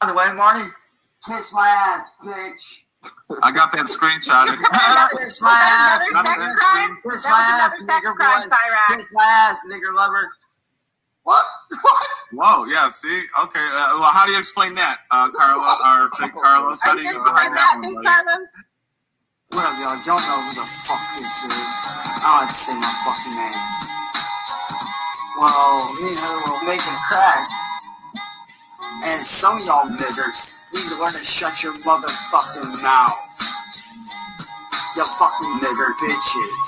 By the way, Marty, kiss my ass, bitch. I got that screenshot. kiss my ass, Another sex nigger. crime? Kiss my ass, another nigger crime, boy. Kiss my ass, nigger lover. What? Whoa, yeah, see? Okay, uh, well, how do you explain that, uh, Carlo, or to Carlos? How I do you go behind that that, one, Big buddy? Carlos. What up, y'all? Y'all know who the fuck this is. I don't have to say my fucking name. Well, me and Heather were making crack. And some of y'all niggers need to learn to shut your motherfucking mouths. You fucking nigger bitches.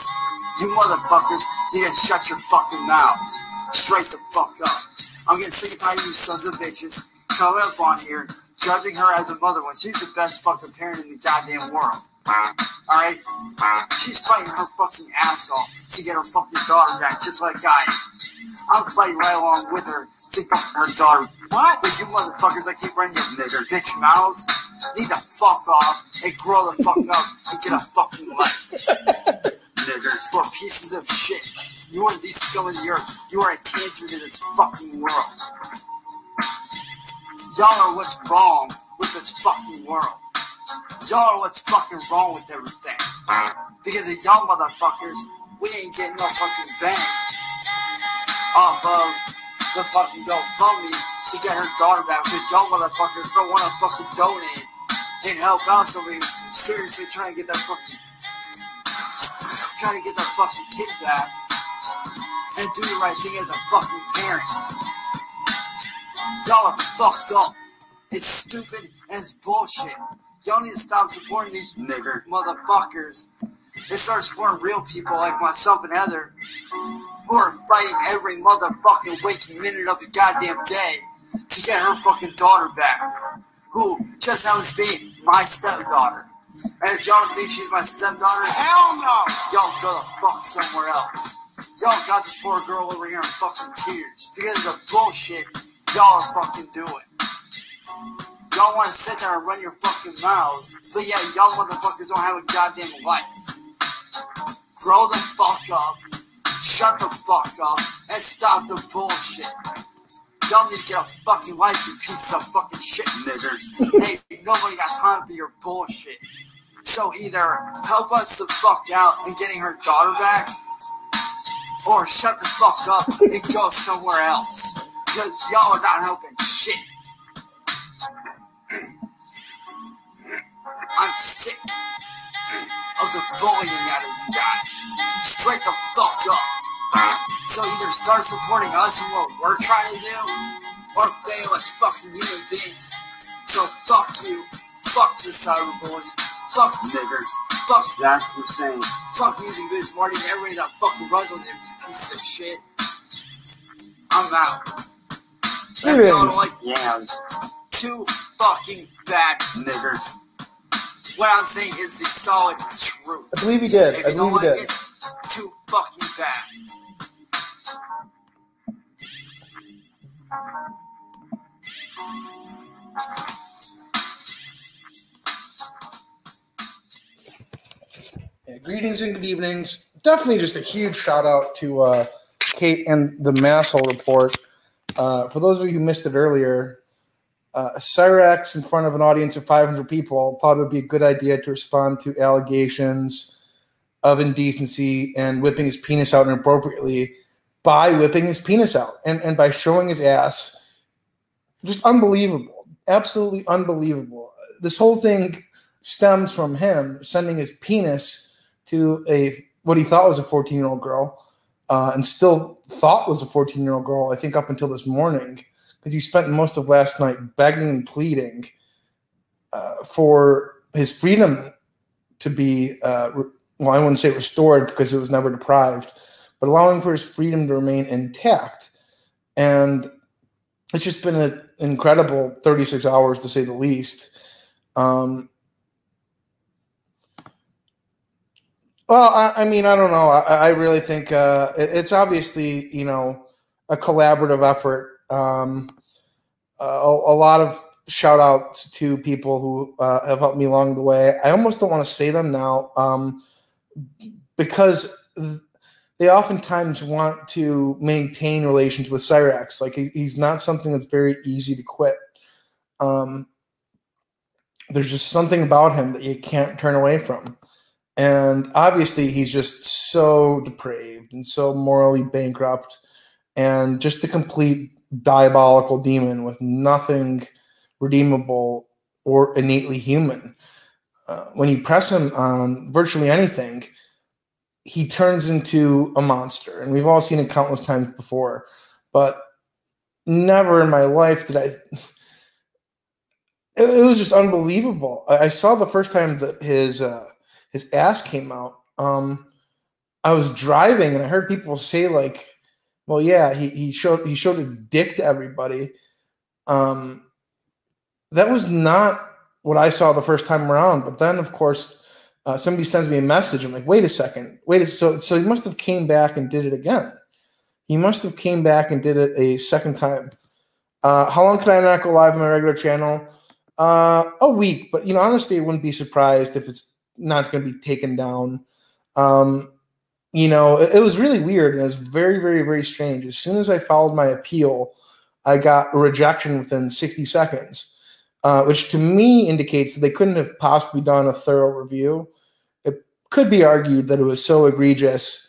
You motherfuckers need to shut your fucking mouths. Straight the fuck up. I'm getting sick and tired of you sons of bitches coming up on here, judging her as a mother when she's the best fucking parent in the goddamn world. Alright? She's fighting her fucking ass off to get her fucking daughter back, just like I am. I'm fighting right along with her to get her daughter. What? But you motherfuckers I keep running your nigger bitch mouths need to fuck off and grow the fuck up and get a fucking life. Niggers, little pieces of shit. You are the scum of the earth. You are a cancer to this fucking world. Y'all are what's wrong with this fucking world. Y'all are what's fucking wrong with everything. Because of y'all motherfuckers, we ain't getting no fucking bank off of the fucking GoFundMe to get her daughter back. Because y'all motherfuckers don't want to fucking donate and help out somebody seriously trying to get that fucking trying to get that fucking kid back and do the right thing as a fucking parent. Y'all are fucked up. It's stupid and it's bullshit. Y'all need to stop supporting these nigger motherfuckers and start supporting real people like myself and Heather who are fighting every motherfucking waking minute of the goddamn day to get her fucking daughter back. Who just happens to be my stepdaughter. And if y'all think she's my stepdaughter, hell no! Y'all go fuck somewhere else. Y'all got this poor girl over here in fucking tears because of bullshit y'all fucking doing. Y'all want to sit there and run your fucking mouths, but yeah, y'all motherfuckers don't have a goddamn life. Grow the fuck up, shut the fuck up, and stop the bullshit. Y'all need to get a fucking life, you pieces of fucking shit niggers. hey, nobody got time for your bullshit. So either help us the fuck out in getting her daughter back, or shut the fuck up and go somewhere else. Because y'all are not helping shit. I'm sick of the bullying out of you guys. Straight the fuck up. So either start supporting us and what we're trying to do, or fail as fucking human beings. So fuck you, fuck the cyberbullies, fuck niggers, fuck Jack Hussein, fuck Music Biz Marty, and everybody that fucking runs on them, you piece of shit. I'm out. If y'all like yams, two fucking bad niggers. What I'm saying is the solid truth. I believe he did. If I believe he like did. it, too fucking bad. Yeah, greetings and good evenings. Definitely just a huge shout out to uh, Kate and the Masshole Report. Uh, for those of you who missed it earlier, uh, Cyrax, in front of an audience of 500 people, thought it would be a good idea to respond to allegations of indecency and whipping his penis out inappropriately by whipping his penis out and, and by showing his ass. Just unbelievable. Absolutely unbelievable. This whole thing stems from him sending his penis to a what he thought was a 14 year old girl uh, and still thought was a 14 year old girl, I think, up until this morning, because he spent most of last night begging and pleading uh, for his freedom to be, uh, well, I wouldn't say restored because it was never deprived, but allowing for his freedom to remain intact. And it's just been an incredible 36 hours to say the least. Um, Well, I, I mean, I don't know. I, I really think uh, it- it's obviously, you know, a collaborative effort. Um, a, a lot of shout outs to people who uh, have helped me along the way. I almost don't want to say them now um, because they oftentimes want to maintain relations with Cyrax. Like he, he's not something that's very easy to quit. Um, there's just something about him that you can't turn away from. And obviously, he's just so depraved and so morally bankrupt and just a complete diabolical demon with nothing redeemable or innately human. Uh, when you press him on virtually anything, he turns into a monster. And we've all seen it countless times before. But never in my life did I it, was just unbelievable. I, I, saw the first time that his uh, his ass came out. Um, I was driving and I heard people say like, "Well, yeah, he, he showed he showed his dick to everybody." Um, that was not what I saw the first time around. But then, of course, uh, somebody sends me a message. I'm like, "Wait a second, wait a so so he must have came back and did it again. He must have came back and did it a second time." Uh, how long can I not go live on my regular channel? Uh, a week, but you know, honestly, I wouldn't be surprised if it's not going to be taken down. Um, you know, it, it was really weird. It was very, very, very strange. As soon as I filed my appeal, I got a rejection within 60 seconds, uh, which to me indicates that they couldn't have possibly done a thorough review. It could be argued that it was so egregious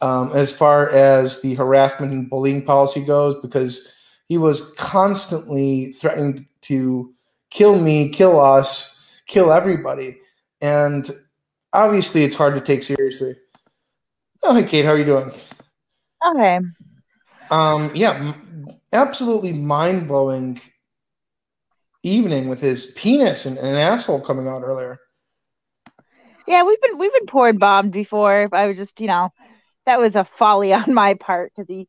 um, as far as the harassment and bullying policy goes, because he was constantly threatening to kill me, kill us, kill everybody. And obviously, it's hard to take seriously. Oh, hey, Kate, how are you doing? Okay. Um, yeah, absolutely mind blowing evening with his penis and, and, an asshole coming out earlier. Yeah, we've been we've been poured bombed before. I was just, you know, that was a folly on my part because he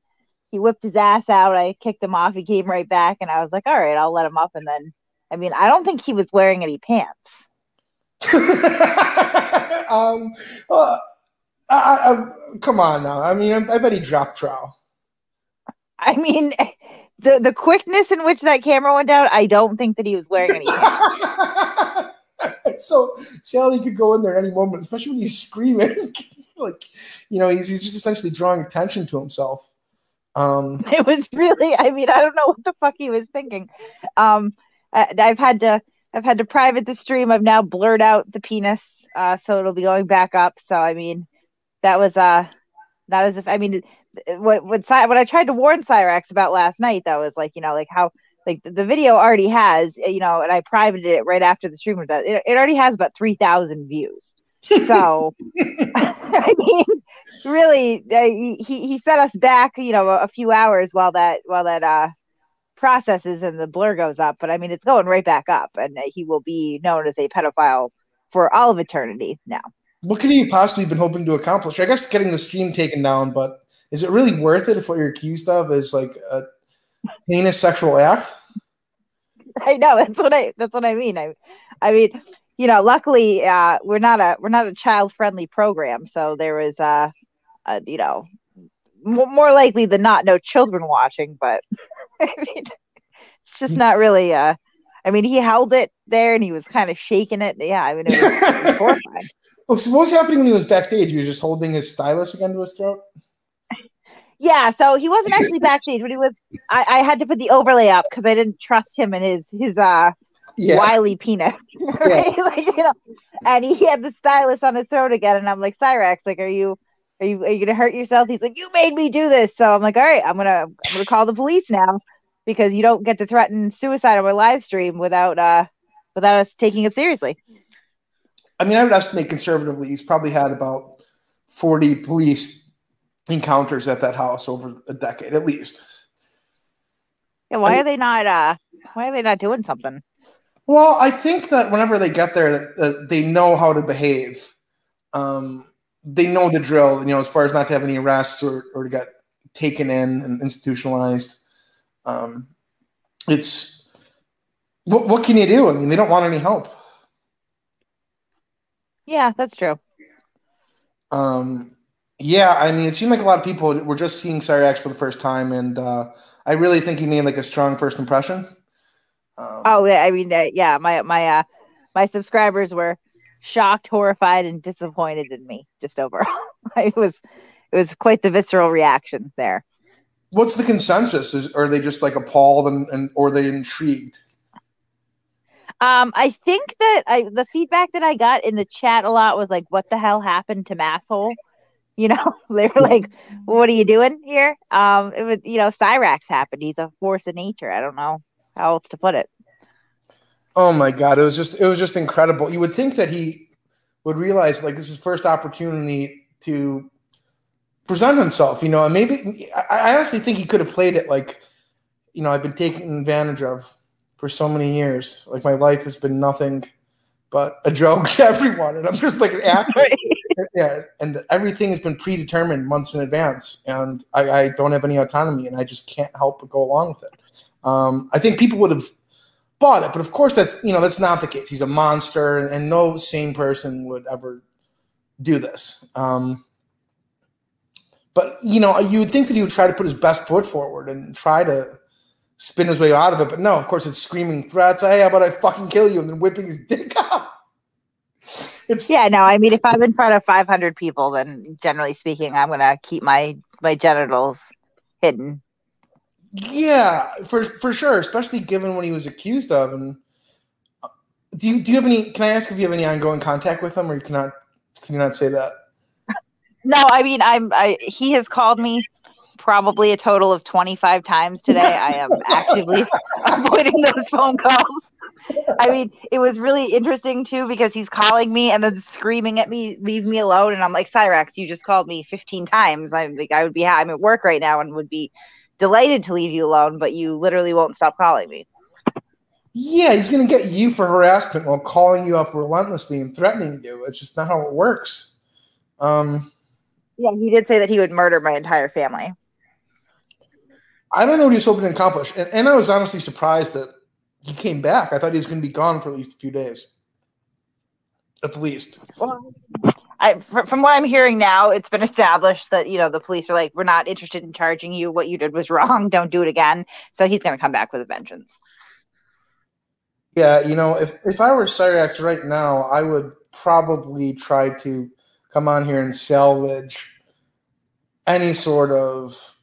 he whipped his ass out. I kicked him off. He came right back, and I was like, all right, I'll let him up. And then I mean, I don't think he was wearing any pants. um, well, I, I, come on now. I mean, I, I bet he dropped trow. I mean, the the quickness in which that camera went down, I don't think that he was wearing any pants. so Sally could go in there at any moment, especially when he's screaming. like, you know, he's, he's just essentially drawing attention to himself. Um, it was really, I mean, I don't know what the fuck he was thinking. Um, I've had to I've had to private the stream. I've now blurred out the penis, uh, so it'll be going back up. So I mean, that was uh not as if I mean what what what I tried to warn Cyrax about last night. That was like you know like how like the video already has you know, and I privated it right after the stream was done. It, it already has about three thousand views. So I mean, really, he he set us back you know a, a few hours while that while that uh processes and the blur goes up, but I mean, it's going right back up, and he will be known as a pedophile for all of eternity now. What could he possibly been hoping to accomplish? I guess getting the stream taken down, but is it really worth it if what you're accused of is like a heinous sexual act? I know that's what I that's what I mean. I, I mean, you know, luckily uh, we're not a we're not a child friendly program, so there was uh, uh you know, more likely than not, no children watching, but I mean, it's just not really. Uh, I mean, he held it there and he was kind of shaking it. Yeah, I mean, it was, it was horrifying. Oh, so what was happening when he was backstage? He was just holding his stylus again to his throat. Yeah, so he wasn't actually backstage, but he was. I, I had to put the overlay up because I didn't trust him and his his uh yeah. wily penis, right? Yeah. like you know, and he had the stylus on his throat again, and I'm like, Cyrax, like, are you are you are you gonna hurt yourself? He's like, you made me do this. So I'm like, all right, I'm gonna I'm gonna call the police now because you don't get to threaten suicide on a live stream without uh without us taking it seriously. I mean, I would estimate conservatively, he's probably had about 40 police encounters at that house over a decade at least. Yeah, why I mean, are they not uh why are they not doing something? Well, I think that whenever they get there, that, they know how to behave. Um, they know the drill, you know, as far as not to have any arrests or, or to get taken in and institutionalized. Um, it's what, what can you do? I mean, they don't want any help. Yeah, that's true. Um, yeah, I mean, it seemed like a lot of people were just seeing Cyrax for the first time, and uh, I really think he made like a strong first impression. Um, oh, yeah, I mean, uh, yeah, my my uh, my subscribers were shocked, horrified, and disappointed in me just overall. it was it was quite the visceral reaction there. What's the consensus? Is are they just like appalled and, and or they intrigued? Um, I think that I the feedback that I got in the chat a lot was like, "What the hell happened to Masshole?" You know, they were like, "What are you doing here?" Um, it was you know, Cyrax happened. He's a force of nature. I don't know how else to put it. Oh my god, it was just it was just incredible. You would think that he would realize like this is his first opportunity to present himself, you know, and maybe I, honestly think he could have played it like, you know, I've been taken advantage of for so many years. Like my life has been nothing but a joke to everyone, and I'm just like an actor yeah, and everything has been predetermined months in advance, and I, I, don't have any autonomy, and I just can't help but go along with it. Um, I think people would have bought it, but of course that's you know that's not the case. He's a monster, and, and no sane person would ever do this. Um, but you know, you would think that he would try to put his best foot forward and try to spin his way out of it, but no. Of course, it's screaming threats. Hey, how about I fucking kill you, and then whipping his dick out it's yeah no i mean if i'm in front of 500 people then generally speaking i'm gonna keep my my genitals hidden yeah for for sure especially given what he was accused of and uh, do you do you have any can i ask if you have any ongoing contact with him or you cannot can you not say that no i mean i'm i he has called me probably a total of 25 times today i am actively avoiding those phone calls I mean, it was really interesting too because he's calling me and then screaming at me, "Leave me alone!" And I'm like, "Cyrax, you just called me 15 times. I'm like, I would be, I'm at work right now and would be delighted to leave you alone, but you literally won't stop calling me." Yeah, he's going to get you for harassment while calling you up relentlessly and threatening you. It's just not how it works. Um, yeah, he did say that he would murder my entire family. I don't know what he's hoping to accomplish, and, and I was honestly surprised that he came back. I thought he was going to be gone for at least a few days, at the least. Well, I, from what I'm hearing now, it's been established that you know the police are like, we're not interested in charging you. What you did was wrong. Don't do it again. So he's going to come back with a vengeance. Yeah, you know, if if I were Cyrax right now, I would probably try to come on here and salvage any sort of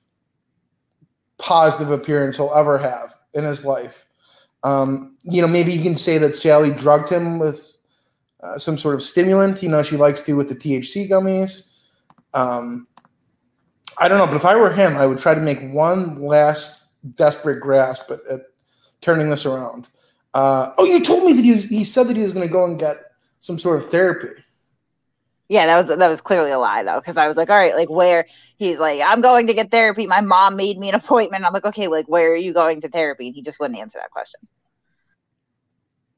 positive appearance he'll ever have in his life. Um, you know, maybe you can say that Sally drugged him with uh, some sort of stimulant. You know, she likes to with the THC gummies. Um, I don't know, but if I were him, I would try to make one last desperate grasp at, at turning this around. Uh, oh, you told me that he was, he said that he was going to go and get some sort of therapy. Yeah, that was that was clearly a lie though, because I was like, all right, like where he's like, I'm going to get therapy. My mom made me an appointment. I'm like, okay, like where are you going to therapy? And he just wouldn't answer that question.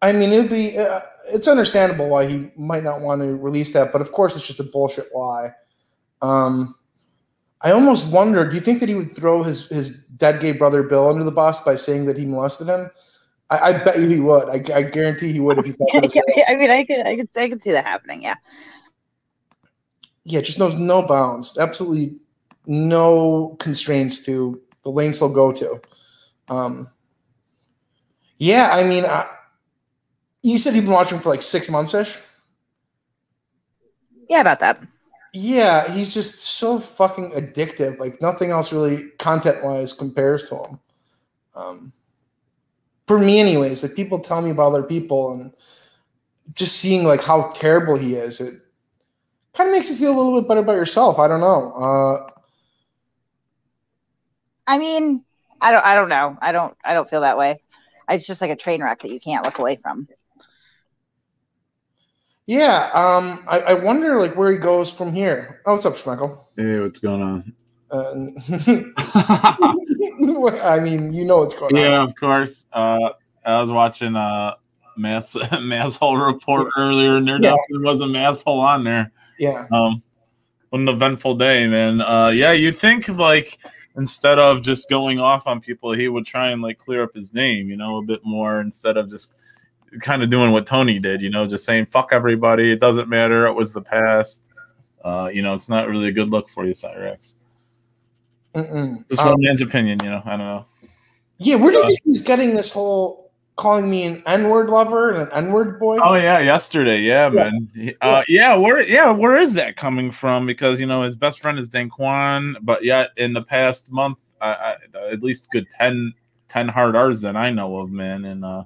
I mean, it'd be uh, it's understandable why he might not want to release that, but of course, it's just a bullshit lie. Um, I almost wonder. Do you think that he would throw his his dead gay brother Bill under the bus by saying that he molested him? I, I bet you he would. I, I, guarantee he would if he thought. I mean, I could, I could, I could see that happening. Yeah yeah, just knows no bounds, absolutely no constraints to the lanes they'll go to. Um, yeah, I mean, I, you said you've been watching for like six months ish. Yeah, about that. Yeah, he's just so fucking addictive. Like nothing else really, content wise, compares to him. Um, for me, anyways, like people tell me about other people and just seeing like how terrible he is. It kind of makes you feel a little bit better about yourself. I don't know. Uh, I mean, I don't. I don't know. I don't. I don't feel that way. It's just like a train wreck that you can't look away from. Yeah. Um. I, I wonder like where he goes from here. Oh, what's up, Shmeckle? Hey, what's going on? Uh, I mean, you know what's going yeah, on. Yeah, of course. Uh, I was watching uh mass Masshole Report earlier, and there yeah. definitely was a mass hole on there. Yeah. Um, what an eventful day, man. Uh, yeah, you'd think like instead of just going off on people, he would try and like clear up his name, you know, a bit more instead of just kind of doing what Tony did, you know, just saying fuck everybody. It doesn't matter. It was the past. Uh, you know, it's not really a good look for you, Cyrax. Mm-mm. Just one um, man's opinion, you know. I don't know. Yeah, where do you uh, think he's getting this whole calling me an N-word lover and an N-word boy. Oh yeah, yesterday, yeah, yeah. man. Uh, yeah, where yeah, where is that coming from? Because you know his best friend is Daquan, but yet in the past month, I, I, at least good 10, 10 hard R's that I know of, man, and uh,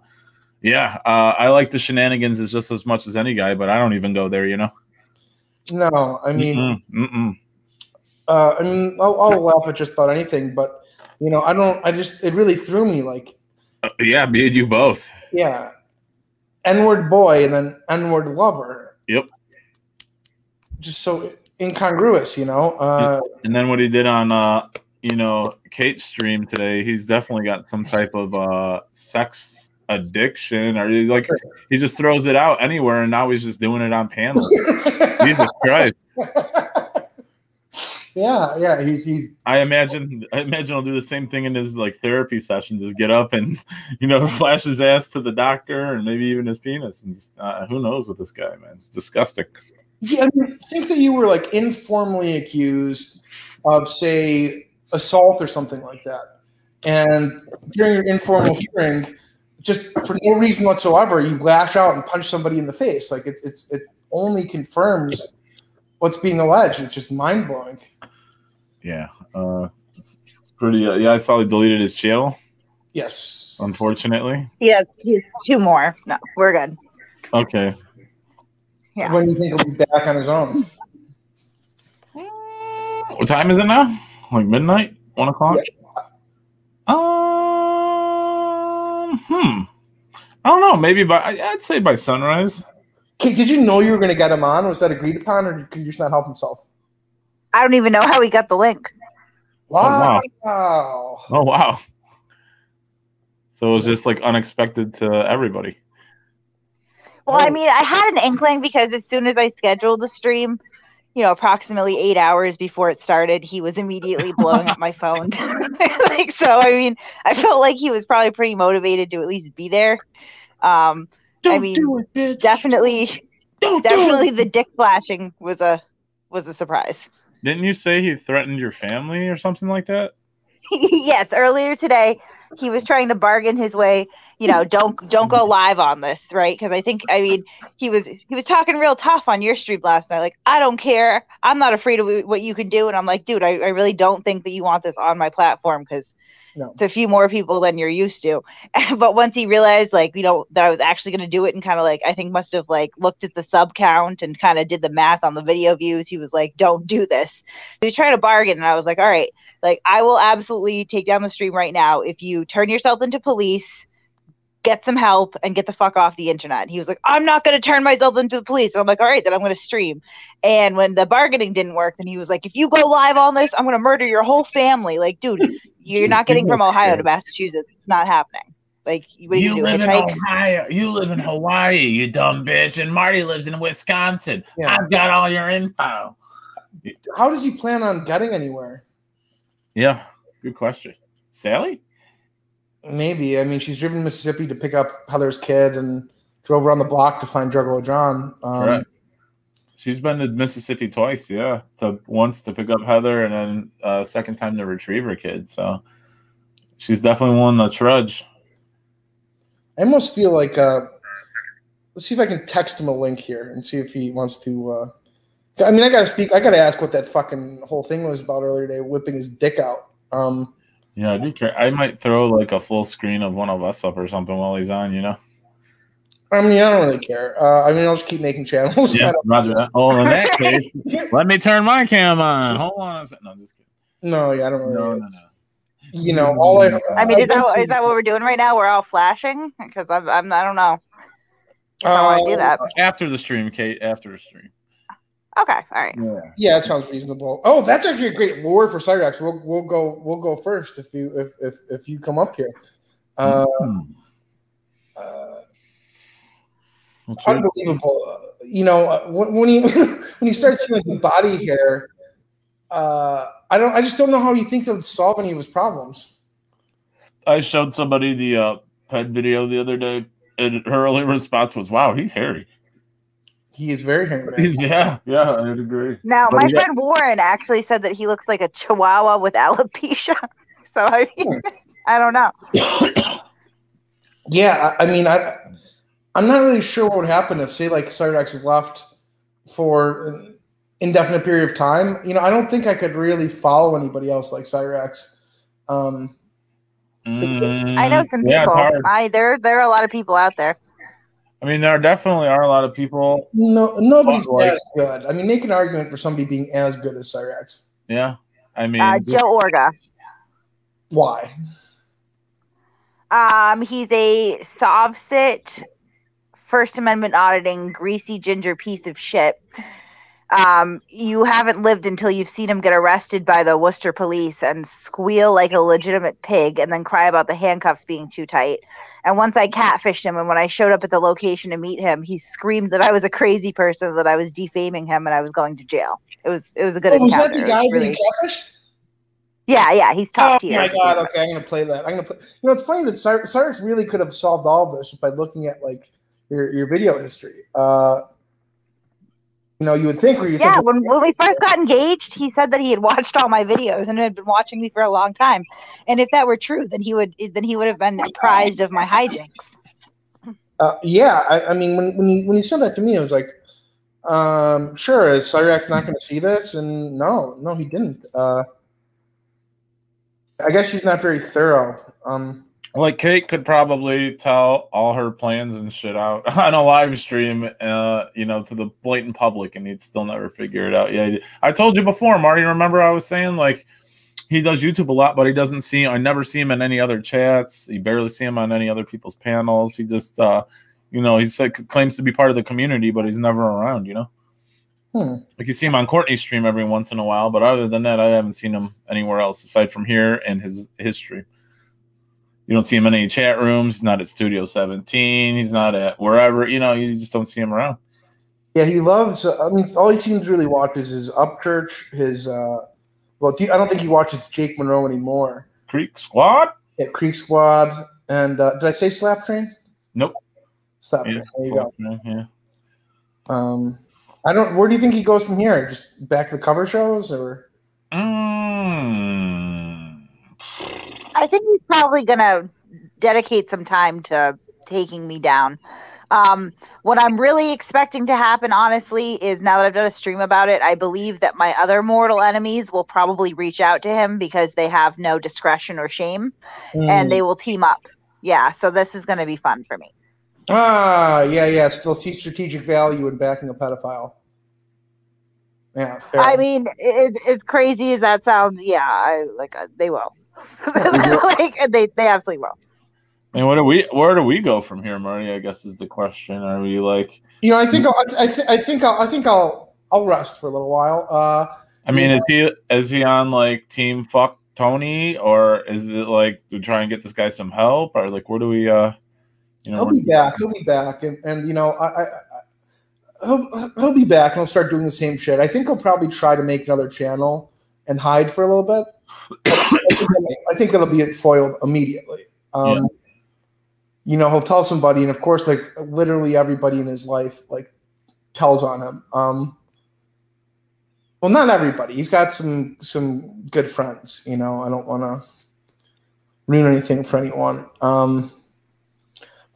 Yeah, uh, I like the shenanigans as just as much as any guy, but I don't even go there. You know. No, I mean, Mm-mm, mm-mm. uh, I mean, I'll, I'll laugh at just about anything, but you know, I don't. I just it really threw me. Like, Uh, yeah, me and you both. yeah, N word boy and then N word lover. Yep. Just so incongruous, you know. Uh, And then what he did on, uh, you know, Kate's stream today, he's definitely got some type of uh, sex addiction, or he, like he just throws it out anywhere, and now he's just doing it on panels. Jesus Christ! yeah, yeah. He's he's I imagine, I imagine he'll do the same thing in his like therapy sessions: is get up and you know flash his ass to the doctor, and maybe even his penis, and just uh, who knows with this guy, man? It's disgusting. Yeah, I mean, think that you were like informally accused of, say, assault or something like that, and during your informal hearing, just for no reason whatsoever, you lash out and punch somebody in the face. Like it, it's it only confirms what's being alleged. It's just mind blowing. Yeah, uh, it's pretty. Uh, yeah, I saw he deleted his channel. Yes. Unfortunately. Yes, he's two more. No, we're good. Okay. Yeah. When do you think he'll be back on his own? What time is it now? Like midnight? One o'clock? Um, hmm. I don't know. Maybe by I- I'd say by sunrise. Kate, did you know you were going to get him on? Was that agreed upon, or could you just not help himself? I don't even know how he got the link. Wow. wow. Oh wow. So it was just like unexpected to everybody. Well, Oh. I mean, I had an inkling because as soon as I scheduled the stream, you know, approximately eight hours before it started, he was immediately blowing up my phone. like, so I mean, I felt like he was probably pretty motivated to at least be there. Um, I mean, it, bitch. definitely, Don't definitely, the dick flashing was a was a surprise. Didn't you say he threatened your family or something like that? yes, earlier today he was trying to bargain his way. You know, don't don't go live on this, right? Because I think I mean he was he was talking real tough on your stream last night. Like I don't care, I'm not afraid of what you can do. And I'm like, dude, I, I really don't think that you want this on my platform because No. it's a few more people than you're used to. but once he realized, like you know, that I was actually going to do it, and kind of like I think must have like looked at the sub count and kind of did the math on the video views. He was like, don't do this. So he trying to bargain, and I was like, all right like I will absolutely take down the stream right now if you turn yourself into police, get some help, and get the fuck off the internet. And he was like, I'm not gonna turn myself into the police. And I'm like, all right, then I'm gonna stream. And when the bargaining didn't work, then he was like, if you go live on this, I'm gonna murder your whole family. Like, dude, you're Dude, not getting from Ohio scared. to Massachusetts. It's not happening. Like, what are you, gonna do? Hitchhike? Ohio. You live in Hawaii, you dumb bitch. And Marty lives in Wisconsin. Yeah. I've got all your info. How does he plan on getting anywhere? Yeah, good question. Sally? Maybe. I mean, she's driven to Mississippi to pick up Heather's kid and drove around the block to find Juggalo John. Um, Correct. She's been to Mississippi twice, yeah. To once to pick up Heather, and then uh, second time to retrieve her kid. So she's definitely one to trudge. I almost feel like uh, let's see if I can text him a link here and see if he wants to. Uh, I mean, I gotta speak. I gotta ask what that fucking whole thing was about earlier today, whipping his dick out. Um, Yeah, I do care. I might throw like a full screen of one of us up or something while he's on. You know. I mean, I don't really care. Uh, I mean, I'll just keep making channels. Yeah, Roger that. Oh, in that case, let me turn my cam on. Hold on a second. No, I'm just kidding. no, yeah, I don't really. No, no, no. You know, all I. I mean, is I've that, done is that what we're doing right now? We're all flashing because I'm, I'm I don't know. If I do Uh, that. After the stream, Kate. After the stream. Okay, all right. Yeah. Yeah, that sounds reasonable. Oh, that's actually a great lure for Cyrax. We'll we'll go we'll go first if you if if, if you come up here. Uh, Hmm. uh, unbelievable. Uh, you know, uh, when, when you when you start seeing the body hair, uh, I don't. I just don't know how you think that would solve any of his problems. I showed somebody the uh, pet video the other day, and her only response was, "Wow, he's hairy." He is very hairy, yeah, yeah, I'd agree. Now, But my he got- friend Warren actually said that he looks like a chihuahua with alopecia. So I mean, I don't know. Yeah, I, I mean, I I'm not really sure what would happen if, say, like Cyrax left for an indefinite period of time. You know, I don't think I could really follow anybody else like Cyrax. Um, I know some Mm, yeah, people. I there there are a lot of people out there. I mean, there definitely are a lot of people. No, nobody's like- as good. I mean, make an argument for somebody being as good as Cyrax. Yeah, I mean, Uh, Joe Orga. Why? Um, he's a sovcit First Amendment auditing greasy ginger piece of shit. Um, you haven't lived until you've seen him get arrested by the Worcester police and squeal like a legitimate pig and then cry about the handcuffs being too tight. And once I catfished him, and when I showed up at the location to meet him, he screamed that I was a crazy person, that I was defaming him, and I was going to jail. It was it was a good Oh, was that the guy really- catfished? yeah, yeah, he's Oh top tier. my god! Okay, I'm gonna play that. I'm gonna play. You know, it's funny that Cy- Cyrus really could have solved all of this by looking at like your your video history. Uh, you know, you would think you Yeah, think when, when we first got engaged, he said that he had watched all my videos and had been watching me for a long time. And if that were true, then he would then he would have been apprised of my hijinks. Uh, yeah, I, I mean, when when you when you said that to me, I was like, um, sure, is Cyrax not going to see this? And no, no, he didn't. Uh, I guess he's not very thorough. Um, like Kate could probably tell all her plans and shit out on a live stream, uh, you know, to the blatant public, and he'd still never figure it out. Yeah, I told you before, Marty. Remember, I was saying like he does YouTube a lot, but he doesn't see. I never see him in any other chats. He barely see him on any other people's panels. He just, uh, you know, he said claims to be part of the community, but he's never around. You know. Hmm. Like you see him on Courtney's stream every once in a while, but other than that, I haven't seen him anywhere else aside from here and his history. You don't see him in any chat rooms. He's not at Studio 17. He's not at wherever. You know, you just don't see him around. yeah, he loves. I mean, all he seems to really watch is his Upchurch. His uh, well, I don't think he watches Jake Monroe anymore. Creek Squad. At Creek Squad, and uh, did I say Slap Train? Nope. Slap Train. There you go. yeah. Um, I don't. Where do you think he goes from here? Just back to the cover shows, or Mm. I think he's probably gonna dedicate some time to taking me down. Um, what I'm really expecting to happen, honestly, is now that I've done a stream about it, I believe that my other mortal enemies will probably reach out to him because they have no discretion or shame, Hmm. and they will team up. Yeah, so this is going to be fun for me. ah, yeah, yeah. Still see strategic value in backing a pedophile. Yeah, fair. I mean, it, as crazy as that sounds, yeah, I, like uh, they will. like they, they absolutely will. And what do we? Where do we go from here, Marty? I guess is the question. Are we like? you know, I think I'll, I, th- I think I'll, I think I'll I'll rest for a little while. Uh, I mean, is he is he on like Team Fuck Tony, or is it like to try and get this guy some help, or like where do we? uh You know, he'll be back. He'll be back, and and you know, I, I, I he'll he'll be back, and he'll start doing the same shit. I think he'll probably try to make another channel and hide for a little bit. I think it'll be foiled immediately. Um, Yeah. You know, he'll tell somebody, and of course, like literally everybody in his life, like tells on him. Um, well, not everybody. He's got some some good friends. You know, I don't want to ruin anything for anyone. Um,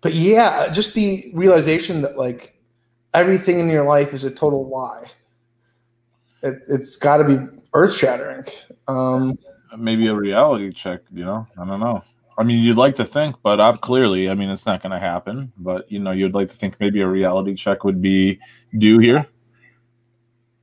but yeah, just the realization that like everything in your life is a total lie. It, it's got to be earth shattering. Um, maybe a reality check. You know, I don't know. I mean, you'd like to think, but I've clearly, I mean, it's not going to happen. But you know, you'd like to think maybe a reality check would be due here.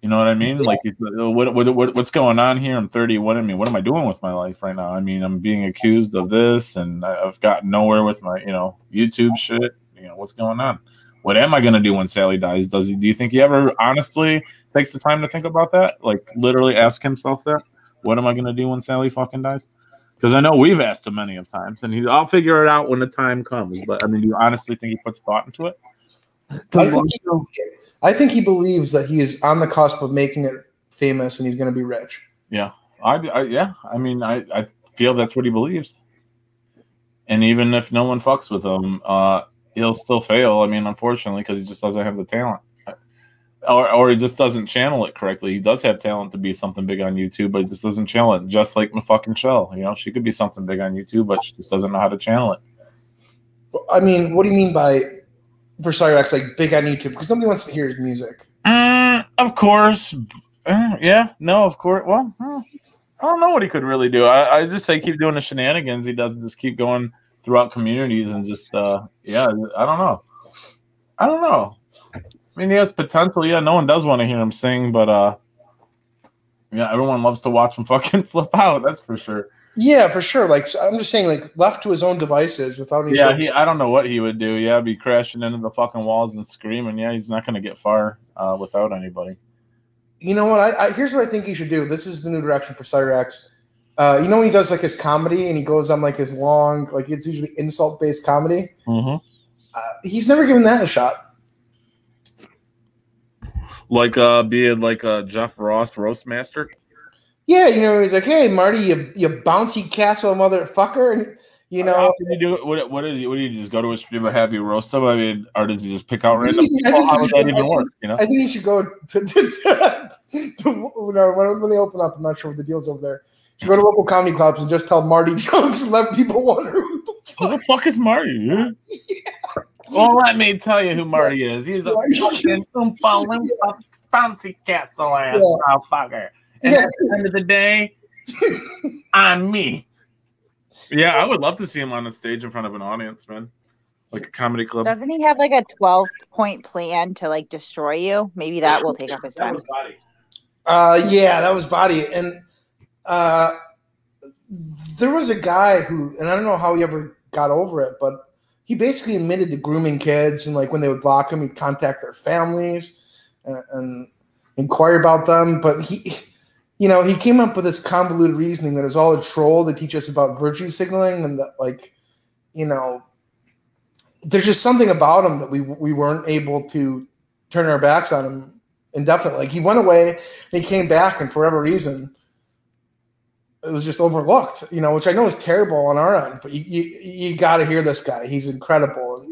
You know what I mean? Like, what, what, what, what's going on here? I'm 30. What I mean, what am I doing with my life right now? I mean, I'm being accused of this, and I've gotten nowhere with my, you know, YouTube shit. You know, what's going on? What am I going to do when Sally dies? Does he? Do you think he ever honestly takes the time to think about that? Like, literally ask himself that. What am I going to do when Sally fucking dies? Because I know we've asked him many of times, and he's I'll figure it out when the time comes. But I mean, do you honestly think he puts thought into it? I, think he, I think he believes that he is on the cusp of making it famous and he's going to be rich. Yeah, I, I yeah. I mean, I, I feel that's what he believes. And even if no one fucks with him, uh, he'll still fail. I mean, unfortunately, because he just doesn't have the talent, or or he just doesn't channel it correctly. He does have talent to be something big on YouTube, but he just doesn't channel it. Just like my fucking shell, you know, she could be something big on YouTube, but she just doesn't know how to channel it. I mean, what do you mean by for Cyrax like big on YouTube? Because nobody wants to hear his music. Mm, of course. Uh, yeah. No. Of course. Well. hmm. I don't know what he could really do. I, I just say keep doing the shenanigans he doesn't Just keep going throughout communities and just uh yeah. I don't know. I don't know. I mean, he has potential. Yeah, no one does want to hear him sing, but uh, yeah, everyone loves to watch him fucking flip out. That's for sure. Yeah, for sure. Like so I'm just saying, like left to his own devices without any. Yeah, sort he. I don't know what he would do. Yeah, be crashing into the fucking walls and screaming. Yeah, he's not going to get far uh, without anybody. you know what? I, I here's what I think he should do. This is the new direction for Cyrax. Uh, you know when he does like his comedy and he goes on like his long, like it's usually insult based comedy. Mm-hmm. Uh, he's never given that a shot. Like uh, being like a Jeff Ross roast master. Yeah, you know he's like, "Hey, Marty, you you bouncy castle motherfucker," and you know. How did he do it? What, what did he? What did he just go to a stream and have you roast him? I mean, or does he just pick out random I people? think How he would should- that even work? You know. I think you should go to, to, to, to you know, when, when they open up. I'm not sure what the deal's over there. You should go to local comedy clubs and just tell Marty jokes and let people wonder who the Who fuck. the fuck is Marty? huh? Well, let me tell you who Marty is. He's a fucking oompa loompa bouncy castle ass Yeah. motherfucker. And Yeah. at the end of the day, I'm me. Yeah, I would love to see him on the stage in front of an audience, man. Like a comedy club. Doesn't he have like a 12 point plan to like destroy you? Maybe that will take up his time. Uh, yeah, that was body, and uh, there was a guy who, and I don't know how he ever got over it, but he basically admitted to grooming kids, and like when they would block him, he'd contact their families and, and inquire about them. But he, you know, he came up with this convoluted reasoning that it was all a troll to teach us about virtue signaling, and that like, you know, there's just something about him that we we weren't able to turn our backs on him indefinitely. Like he went away, and he came back, and for whatever reason, it was just overlooked. You know, which I know is terrible on our end, but you you, you got to hear this guy. He's incredible.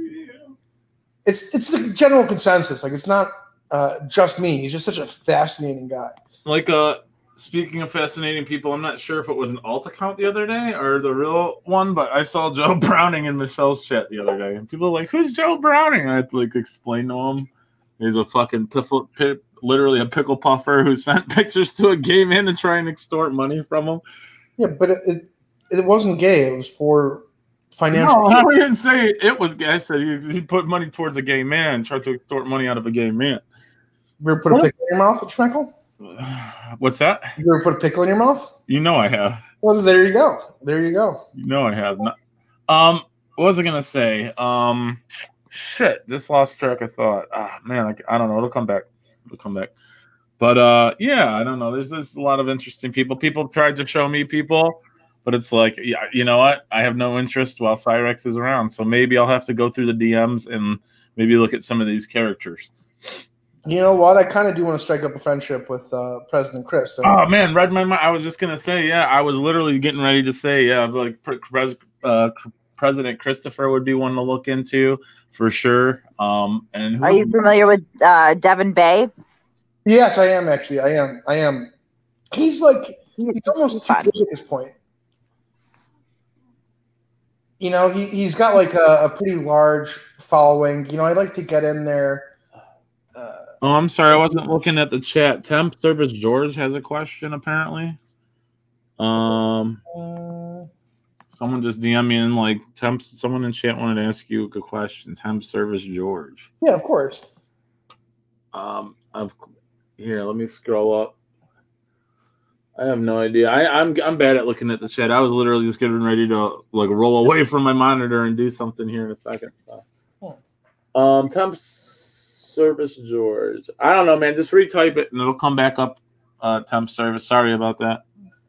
It's it's the general consensus. Like it's not uh, just me. He's just such a fascinating guy. Like uh speaking of fascinating people, I'm not sure if it was an alt account the other day or the real one, but I saw Joe Browning in Michelle's chat the other day, and people were like, "Who's Joe Browning?" I had to like explain to him. He's a fucking piffle, pi literally a pickle puffer who sent pictures to a gay man to try and extort money from him. Yeah, but it it, it wasn't gay. It was for financial. No, I didn't say it was gay. I said he, he put money towards a gay man, tried to extort money out of a gay man. You ever put a pickle in your mouth, Shmeckle? What's that? You ever put a pickle in your mouth? You know I have. Well, there you go. There you go. You know I have. Not, um, what was I gonna say? Um, shit, just lost track of thought. Ah, man, I, I don't know. It'll come back. It'll come back. But uh, yeah, I don't know. There's there's a lot of interesting people. People tried to show me people, but it's like, yeah, you know what? I have no interest while Cyrax is around. So maybe I'll have to go through the DMs and maybe look at some of these characters. You know what? I kind of do want to strike up a friendship with uh, President Chris. So Oh man, read my mind. I was just gonna say, yeah, I was literally getting ready to say, yeah, like pre- pres- uh, President Christopher would be one to look into for sure. Um, and who Are you familiar with uh, Devin Bay? yes, I am actually. I am. I am. He's like he's almost too good at this point. You know, he he's got like a, a pretty large following. You know, I like to get in there. Uh, Oh, I'm sorry, I wasn't looking at the chat. Temp Service George has a question apparently. Um, uh, someone just DM me in like temp. Someone in chat wanted to ask you a question. Temp Service George. yeah, of course. Um, I've here. Let me scroll up. I have no idea. I, I'm I'm bad at looking at the chat. I was literally just getting ready to like roll away from my monitor and do something here in a second. Um, temp service George. I don't know, man. Just retype it and it'll come back up. Uh, temp service. Sorry about that.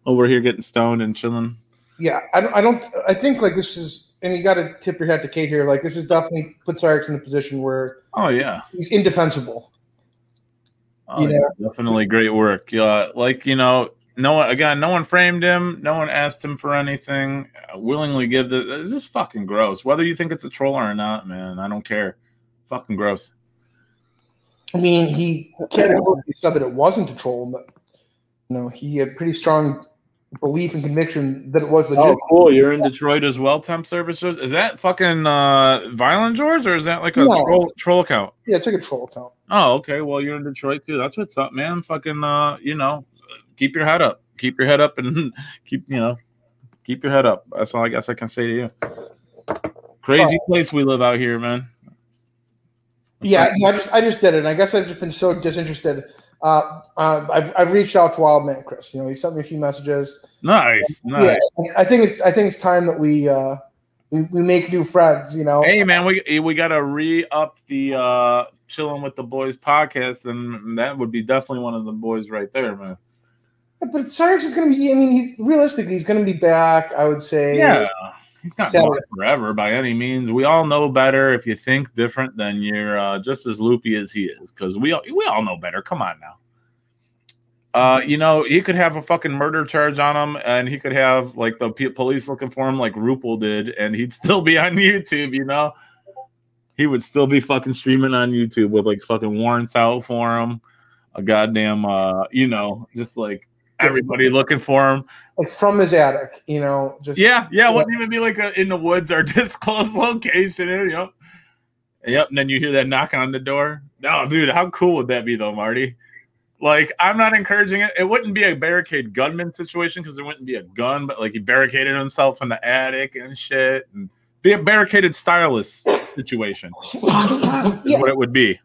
Over here getting stoned and chilling. Yeah, I don't. I don't. I think like this is, and you got to tip your hat to Kate here. Like this is definitely puts Sarks in a position where Oh yeah. he's indefensible. Oh, You yeah, definitely great work. Yeah, like you know, no one again, no one framed him, no one asked him for anything. Uh, willingly give the. This is fucking gross. Whether you think it's a troll or not, man, I don't care. Fucking gross. I mean, he said that it wasn't a troll, but you know, he had pretty strong belief and conviction that it was legit. Oh, cool. You're in Detroit as well. Temp service. Is that fucking uh, violent George, or is that like a No. troll troll account? Yeah, it's like a troll account. Oh, okay. Well, you're in Detroit too. That's what's up, man. Fucking, uh, you know, keep your head up. keep your head up and keep you know keep your head up. That's all I guess I can say to you. Crazy place we live out here, man. Yeah, I just I just did it. I guess I've just been so disinterested. Uh, uh, I've I've reached out to Wildman Chris. You know, he sent me a few messages. Nice, nice. Yeah, I think it's I think it's time that we uh we, we make new friends. You know. Hey man, we we gotta re up the uh chilling with the boys podcast, and that would be definitely one of the boys right there, man. But Cyrax is going to be. I mean, he realistically, he's going to be back. I would say. Yeah, he's not gone forever by any means. We all know better. If you think different, then you're uh, just as loopy as he is, because we all, we all know better. Come on now. Uh, you know, he could have a fucking murder charge on him, and he could have like the police looking for him, like Rupel did, and he'd still be on YouTube. You know, he would still be fucking streaming on YouTube with like fucking warrants out for him, a goddamn, uh, you know, just like everybody looking for him. like from his attic. You know, just Yeah, yeah, it wouldn't even be like a, in the woods or disclosed location. You know? Yep, and then you hear that knocking on the door. No, dude, how cool would that be though, Marty? Like, I'm not encouraging it. It wouldn't be a barricade gunman situation because there wouldn't be a gun, but like he barricaded himself in the attic and shit, and be a barricaded stylist situation is what it would be.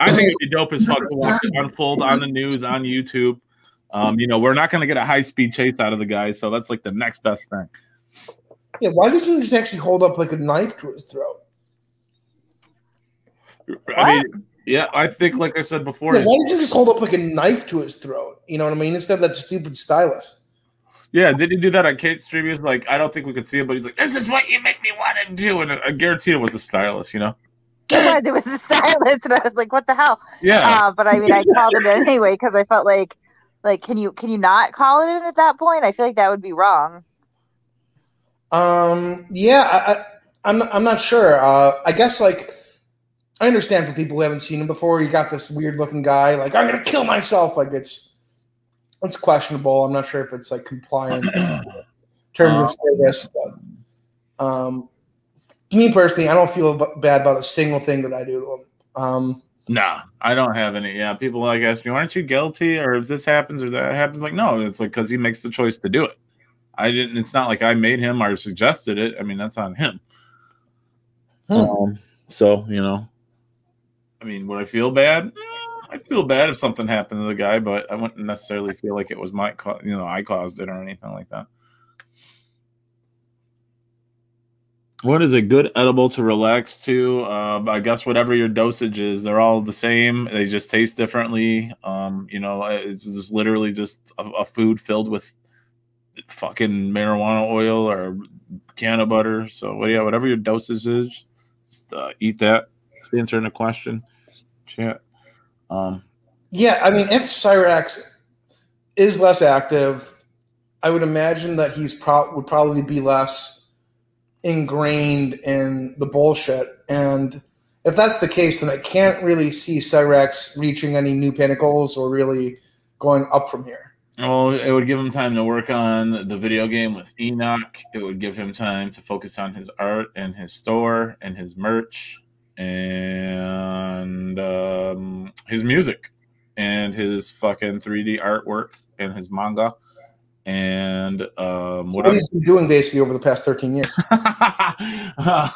I think it'd be dope as fuck to watch it unfold on the news on YouTube. Um, you know, we're not going to get a high speed chase out of the guy, so that's like the next best thing. yeah. Why doesn't he just actually hold up like a knife to his throat? I mean, yeah, I think, like I said before, Yeah, why did you just hold up like a knife to his throat? You know what I mean? Instead of that stupid stylus. yeah, did he do that on Kate's stream? He was like, I don't think we could see him, but he's like, this is what you make me want to do. And I guarantee it was a stylist, you know? It was. It was the stylist, and I was like, "What the hell?" Yeah. Uh, but I mean, I called it anyway because I felt like, like, can you can you not call it in at that point? I feel like that would be wrong. Um. Yeah. I, I, I'm. I'm not sure. Uh. I guess like. I understand for people who haven't seen him before. You got this weird looking guy. Like I'm gonna kill myself. Like it's. It's questionable. I'm not sure if it's like compliant in terms of service, but. Um. Me personally, I don't feel b- bad about a single thing that I do to him. Um. Nah, I don't have any. Yeah, people like ask me, aren't you guilty? Or if this happens or that happens, like, no, it's like because he makes the choice to do it. I didn't, it's not like I made him or suggested it. I mean, that's on him. Hmm. Um, so, you know, I mean, would I feel bad? Mm, I'd feel bad if something happened to the guy, but I wouldn't necessarily feel like it was my, you know, I caused it or anything like that. What is a good edible to relax to? Uh, I guess whatever your dosage is, they're all the same. They just taste differently. Um, you know, it's just literally just a, a food filled with fucking marijuana oil or can of butter. So, yeah, whatever your dosage is, just uh, eat that. It's answering the question. Chat. Um, Yeah, I mean, if Cyrax is less active, I would imagine that he's pro- would probably be less ingrained in the bullshit. And if that's the case, then I can't really see Cyrax reaching any new pinnacles or really going up from here. Well, it would give him time to work on the video game with Enoch. It would give him time to focus on his art and his store and his merch and um, his music and his fucking 3D artwork and his manga. And um, what What he's been doing basically over the past 13 years.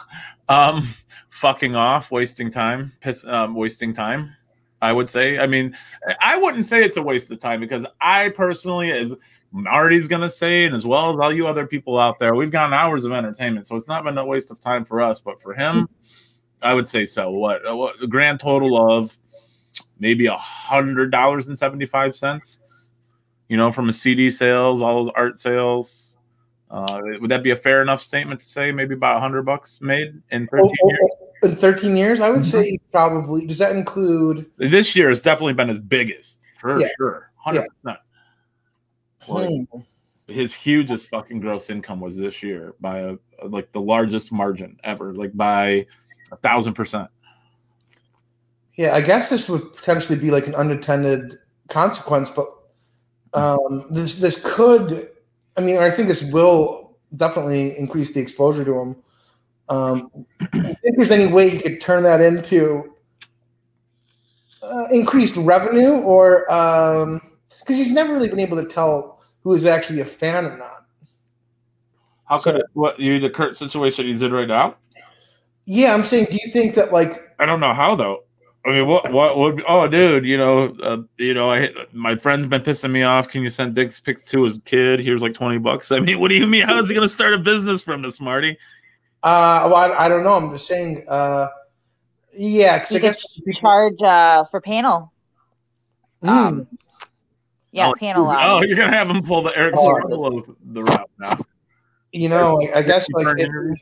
um, fucking off, wasting time, piss, um, wasting time. I would say. I mean, I wouldn't say it's a waste of time because I personally, as Marty's gonna say, and as well as all you other people out there, we've gotten hours of entertainment, so it's not been a waste of time for us. But for him, I would say so. What? uh, What? A grand total of maybe a hundred dollars and seventy five cents. You know, from a CD sales, all those art sales. Uh, would that be a fair enough statement to say? Maybe about a hundred bucks made in Oh, thirteen oh, years. oh, In 13 years, I would say probably. Does that include? This year has definitely been his biggest for Yeah. sure, hundred percent. Like Hmm. his hugest fucking gross income was this year by a like the largest margin ever, like by a thousand percent. Yeah, I guess this would potentially be like an unintended consequence, but um, this this could. I mean, I think this will definitely increase the exposure to him. Um, think there's any way you could turn that into uh, increased revenue, or because he's never really been able to tell who is actually a fan or not. How could it? What you the current situation he's in right now? Yeah, I'm saying, do you think that like I don't know how though. I mean, what what would? Oh, dude, you know, uh, you know, I hit, my friend's been pissing me off. Can you send dick pics to his kid? Here's like twenty bucks. I mean, what do you mean? How is he gonna start a business from this, Marty? Uh, well, I, I don't know. I'm just saying. Uh, yeah, because I You guess. charge uh, for panel. Mm. Um, yeah, oh, panel. Um, Oh, you're gonna have him pull the Eric Oh. Sorrello of the route now. you know, I, I guess like turn if, interview?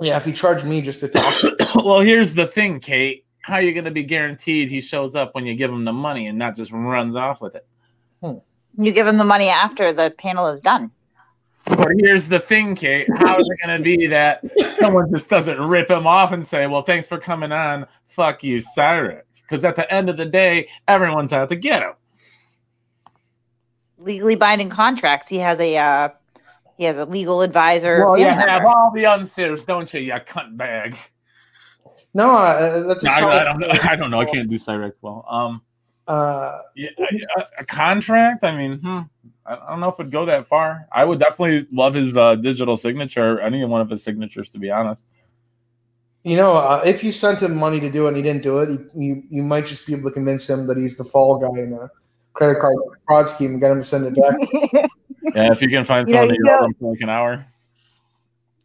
yeah, if you charge me just to talk, well, here's the thing, Kate. How are you gonna be guaranteed he shows up when you give him the money and not just runs off with it? you give him the money after the panel is done. But here's the thing, Kate. How is it going to be that someone just doesn't rip him off and say, "Well, thanks for coming on. Fuck you, Cyrus"? Because at the end of the day, everyone's out to get him. Legally binding contracts. He has a uh, he has a legal advisor. Well, you have all the unserious, don't you? You cunt bag. No, uh, that's a I, I solid- don't know. I don't know. I can't do Cyrus well. Um, Uh, yeah, a, a contract. I mean, hmm, I I don't know if it'd go that far. I would definitely love his uh, digital signature, any one of his signatures, to be honest. you know, uh, if you sent him money to do it and he didn't do it, you, you you might just be able to convince him that he's the fall guy in a credit card fraud scheme and get him to send it back. Yeah, if you can find You know, someone to you yell know- at him for like an hour.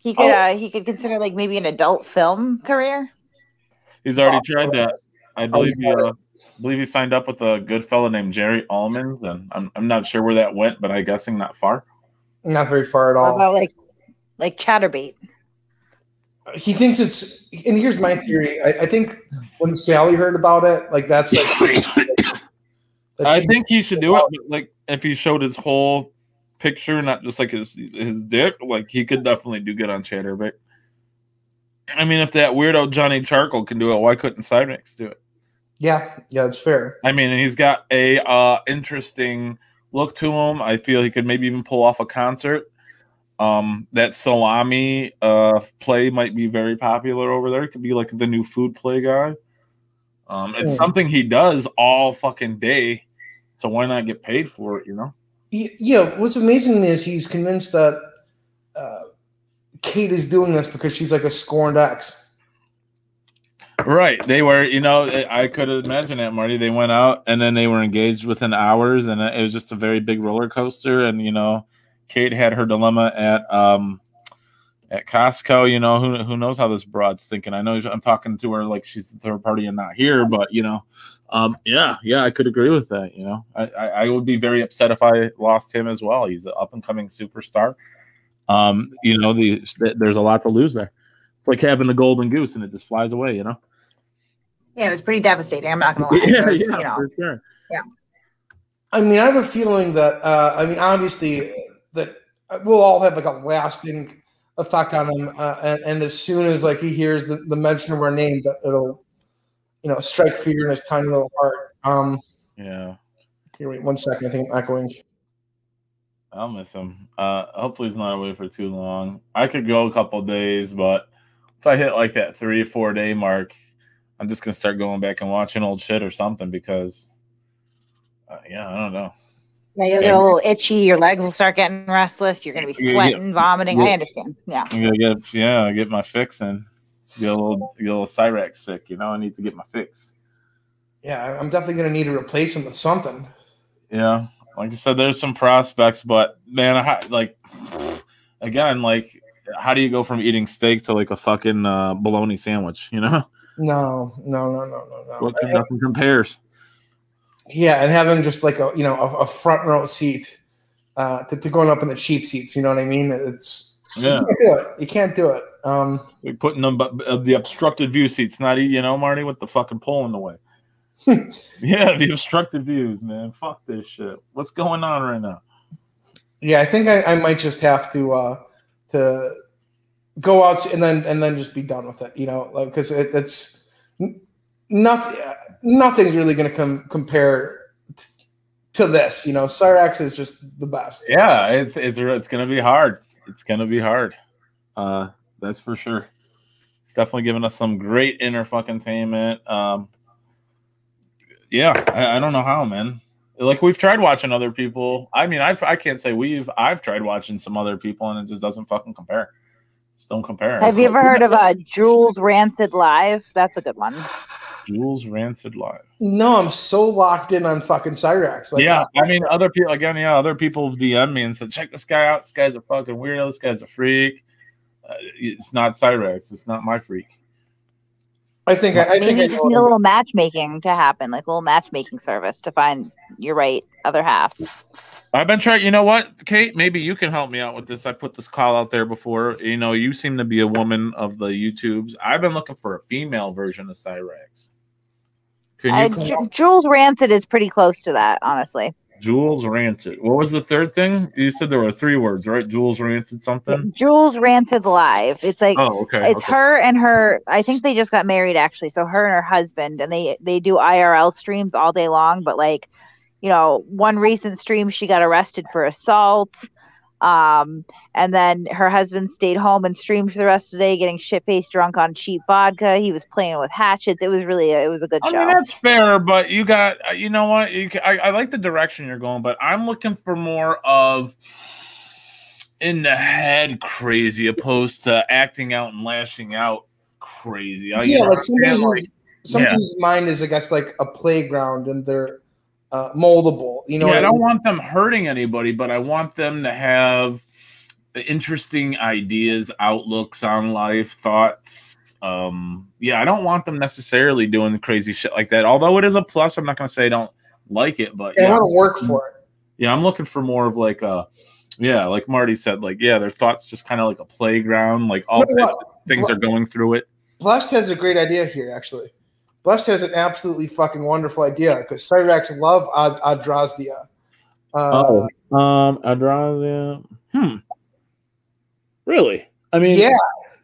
he could Oh. uh, he could consider like maybe an adult film career. He's already tried that. I believe he, uh, believe he signed up with a good fellow named Jerry Almonds, and I'm, I'm not sure where that went, but I'm guessing not far. Not very far at How all. about like like Chaturbate? he thinks it's and here's my theory I, I think when sally heard about it like that's like that I think he should do it, but like if he showed his whole picture, not just like his his dick, like he could definitely do good on Chaturbate. I mean, if that weirdo Johnny Charcoal can do it, why couldn't Cyrax do it? yeah yeah that's fair I mean, and he's got a uh, interesting look to him. I feel he could maybe even pull off a concert. Um, that salami uh, play might be very popular over there. It could be like the new food play guy. Um, it's something he does all fucking day, so why not get paid for it? You know? Yeah what's amazing is he's convinced that uh, kate is doing this because she's like a scorned ex Right. They were, you know, I could imagine that, Marty. They went out and then they were engaged within hours, and it was just a very big roller coaster. And you know, Kate had her dilemma at um at Costco. You know, who who knows how this broad's thinking? I know I'm talking to her like she's the third party and not here, but you know, um, yeah, yeah, I could agree with that. You know, I I, I would be very upset if I lost him as well. He's an up and coming superstar. Um, you know, the there's a lot to lose there. It's like having the golden goose and it just flies away. You know. Yeah, it was pretty devastating. I'm not gonna lie. Yeah, It was, yeah, you know, for sure. i mean i have a feeling that uh, i mean obviously that we'll all have like a lasting effect on him uh, and, and as soon as like he hears the, the mention of our name that it'll you know strike fear in his tiny little heart um Yeah, here wait one second i think i'm echoing I'll miss him. Uh, hopefully he's not away for too long. I could go a couple days, but if I hit like that three four day mark, I'm just gonna start going back and watching old shit or something because, uh, yeah, I don't know. yeah, you'll get a little itchy. Your legs will start getting restless. You're gonna be Yeah, yeah. sweating, vomiting. Yeah. I understand. Yeah. I'm gonna get yeah, get my fix in. Get a little get a little Cyrax sick, you know. I need to get my fix. yeah i'm definitely going to need to replace him with something Yeah, like I said, there's some prospects, but man, I, like again, like how do you go from eating steak to like a fucking uh, bologna sandwich? You know, no no no no no no what nothing compares. Yeah, and having just like a you know a, a front row seat uh, to, to going up in the cheap seats. You know what I mean? It's Yeah, you can't do it. You can't do it. Um, like putting them but uh, the obstructed view seats, not you know, Marty, with the fucking pole in the way. yeah, the obstructed views, man. Fuck this shit. What's going on right now? yeah, I think I, I might just have to uh, to go out and then and then just be done with it. You know, like because it, it's nothing. Nothing's really going to come compare t- to this. You know, Cyrax is just the best. Yeah, it's it's it's gonna be hard. It's gonna be hard. Uh, that's for sure. It's definitely giving us some great inner fucking entertainment. Um, yeah, I, I don't know how, man. Like we've tried watching other people. I mean, I've, I can't say we've. I've tried watching some other people, and it just doesn't fucking compare. Just don't compare. Have you ever heard of uh, Jules Rancid Live? That's a good one. Jules Rancid Live? No, I'm so locked in on fucking Cyrax. Like, yeah, I mean, other people again. Yeah, other people DM me and said, "Check this guy out. This guy's a fucking weirdo. This guy's a freak." Uh, it's not Cyrax. It's not my freak. I think I, I Maybe think you just know need a little matchmaking to happen, like a little matchmaking service to find your right other half. I've been trying. You know what, Kate? Maybe you can help me out with this. I put this call out there before. You know, you seem to be a woman of the YouTubes. I've been looking for a female version of Cyrax. Can you Uh, come Ju- up- Jules Rancid is pretty close to that, honestly. Jules Rancid? What was the third thing? You said there were three words, right? Jules Rancid something. Jules Rancid Live. It's like Oh, okay. it's okay. her and her. I think they just got married actually. So her and her husband, and they they do IRL streams all day long. But like, you know, one recent stream she got arrested for assault. Um, and then her husband stayed home and streamed for the rest of the day, getting shit faced drunk on cheap vodka. He was playing with hatchets. It was really a, it was a good I show. mean, that's fair, but you got, uh, you know what? You I, I like the direction you're going, but I'm looking for more of in the head crazy opposed to acting out and lashing out crazy. I, yeah, know, like somebody understand, who's, somebody whose mind is, I guess, like a playground and they're uh, moldable. You know, yeah, I I don't mean? want them hurting anybody, but I want them to have interesting ideas, outlooks on life, thoughts. Um, yeah, I don't want them necessarily doing crazy shit like that. Although it is a plus, I'm not gonna say I don't like it, but Yeah, I yeah, want to work for it. yeah, I'm looking for more of like a, yeah, like Marty said, like yeah, their thoughts just kind of like a playground, like all types of things are going through it. Blessed has a great idea here, actually. Blessed has an absolutely fucking wonderful idea because Cyrax love Ad- Adrazdia. Uh, um, Adrazia. Hmm. Really? I mean, yeah,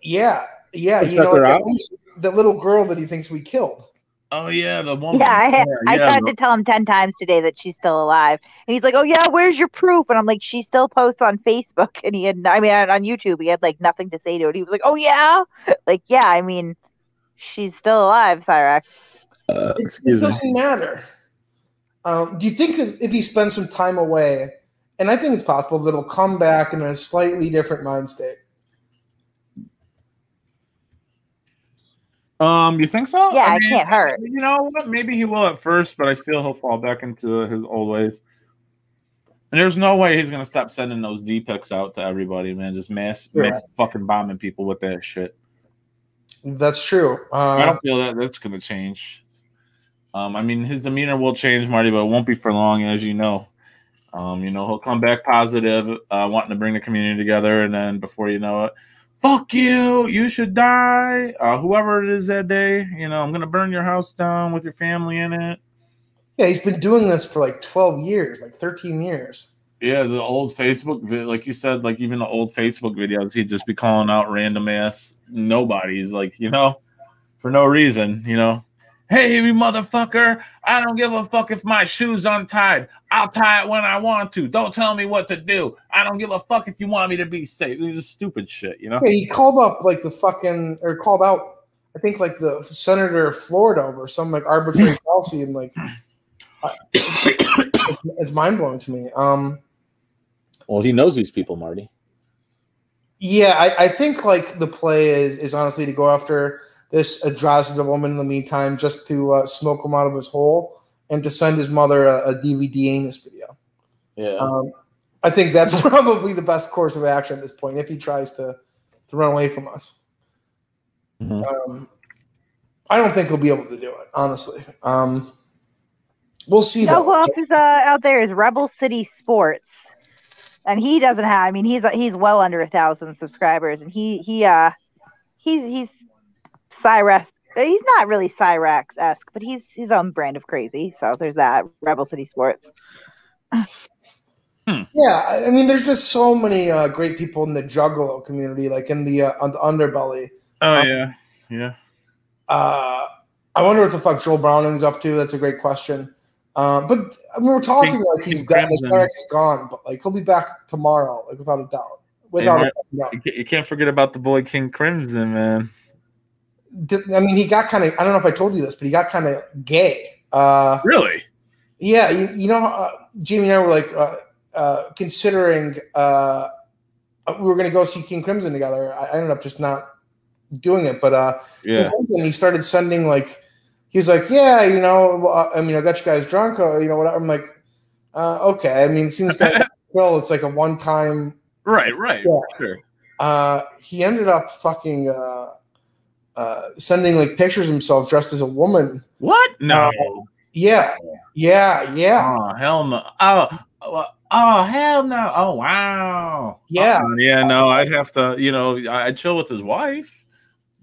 yeah, yeah. You know, check her that, out. little girl that he thinks we killed. Oh yeah, the woman. Yeah, I, I yeah, tried the- to tell him 10 times today that she's still alive. And he's like, Oh, yeah, where's your proof? And I'm like, She still posts on Facebook. And he had, I mean, on on YouTube, he had like nothing to say to it. He was like, Oh, yeah. Like, yeah, I mean, she's still alive, Cyrax. It- excuse it me. doesn't matter. Um, do you think that if he spends some time away, and I think it's possible that he'll come back in a slightly different mind state? Um, you think so? Yeah, I it can't hurt. You know what? Maybe he will at first, but I feel he'll fall back into his old ways. And there's no way he's gonna stop sending those D pics out to everybody, man. Just mass, Sure. mass fucking bombing people with that shit. That's true. I Uh, don't feel that that's gonna change. Um, I mean, his demeanor will change, Marty, but it won't be for long, as you know. Um, you know, he'll come back positive, uh, wanting to bring the community together, and then before you know it, fuck you, you should die. Uh, whoever it is that day, you know, I'm gonna burn your house down with your family in it. yeah, he's been doing this for like 12 years, like 13 years. Yeah, the old Facebook, like you said, like even the old Facebook videos, he'd just be calling out random ass nobodies, like you know, for no reason, you know. Hey, you motherfucker! I don't give a fuck if my shoe's untied. I'll tie it when I want to. Don't tell me what to do. I don't give a fuck if you want me to be safe. This is stupid shit, you know. Yeah, he called up like the fucking, or called out, I think like the senator of Florida over some like arbitrary policy, and like, it's, it's mind blowing to me. Um, Well, he knows these people, Marty. Yeah, I, I think like the play is is honestly to go after this Adrazida woman in the meantime, just to uh, smoke him out of his hole and to send his mother a, a DVD anus video. Yeah. Um, I think that's probably the best course of action at this point if he tries to to run away from us. Mhm. Um, I don't think he'll be able to do it, honestly. Um, we'll see. You know who else is uh, out there is Rebel City Sports, and he doesn't have. I mean, he's he's well under a thousand subscribers, and he he uh he's he's Cyrax. He's not really Cyrax esque, but he's his own brand of crazy. So there's that Rebel City Sports. Yeah, I I mean, there's just so many uh, great people in the Juggalo community, like in the uh, on the underbelly. Oh yeah. Yeah. Uh, I wonder what the fuck Joel Browning's up to. That's a great question. Uh, but I mean, we're talking King- like he's King gone, like Sarek is gone, but like he'll be back tomorrow, like without a doubt. Without Hey, a doubt. You can't- forget about the boy King Crimson, man. Did- I mean, he got kind of. I don't know if I told you this, but he got kind of gay. Uh, Really? Yeah, you, you know, uh, Jamie and I were like uh, uh, considering uh, we were going to go see King Crimson together. I, I ended up just not doing it, but uh, Yeah. and he started sending like he's like, yeah, you know, I mean, I got you guys drunk, uh, you know, whatever. I'm like, uh, okay. I mean, it seems kind of well, it's like a one time. Right, right. Yeah. Sure. Uh, he ended up fucking uh, uh, sending like pictures of himself dressed as a woman. What? No. Yeah, yeah, yeah, Oh hell no. Oh, oh, oh hell no. Oh wow. Yeah. Uh, yeah. No, I'd have to. You know, I'd chill with his wife.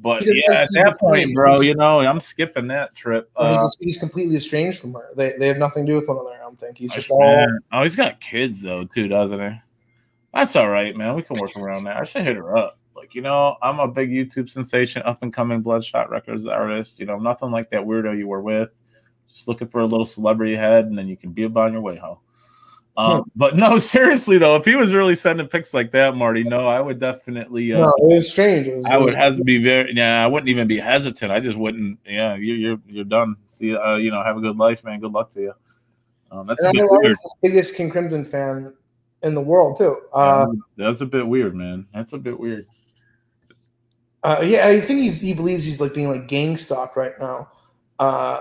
But yeah, at that point, bro, you know, I'm skipping that trip. Uh, he's, he's completely estranged from her. They, they have nothing to do with one another. I don't think he's just all. man. Oh, he's got kids though, too, doesn't he? That's all right, man. We can work around that. I should hit her up. Like, you know, I'm a big YouTube sensation, up and coming Bloodshot Records artist. You know, nothing like that weirdo you were with. Just looking for a little celebrity head, and then you can be about your way home. Um, But no, seriously though, if he was really sending pics like that, Marty, no, I would definitely. Uh, No, it was strange. It was, I would to be very. Yeah, I wouldn't even be hesitant. I just wouldn't. Yeah, you're you're you're done. See, uh, you know, have a good life, man. Good luck to you. Um, that's And I bit know I weird. was the biggest King Crimson fan in the world too. Uh, Um, that's a bit weird, man. That's a bit weird. uh, yeah, I think he's he believes he's like being like gang stalked right now. Uh,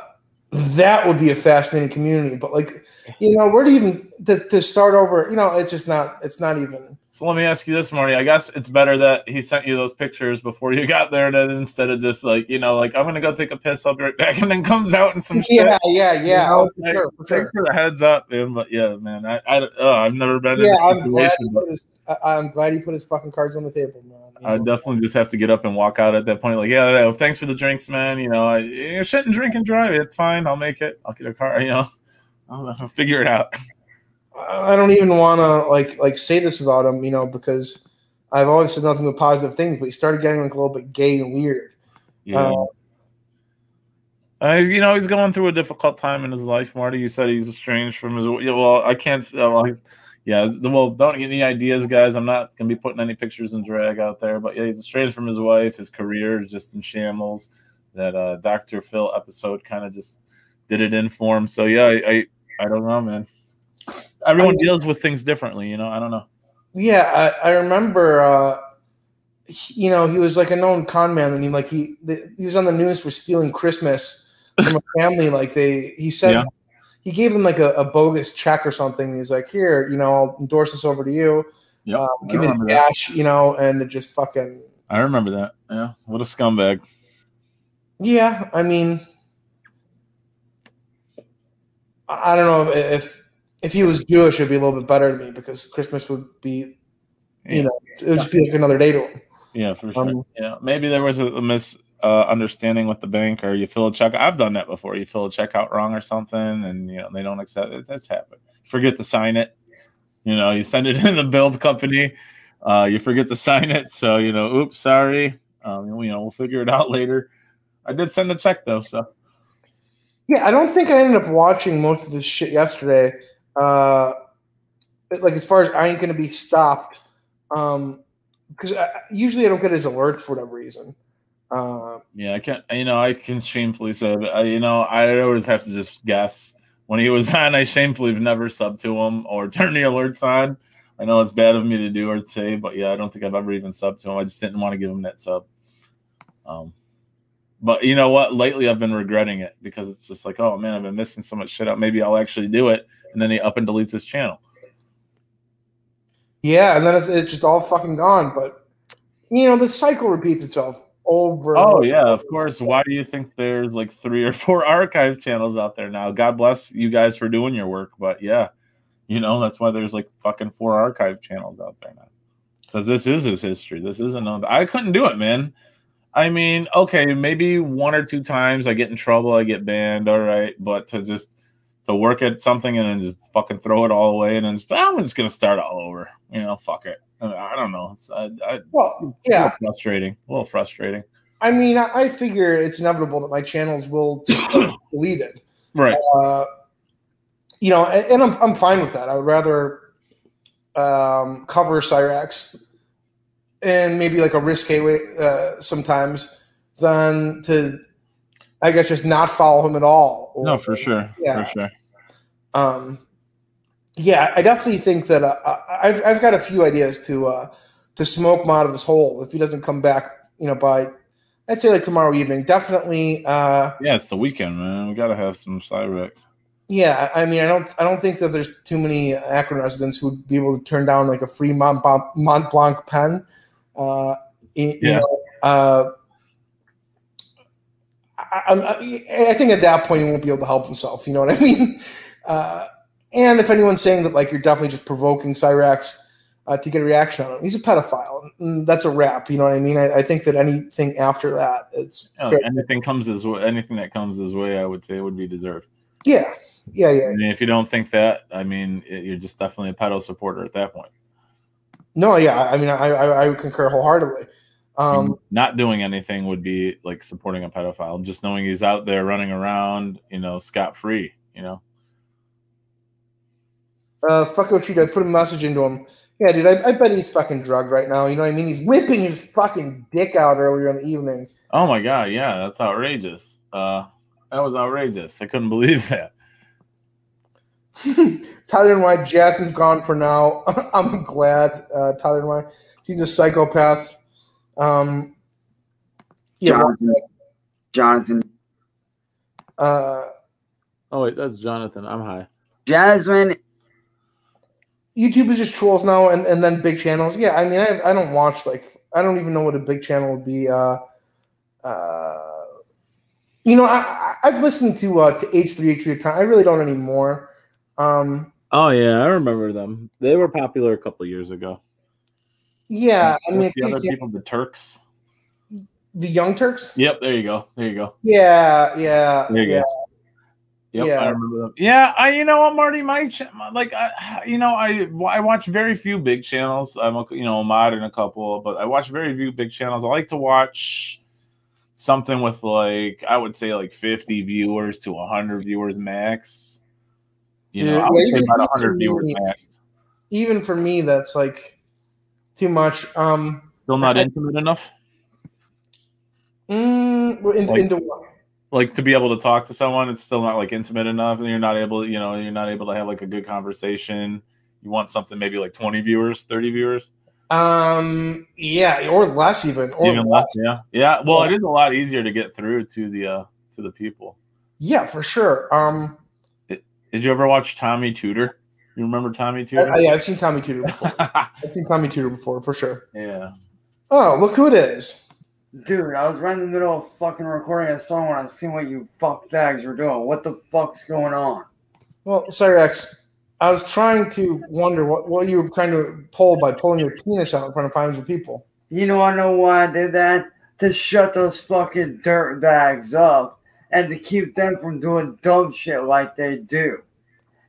that would be a fascinating community, but like, you know, where do you even to, to start over? You know, it's just not. It's not even. So let me ask you this, Marty. I guess it's better that he sent you those pictures before you got there, than instead of just like you know, like I'm gonna go take a piss, I'll be right back, and then comes out in some shit. Yeah, yeah, yeah. You know, oh, like, sure, Thanks for the heads up, man. But yeah, man, I, I oh, I've never been Yeah, I'm glad. situation, He but put his, I'm glad he put his fucking cards on the table, man. You I definitely just have to get up and walk out at that point. Like, yeah, yeah, thanks for the drinks, man. You know, I you shouldn't drink and drive. It's fine. I'll make it. I'll get a car. You know, I'll, I'll figure it out. I don't even want to like like say this about him, you know, because I've always said nothing but positive things. But he started getting like a little bit gay and weird. Yeah. Uh, Uh, you know, he's going through a difficult time in his life, Marty. You said he's estranged from his. Yeah, well, I can't. Uh, well, I- yeah, well, don't get any ideas, guys. I'm not gonna be putting any pictures in drag out there, but yeah, he's estranged from his wife. His career is just in shambles. That uh, Dr. Phil episode kind of just did it in for him. So yeah, I, I, I don't know, man. Everyone I mean- deals with things differently, you know. I don't know. Yeah, I, I remember. Uh, he- you know, he was like a known con man, and he like he he was on the news for stealing Christmas from a family. Like they, he said. Yeah. He gave them like a, a bogus check or something. He's like, "Here, you know, I'll endorse this over to you. Yep, Um, give me the cash, you know." And it just fucking I remember that. Yeah, what a scumbag. Yeah, I mean, I don't know if if he was Jewish, it'd be a little bit better to me because Christmas would be, Yeah. you know, it would just be like another day to him. Yeah, for sure. Um, yeah, maybe there was a, a mis uh, understanding with the bank, or you fill a check. I've done that before. You fill a check out wrong or something, and you know they don't accept it. That's happened. Forget to sign it. You know, you send it in the bill company. Uh, you forget to sign it, so you know, oops, sorry. Um, you know, we'll figure it out later. I did send the check though, so Yeah, I don't think I ended up watching most of this shit yesterday. Uh, like as far as I ain't gonna be stopped, um, because I, usually I don't get his alert for whatever reason. Uh, yeah, I can't. You know, I can shamefully say, but I, you know, I always have to just guess when he was on. I shamefully have never subbed to him or turned the alerts on. I know it's bad of me to do or say, but yeah, I don't think I've ever even subbed to him. I just didn't want to give him that sub. Um, but you know what? Lately, I've been regretting it because it's just like, oh man, I've been missing so much shit out. Maybe I'll actually do it, and then he up and deletes his channel. yeah, and then it's it's just all fucking gone. But you know, the cycle repeats itself over. Oh yeah, of course. Why do you think there's like three or four archive channels out there now? God bless you guys for doing your work, but yeah, you know that's why there's like fucking four archive channels out there now. Because this is his history. This isn't. I couldn't do it, man. I mean, okay, maybe one or two times I get in trouble, I get banned, all right, but to just to work at something and then just fucking throw it all away and then just, ah, I'm just gonna start all over. You know, fuck it. I, don't know. It's I, I, Well, yeah. little frustrating. A little frustrating. I mean, I, I figure it's inevitable that my channels will just get deleted. Right. Uh, you know, and, and I'm I'm fine with that. I would rather um, cover Cyrax and maybe like a risque way uh, sometimes than to, I guess, just not follow him at all. or- No, for sure. Yeah. For sure. Um, yeah, I definitely think that uh, I've I've got a few ideas to uh, to smoke him out of his hole if he doesn't come back. You know, by I'd say like tomorrow evening. Definitely. Uh, Yeah, it's the weekend, man. We gotta have some Cyrax. yeah, I mean, I don't I don't think that there's too many Akron residents who would be able to turn down like a free Mont, Blanc- Mont Blanc pen. Uh, you Yeah. know, uh, I, I, I think at that point he won't be able to help himself. You know what I mean? Uh, and if anyone's saying that like you're definitely just provoking Cyrax uh, to get a reaction on him, he's a pedophile. Mm, That's a wrap. You know what I mean? I, I think that anything after that, it's You know, anything comes his way, anything that comes his way, I would say would be deserved. yeah, yeah, yeah. I mean, if you don't think that, I mean, it, you're just definitely a pedo supporter at that point. No, yeah. I mean, I I, I would concur wholeheartedly. Um, not doing anything would be like supporting a pedophile. Just knowing he's out there running around, you know, scot free. You know, Uh, fuck Ochita, I put a message into him. Yeah, dude, I, I bet he's fucking drugged right now. You know what I mean? He's whipping his fucking dick out earlier in the evening. oh my god, yeah, that's outrageous. Uh, that was outrageous. I couldn't believe that. TylerNY, Jasmine's gone for now. I'm glad. Uh, TylerNY, he's a psychopath. Um, yeah, Jonathan. Jonathan. uh, Oh wait, that's Jonathan. I'm high. Jasmine. YouTube is just trolls now, and, and then big channels. Yeah, I mean, I, I don't watch like I don't even know what a big channel would be. Uh, uh, you know, I, I- I've listened to uh, to H three H three a ton. I really don't anymore. Um, Oh yeah, I remember them. They were popular a couple years ago. yeah, I mean, the other people, the Turks. the Young Turks. Yep, there you go. There you go. Yeah, yeah, you yeah. go. Yep, Yeah. I remember them. Yeah, I you know what, Marty, my ch- like I you know I I watch very few big channels. I'm a, you know a mod in a couple, but I watch very few big channels. I like to watch something with like I would say like 50 viewers to 100 viewers max. You know, I would yeah, say about can- 100 viewers max. Even for me, that's like too much. Um, Still not I- intimate enough. mm, we're into, Like- into what? Like to be able to talk to someone, it's still not like intimate enough, and you're not able, you know, you're not able to have like a good conversation. You want something maybe like 20 viewers, 30 viewers. Um, yeah, or less even, or even less. Yeah, yeah. Well, it is a lot easier to get through to the uh to the people. Yeah, for sure. Um, Did you ever watch Tommy Tudor? You remember Tommy I, Tudor? I, yeah, I've seen Tommy Tudor before. I've seen Tommy Tudor before for sure. yeah. Oh, look who it is. Dude, I was right in the middle of fucking recording a song when I seen what you fuck bags were doing. What the fuck's going on? Well, Cyrax, I was trying to wonder what, what you were trying to pull by pulling your penis out in front of 500 people. You know, I know why I did that? To shut those fucking dirt bags up and to keep them from doing dumb shit like they do.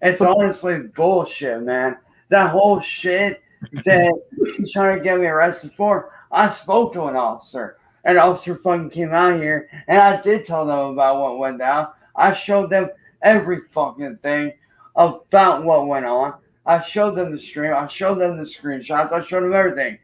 It's honestly bullshit, man. That whole shit that he's trying to get me arrested for, I spoke to an officer. An officer fucking came out here and I did tell them about what went down. I showed them every fucking thing about what went on. I showed them the stream. I showed them the screenshots. I showed them everything.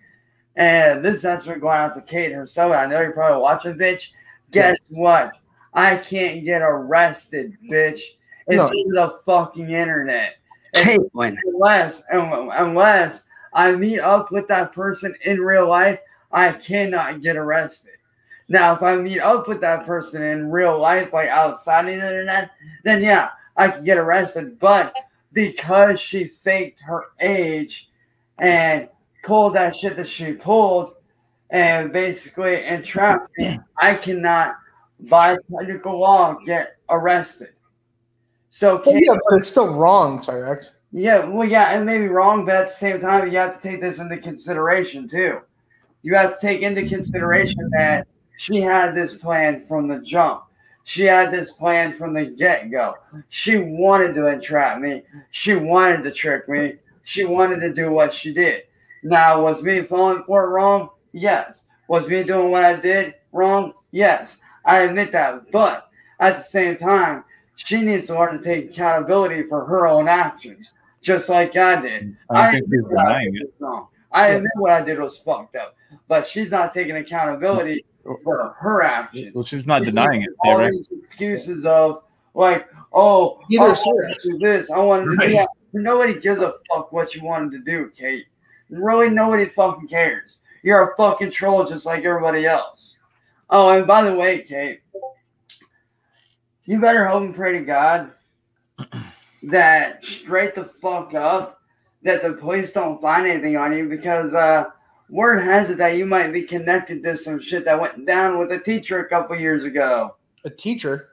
And this is actually going out to Kate herself. I know you're probably watching, bitch. Guess what? I can't get arrested, bitch. It's No. the fucking internet. And Caitlin. unless unless I meet up with that person in real life, I cannot get arrested. Now, if I meet up with that person in real life, like outside of the internet, then yeah, I can get arrested. But because she faked her age and pulled that shit that she pulled and basically entrapped me, I cannot, by technical law, get arrested. So, Well, yeah, but it's still wrong, Cyrax. yeah, well, yeah, it may be wrong, but at the same time, you have to take this into consideration too. You have to take into consideration that she had this plan from the jump. She had this plan from the get go. She wanted to entrap me. She wanted to trick me. She wanted to do what she did. Now, was me falling for it wrong? Yes. Was me doing what I did wrong? Yes. I admit that. But at the same time, she needs to learn to take accountability for her own actions, just like I did. I don't think she's denying it. wrong. I admit what I did was fucked up, but she's not taking accountability for her actions. Well, she's not She's denying it, All these excuses of like, oh, I wanted to do this. I wanted to Right. do that. Nobody gives a fuck what you wanted to do, Kate. Really, nobody fucking cares. You're a fucking troll just like everybody else. Oh, and by the way, Kate, you better hope and pray to God that straight the fuck up that the police don't find anything on you because uh word has it that you might be connected to some shit that went down with a teacher a couple years ago. A teacher.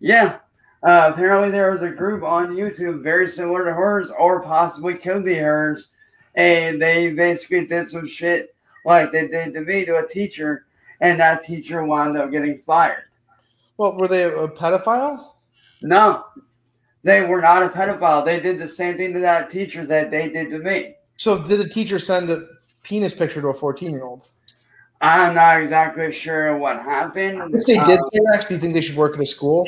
Yeah. Uh, apparently there was a group on YouTube very similar to hers, or possibly could be hers, and they basically did some shit like they did to me to a teacher, and that teacher wound up getting fired. Well, were they a pedophile? No, they were not a pedophile. They did the same thing to that teacher that they did to me. So did the teacher send a penis picture to a 14 year old? I'm not exactly sure what happened. If they did, Uh, do you think they should work at a school?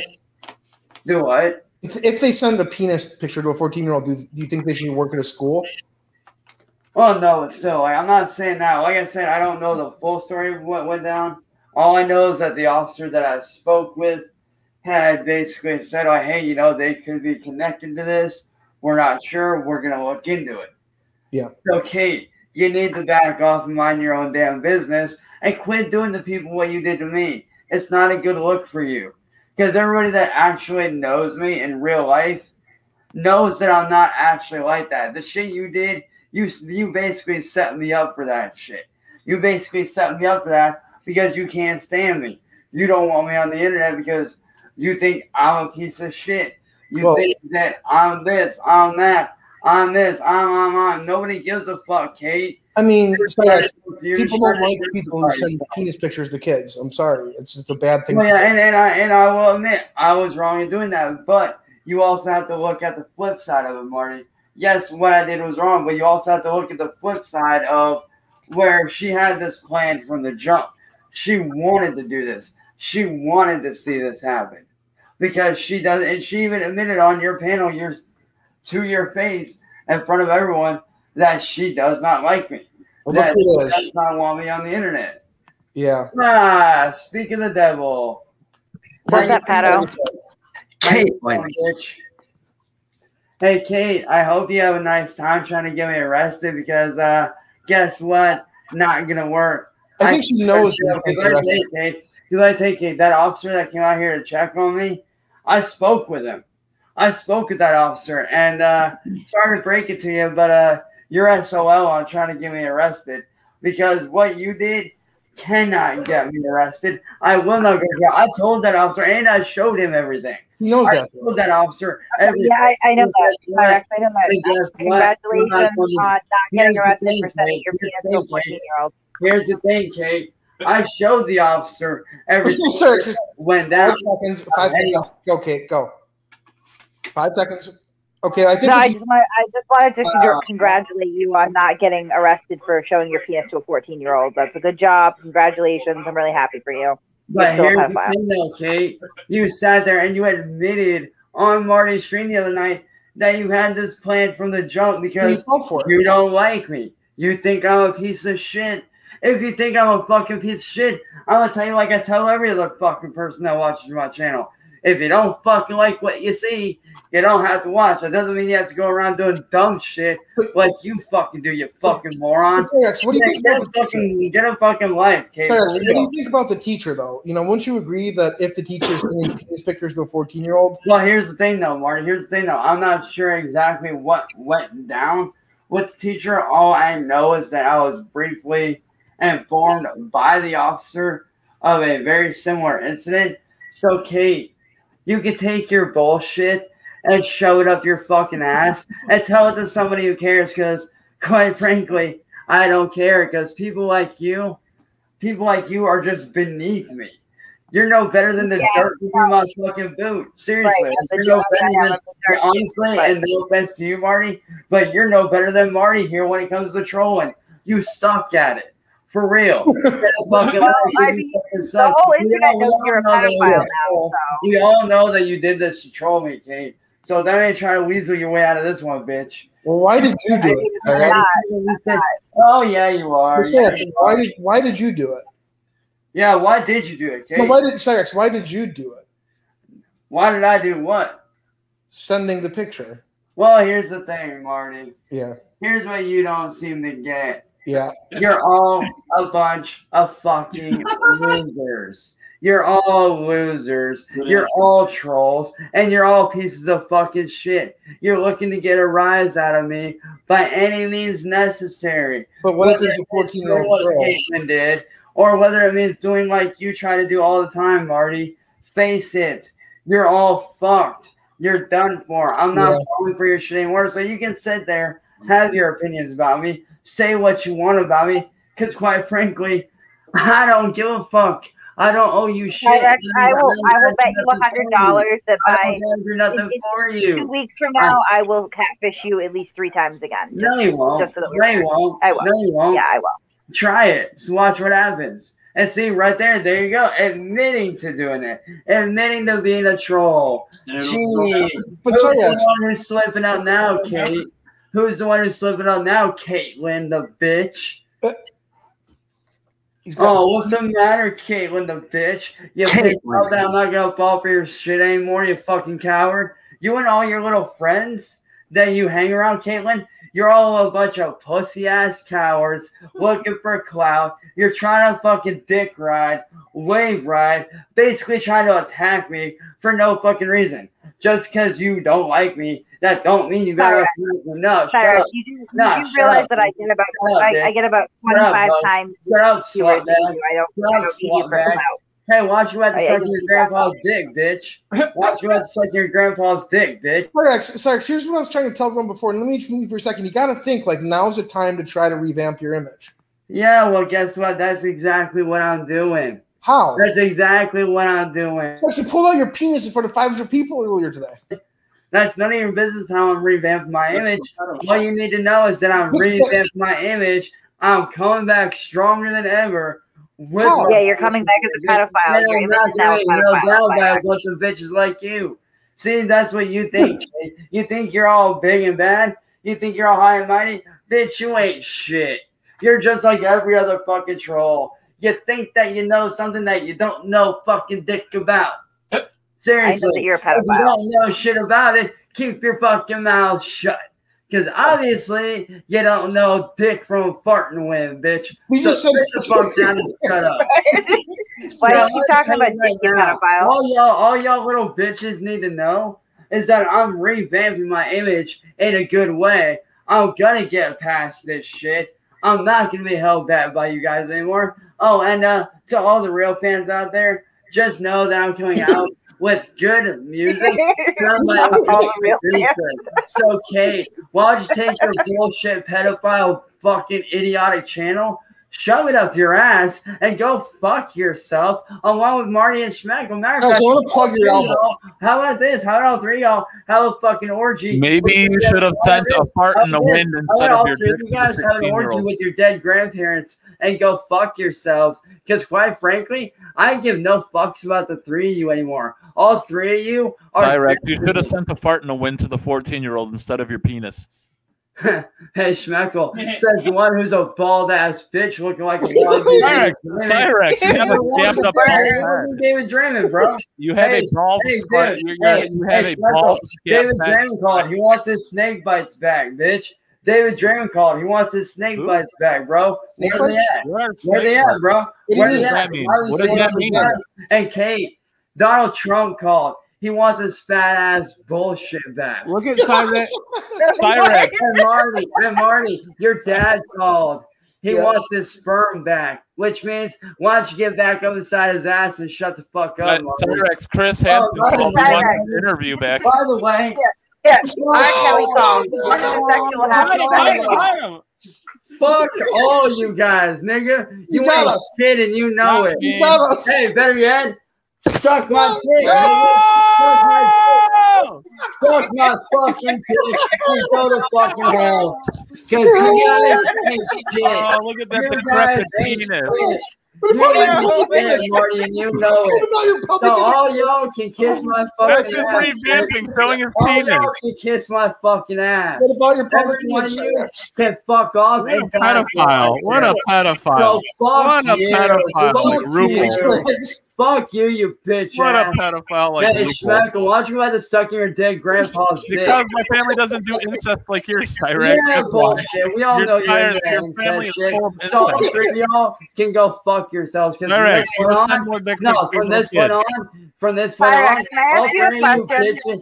do what? If, if they send a penis picture to a 14 year old, do, do you think they should work at a school? Well, no, but still, like, I'm not saying that. Like I said, I don't know the full story of what went down. All I know is that the officer that I spoke with had basically said, "Oh, hey, you know, they could be connected to this. We're not sure. We're gonna look into it." Yeah. So, Kate, you need to back off and mind your own damn business and quit doing to people what you did to me. It's not a good look for you because everybody that actually knows me in real life knows that I'm not actually like that. The shit you did you you basically set me up for that shit. You basically set me up for that because you can't stand me. You don't want me on the internet because you think I'm a piece of shit. You Well- think that I'm this, I'm that, I'm this, I'm, I'm, I'm. Nobody gives a fuck, Kate. I mean, people don't like people who send penis pictures to kids. I'm sorry. It's just a bad thing. Well, yeah, and, and I and I will admit I was wrong in doing that, but you also have to look at the flip side of it, Marty. Yes, what I did was wrong, but you also have to look at the flip side of where she had this plan from the jump. She wanted to do this. She wanted to see this happen because she does, and she even admitted on your panel, your to your face in front of everyone that she does not like me. Well, look that she does not want me on the internet. Yeah. Ah, speak of the devil. What's up, Pato? Kate, bitch. Hey, Kate, I hope you have a nice time trying to get me arrested because, uh, guess what? Not gonna work. I think she knows Because you I take Kate, because I take Kate, that officer that came out here to check on me, I spoke with him. I spoke with that officer, and uh, sorry to break it to you, but uh, you're SOL on trying to get me arrested because what you did cannot get me arrested. I will not go to jail. I told that officer, and I showed him everything. He knows I that. told that officer everything. Yeah, I, I know that. Guess I know that. Congratulations on not getting the arrested thing, for sending Kate. your Here's penis to a 14 year old. Here's the thing, Kate. I showed the officer everything Sir, just went five down. seconds. Five seconds. Go, Kate. Go. Five seconds. Okay, I think. No, I just, wanted, I just wanted to Uh, congratulate you on not getting arrested for showing your penis to a 14 year old. That's a good job. Congratulations. I'm really happy for you. But You're here's the pedophile. thing, though, Kate. You sat there and you admitted on Marty's stream the other night that you had this plan from the jump because fought you don't like me. You think I'm a piece of shit. If you think I'm a fucking piece of shit, I'm gonna tell you like I tell every other fucking person that watches my channel. If you don't fucking like what you see, you don't have to watch. That doesn't mean you have to go around doing dumb shit like you fucking do, you fucking moron. Cyrax, what do you think Get about a the teacher? fucking, get a fucking life, Kate. What do you think about the teacher, though? You know, wouldn't you agree that if the teacher is sending penis pictures to a 14 year old, Well, here's the thing, though, Marty. Here's the thing, though. I'm not sure exactly what went down with the teacher. All I know is that I was briefly informed by the officer of a very similar incident. So, Kate, you can take your bullshit and shove it up your fucking ass and tell it to somebody who cares. Because, quite frankly, I don't care. Because people like you, people like you are just beneath me. You're no better than the dirt in my fucking boot. Seriously, Right. you're no better than dirt. honestly, Right. and no offense to you, Marty, but you're no better than Marty here when it comes to trolling. You suck at it. For real. Fucking Well. I mean, The whole We internet all- knows you're a all know that pedophile you're now. We all know that you did this to troll me, Kate. So don't ain't try to weasel your way out of this one, bitch. well, why did you I do mean, it? I'm not. Oh yeah, you are. Yeah, you why are. did why did you do it? Yeah, why did you do it, Kate? No, why did Cyrax? Why did you do it? Why did I do what? sending the picture. Well, here's the thing, Marty. Yeah, Here's what you don't seem to get. Yeah. You're all a bunch of fucking losers. You're all losers. You're all trolls. And you're all pieces of fucking shit. You're looking to get a rise out of me by any means necessary. But what if Whether there's a it's 14 year old girl? Caitlyn did, or whether it means doing like you try to do all the time, Marty. Face it. You're all fucked. You're done for. I'm not Yeah. falling for your shit anymore. So you can sit there, have your opinions about me, say what you want about me, because quite frankly, I don't give a fuck. I don't owe you shit. Cyrax, I will I will bet you hundred dollars that by don't have to do nothing in- in two weeks from now ah. I will catfish you at least three times again. No, you won't. just so that no, you won't. I will. No, you won't. Yeah, I will. Try it. Just watch what happens. And see right there, there you go. Admitting to doing it. Admitting to being a troll. Jeez. But Who's sorry, the one who's slipping out now, Kate? Who's the one who's slipping out now, Caitlin, the bitch? he's got Oh, what's the matter, Caitlin, the bitch? You think that I'm not gonna fall for your shit anymore, you fucking coward? You and all your little friends that you hang around, Caitlin, you're all a bunch of pussy ass cowards looking for clout. You're trying to fucking dick ride, wave ride, basically trying to attack me for no fucking reason. Just because you don't like me, that don't mean you gotta no. shut Cyrax, you do, you Nah, do realize up. that I get about up, I. I get about 25 times Shut up, slut than bag. you. I don't, Shut I don't need you slut for Hey, watch you have to I- I suck just- your grandpa's dick, bitch. Watch you have to suck your grandpa's dick, bitch. Cyrax, Cyrax, here's what I was trying to tell everyone before. And let me just move for a second. You got to think like now's the time to try to revamp your image. Yeah, well, guess what? That's exactly what I'm doing. How? That's exactly what I'm doing. Cyrax, you pulled out your penis in front of 500 people earlier today. That's none of your business how I'm revamping my image. All you need to know is that I'm revamping my image. I'm coming back stronger than ever. With oh. Yeah, you're coming back as a pedophile. And Your I'm image not is now a getting held pedophile. down by a bunch of bitches like you. See, that's what you think. You think you're all big and bad? You think you're all high and mighty? Bitch, you ain't shit. You're just like every other fucking troll. You think that you know something that you don't know fucking dick about. I know Seriously. that you're a If you don't know shit about it, keep your fucking mouth shut. Because obviously you don't know dick from farting wind, bitch. We So just said sit the fuck down and shut up. Why Yeah, don't you I'm about telling dick, right now, pedophile? All y'all, all y'all little bitches need to know is that I'm revamping my image in a good way. I'm gonna get past this shit. I'm not gonna be held back by you guys anymore. Oh, and uh, to all the real fans out there, just know that I'm coming out with good music. From my All the real fans. producer. So, Kate, why don't you take your bullshit pedophile fucking idiotic channel, shove it up your ass, and go fuck yourself along with Marty and Schmeck? Matter of Cyrax, I fact, want to plug your album. How about this? How about all three of y'all have a fucking orgy? Maybe you should have sent a fart in the wind instead of all your three dick of to you guys have an orgy with your dead grandparents and go fuck yourselves? Because quite frankly, I give no fucks about the three of you anymore. All three of you are Cyrax, you should have sent a fart in the wind to the 14 year old instead of your penis. hey, Schmeckle says the one who's a bald ass bitch looking like a Cyrax, wannabe. Cyrax, you have a jammed up bald Hey, head. David Draymond, bro. You have Hey, a bald hey, squat. dude, You, you- hey, you have hey, a bald David Draymond called. He wants his snake bites back, bitch. David Draymond called. He wants his snake Who? bites back, bro. Snake Where they at? Where they at, bro? What Where they What does at? that mean? What does that mean? And Kate, Donald Trump called. He wants his fat ass bullshit back. Look at Cyrax. Cyrax. And Marty, and Marty, your dad called. He Yeah. wants his sperm back, which means why don't you get back up inside his ass and shut the fuck up, Marty? Cyrax, Chris Hansen Oh, called. He Cyrax. interview back. By the way, Yeah, R. Kelly called. What is the sexual happening? fuck all you guys, nigga. You, You got ain't us. shit and you know Not it. You got us. Hey, better yet, suck my dick, nigga. No! Suck my fucking dick and go to fucking hell. Cause you guys ain't shit. Oh, look at that You decrepit penis. shit. What You about your know public it. Marty, and you know it. about So all y'all can kiss my That's fucking just ass. revamping, showing his All penis. y'all can kiss my fucking ass. What about your public Every one of you can fuck off What a and die pedophile. What a pedophile. So What a pedophile like Fuck RuPaul. you. Cyrus. Fuck you, you bitch What a pedophile like Hey, RuPaul. Schmeckle, why don't you let us suck your dead grandpa's dick? Because my family doesn't do incest like yours, Cyrax. yeah, That's why. bullshit. We all You're know you're tired- your family is shit. full of So all incest. three of y'all can go fuck yourselves. Because from this point on, no, from this your point on, from this point Cyrax, on, can I all ask three of you question? bitches.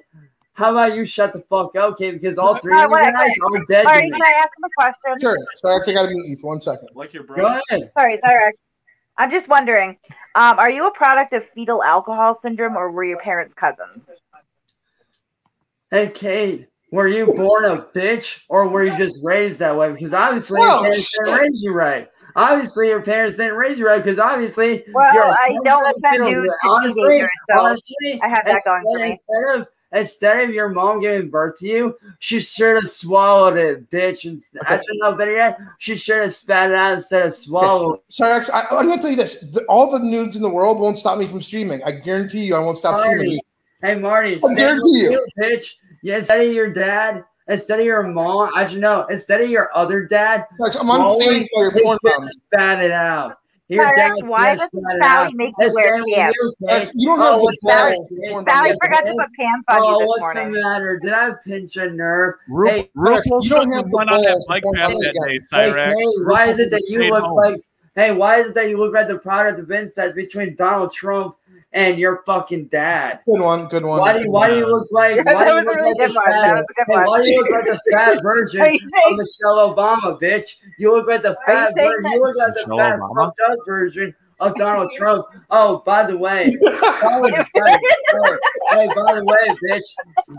How about you shut the fuck up, okay? Because all three of you guys are dead Marty, to me. can I ask him a question? Sure. Cyrus, I gotta mute you for one second. Like your Go brother. ahead. Sorry, Cyrax. I'm just wondering, um, are you a product of fetal alcohol syndrome or were your parents cousins? Hey, Kate, were you born a bitch or were you just raised that way? Because obviously Oh, your parents didn't raise you right. Obviously, your parents didn't raise you right because obviously Well, you're a I don't fucking offend you fiddle. to Honestly, so honestly, I have that going for me. Instead of instead of your mom giving birth to you, she should have swallowed it, bitch. And I don't know better yet. She should have spat it out instead of swallowed. Cyrus, I, I'm gonna tell you this: the, all the nudes in the world won't stop me from streaming. I guarantee you, I won't stop streaming. Hey Marty, I guarantee you. bitch. Yeah, instead of your dad, instead of your mom, I don't know, instead of your other dad, I'm swallowing, unfazed by your porn spat it out. Your Cyrax, dad why doesn't spat Sally make you wear same with pants? you, you don't Oh, have the what's that? balls for Sally forgot to put pants on Oh, you this what's morning. the matter? Did I pinch a nerve? Ru- Hey, Cyrus, RuPaul you don't have have the went on that balls bike path that again. day, Hey, why is it that you look like? Hey, why is it that you look like the product of incest between Donald Trump and your fucking dad? Good one, good one. Why do you, why do you look like? Yeah, Why do you look really like good the one. fat? A Hey, why do you look like the fat version of Michelle Obama, bitch? You look like the Are you fat version. You look like the Michelle fat Obama? fucked up version of Donald Trump. Oh, by the way, hey, hey, hey, by the way, bitch,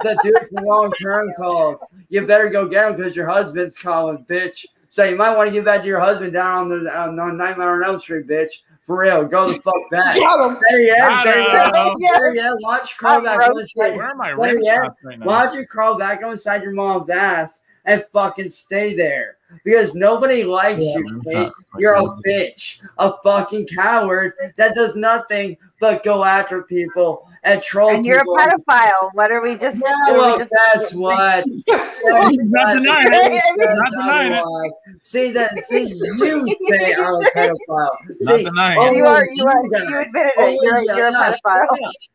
the dude from Long Term called. You better go get him because your husband's calling, bitch. So you might want to give that to your husband down on the on, on Nightmare on Elm Street, bitch. For real, go the fuck back. Got him. There you Got go. There you go. him. There you go. Watch crawl I'm back roasted. inside. Where am I Wait, raped yeah. right now? Why don't you crawl back inside your mom's ass and fucking stay there? Because nobody likes Yeah. you, Kate. You're a bitch, a fucking coward that does nothing but go after people and troll and you're a pedophile. What are we just? Yeah, are we just- guess what? Not denying it. Not denying it. otherwise. See that? See, you say I'm a pedophile. Not See, denying only it. You are. You are. You admitted it. You're. you- You're a pedophile.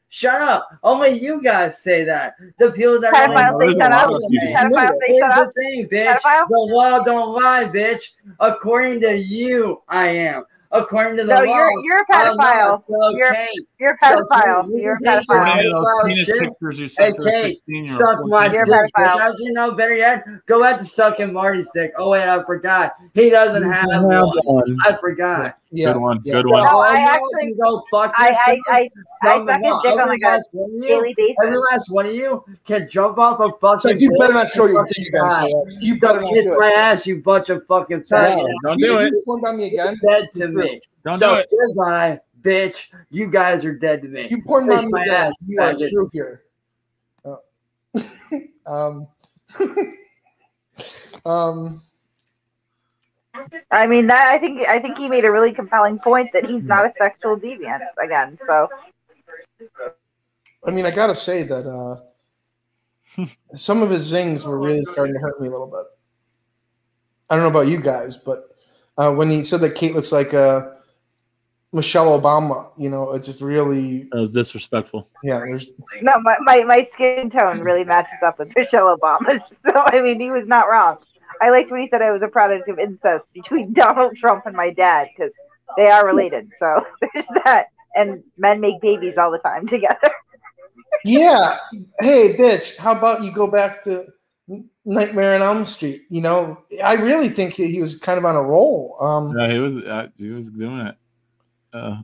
Shut up. Only you guys say that. The people that Pedophile There's say a shut lot up. of people. Pedophile say Here's shut up. the thing, bitch. Pedophile? The law don't lie, bitch. According to you, I am. According to the No, law, you're. You're a I'm pedophile. not. You're- Okay. You're a pedophile. So, You're a you think you're According pedophile. to those Pedophile penis shit. pictures you Hey, sent to a Kate, 16 year Suck old. my You're dick. a pedophile. How'd you know better yet? Go back to sucking Marty's dick. Oh wait, I forgot. He doesn't have one. I forgot. Yeah. Good one. yeah. Good one. No, all I actually- can go fuck I. yourself. I. I. I No, suck his dick on every like a last one of you- daily Every last one of you can jump off a fucking. So you better not show your fucking dick again, die. Cyrus. You better not Kiss my ass, you bunch of fucking Cyrus, faggots. Don't do did it. you porn bomb me again? Dead to me. Don't so do it. goodbye, bitch. You guys are dead to me. You porn Kiss bomb me my again. ass, You are true here. Oh. um. um. I mean that. I think. I think he made a really compelling point that he's not a sexual deviant again. So I mean, I gotta say that uh, some of his zings were really starting to hurt me a little bit. I don't know about you guys, but uh, when he said that Kate looks like uh, Michelle Obama, you know, it just really, That was disrespectful. yeah. There's no, my, my, my skin tone really matches up with Michelle Obama. So I mean, he was not wrong. I liked when he said I was a product of incest between Donald Trump and my dad because they are related. So there's that. And men make babies all the time together. yeah. Hey, bitch, how about you go back to Nightmare on Elm Street? You know, I really think he he was kind of on a roll. Um, Yeah, he was. Uh, he was doing it. Uh,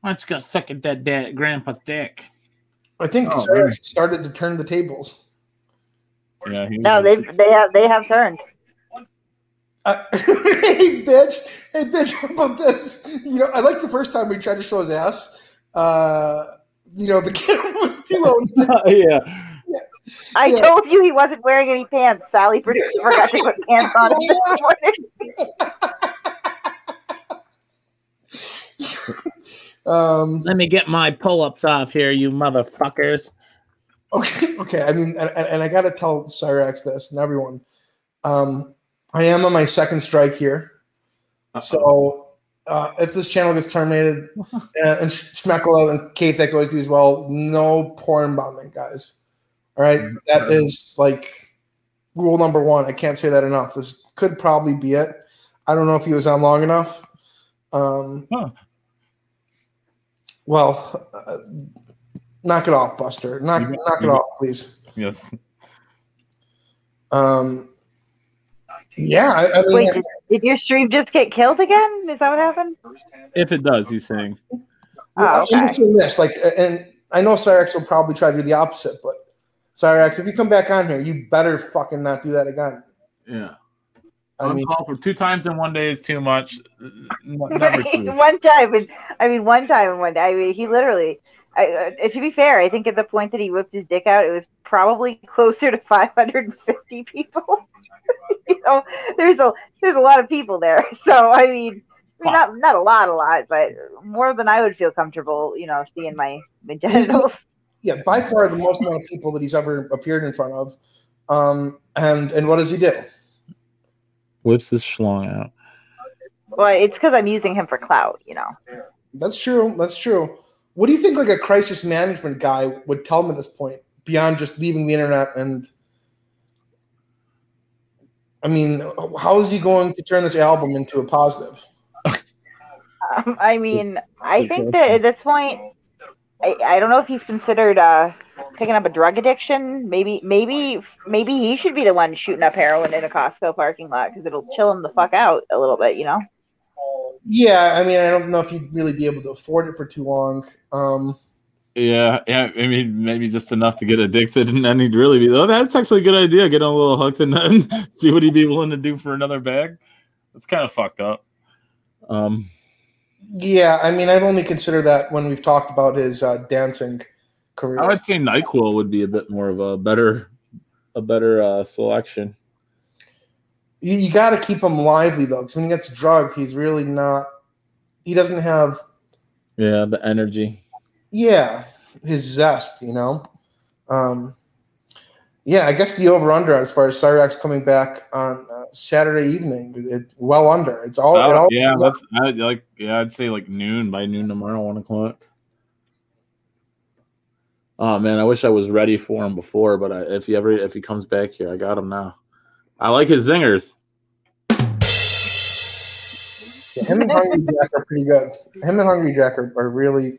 why don't you go suck at that dad, grandpa's dick? I think Oh, Sarah started to turn the tables. Yeah, No, they they have they have turned. Uh, hey, bitch. Hey, bitch, how about this? You know, I like the first time we tried to show his ass. Uh, you know, the camera was too low. yeah. I Yeah. told you he wasn't wearing any pants. Sally producer forgot to put pants on him this morning. um, Let me get my pull-ups off here, you motherfuckers. Okay, okay. I mean, and, and I got to tell Cyrax this and everyone. Um, I am on my second strike here. So uh, if this channel gets terminated uh, and Schmeckle and Kate that goes to as well, no porn bombing, guys. All right, that is like rule number one. I can't say that enough. This could probably be it. I don't know if he was on long enough. Um, Huh. Well, uh, knock it off, Buster. Knock, You- knock it off, please. Yes. Um, yeah, I, I mean, Wait, did, did your stream just get killed again? Is that what happened? If it does, he's saying. Oh, I'm okay. saying this, like, and I know Cyrax will probably try to do the opposite, but Cyrax, if you come back on here, you better fucking not do that again. Yeah. I mean, Uncalled for two times in one day is too much. N- one time, and- I mean, one time in one day. I mean, he literally. I, uh, to be fair, I think at the point that he whipped his dick out, it was probably closer to 550 people. you know, there's a there's a lot of people there. So I mean, I mean, not not a lot, a lot, but more than I would feel comfortable, you know, seeing my, my genitals. yeah, by far the most amount of people that he's ever appeared in front of. Um, and and what does he do? Whips his schlong out. Well, it's because I'm using him for clout, you know. That's true. That's true. What do you think like a crisis management guy would tell him at this point beyond just leaving the internet and I mean, how is he going to turn this album into a positive? Um, I mean, I think that at this point, I, I don't know if he's considered uh, picking up a drug addiction. Maybe, maybe, maybe he should be the one shooting up heroin in a Costco parking lot because it'll chill him the fuck out a little bit, you know. Yeah, I mean, I don't know if he'd really be able to afford it for too long. Um, Yeah, yeah. I mean, maybe just enough to get addicted, and then he'd really be. Oh, that's actually a good idea. Get him a little hooked, and then see what he'd be willing to do for another bag. That's kind of fucked up. Um, yeah, I mean, I've only considered that when we've talked about his uh, dancing career. I would say Nyquil would be a bit more of a better, a better uh, selection. You, you got to keep him lively though, because when he gets drugged, he's really not. He doesn't have, Yeah, the energy. yeah, his zest. You know. Um, yeah, I guess the over under as far as Cyrax coming back on uh, Saturday evening, it, well under. It's all. it Oh, all yeah, that's I, like yeah. I'd say like noon by noon tomorrow, one o'clock. Oh man, I wish I was ready for him before, but I, if he ever if he comes back here, I got him now. I like his zingers. him and Hungry Jack are pretty good. Him and Hungry Jack are, are really.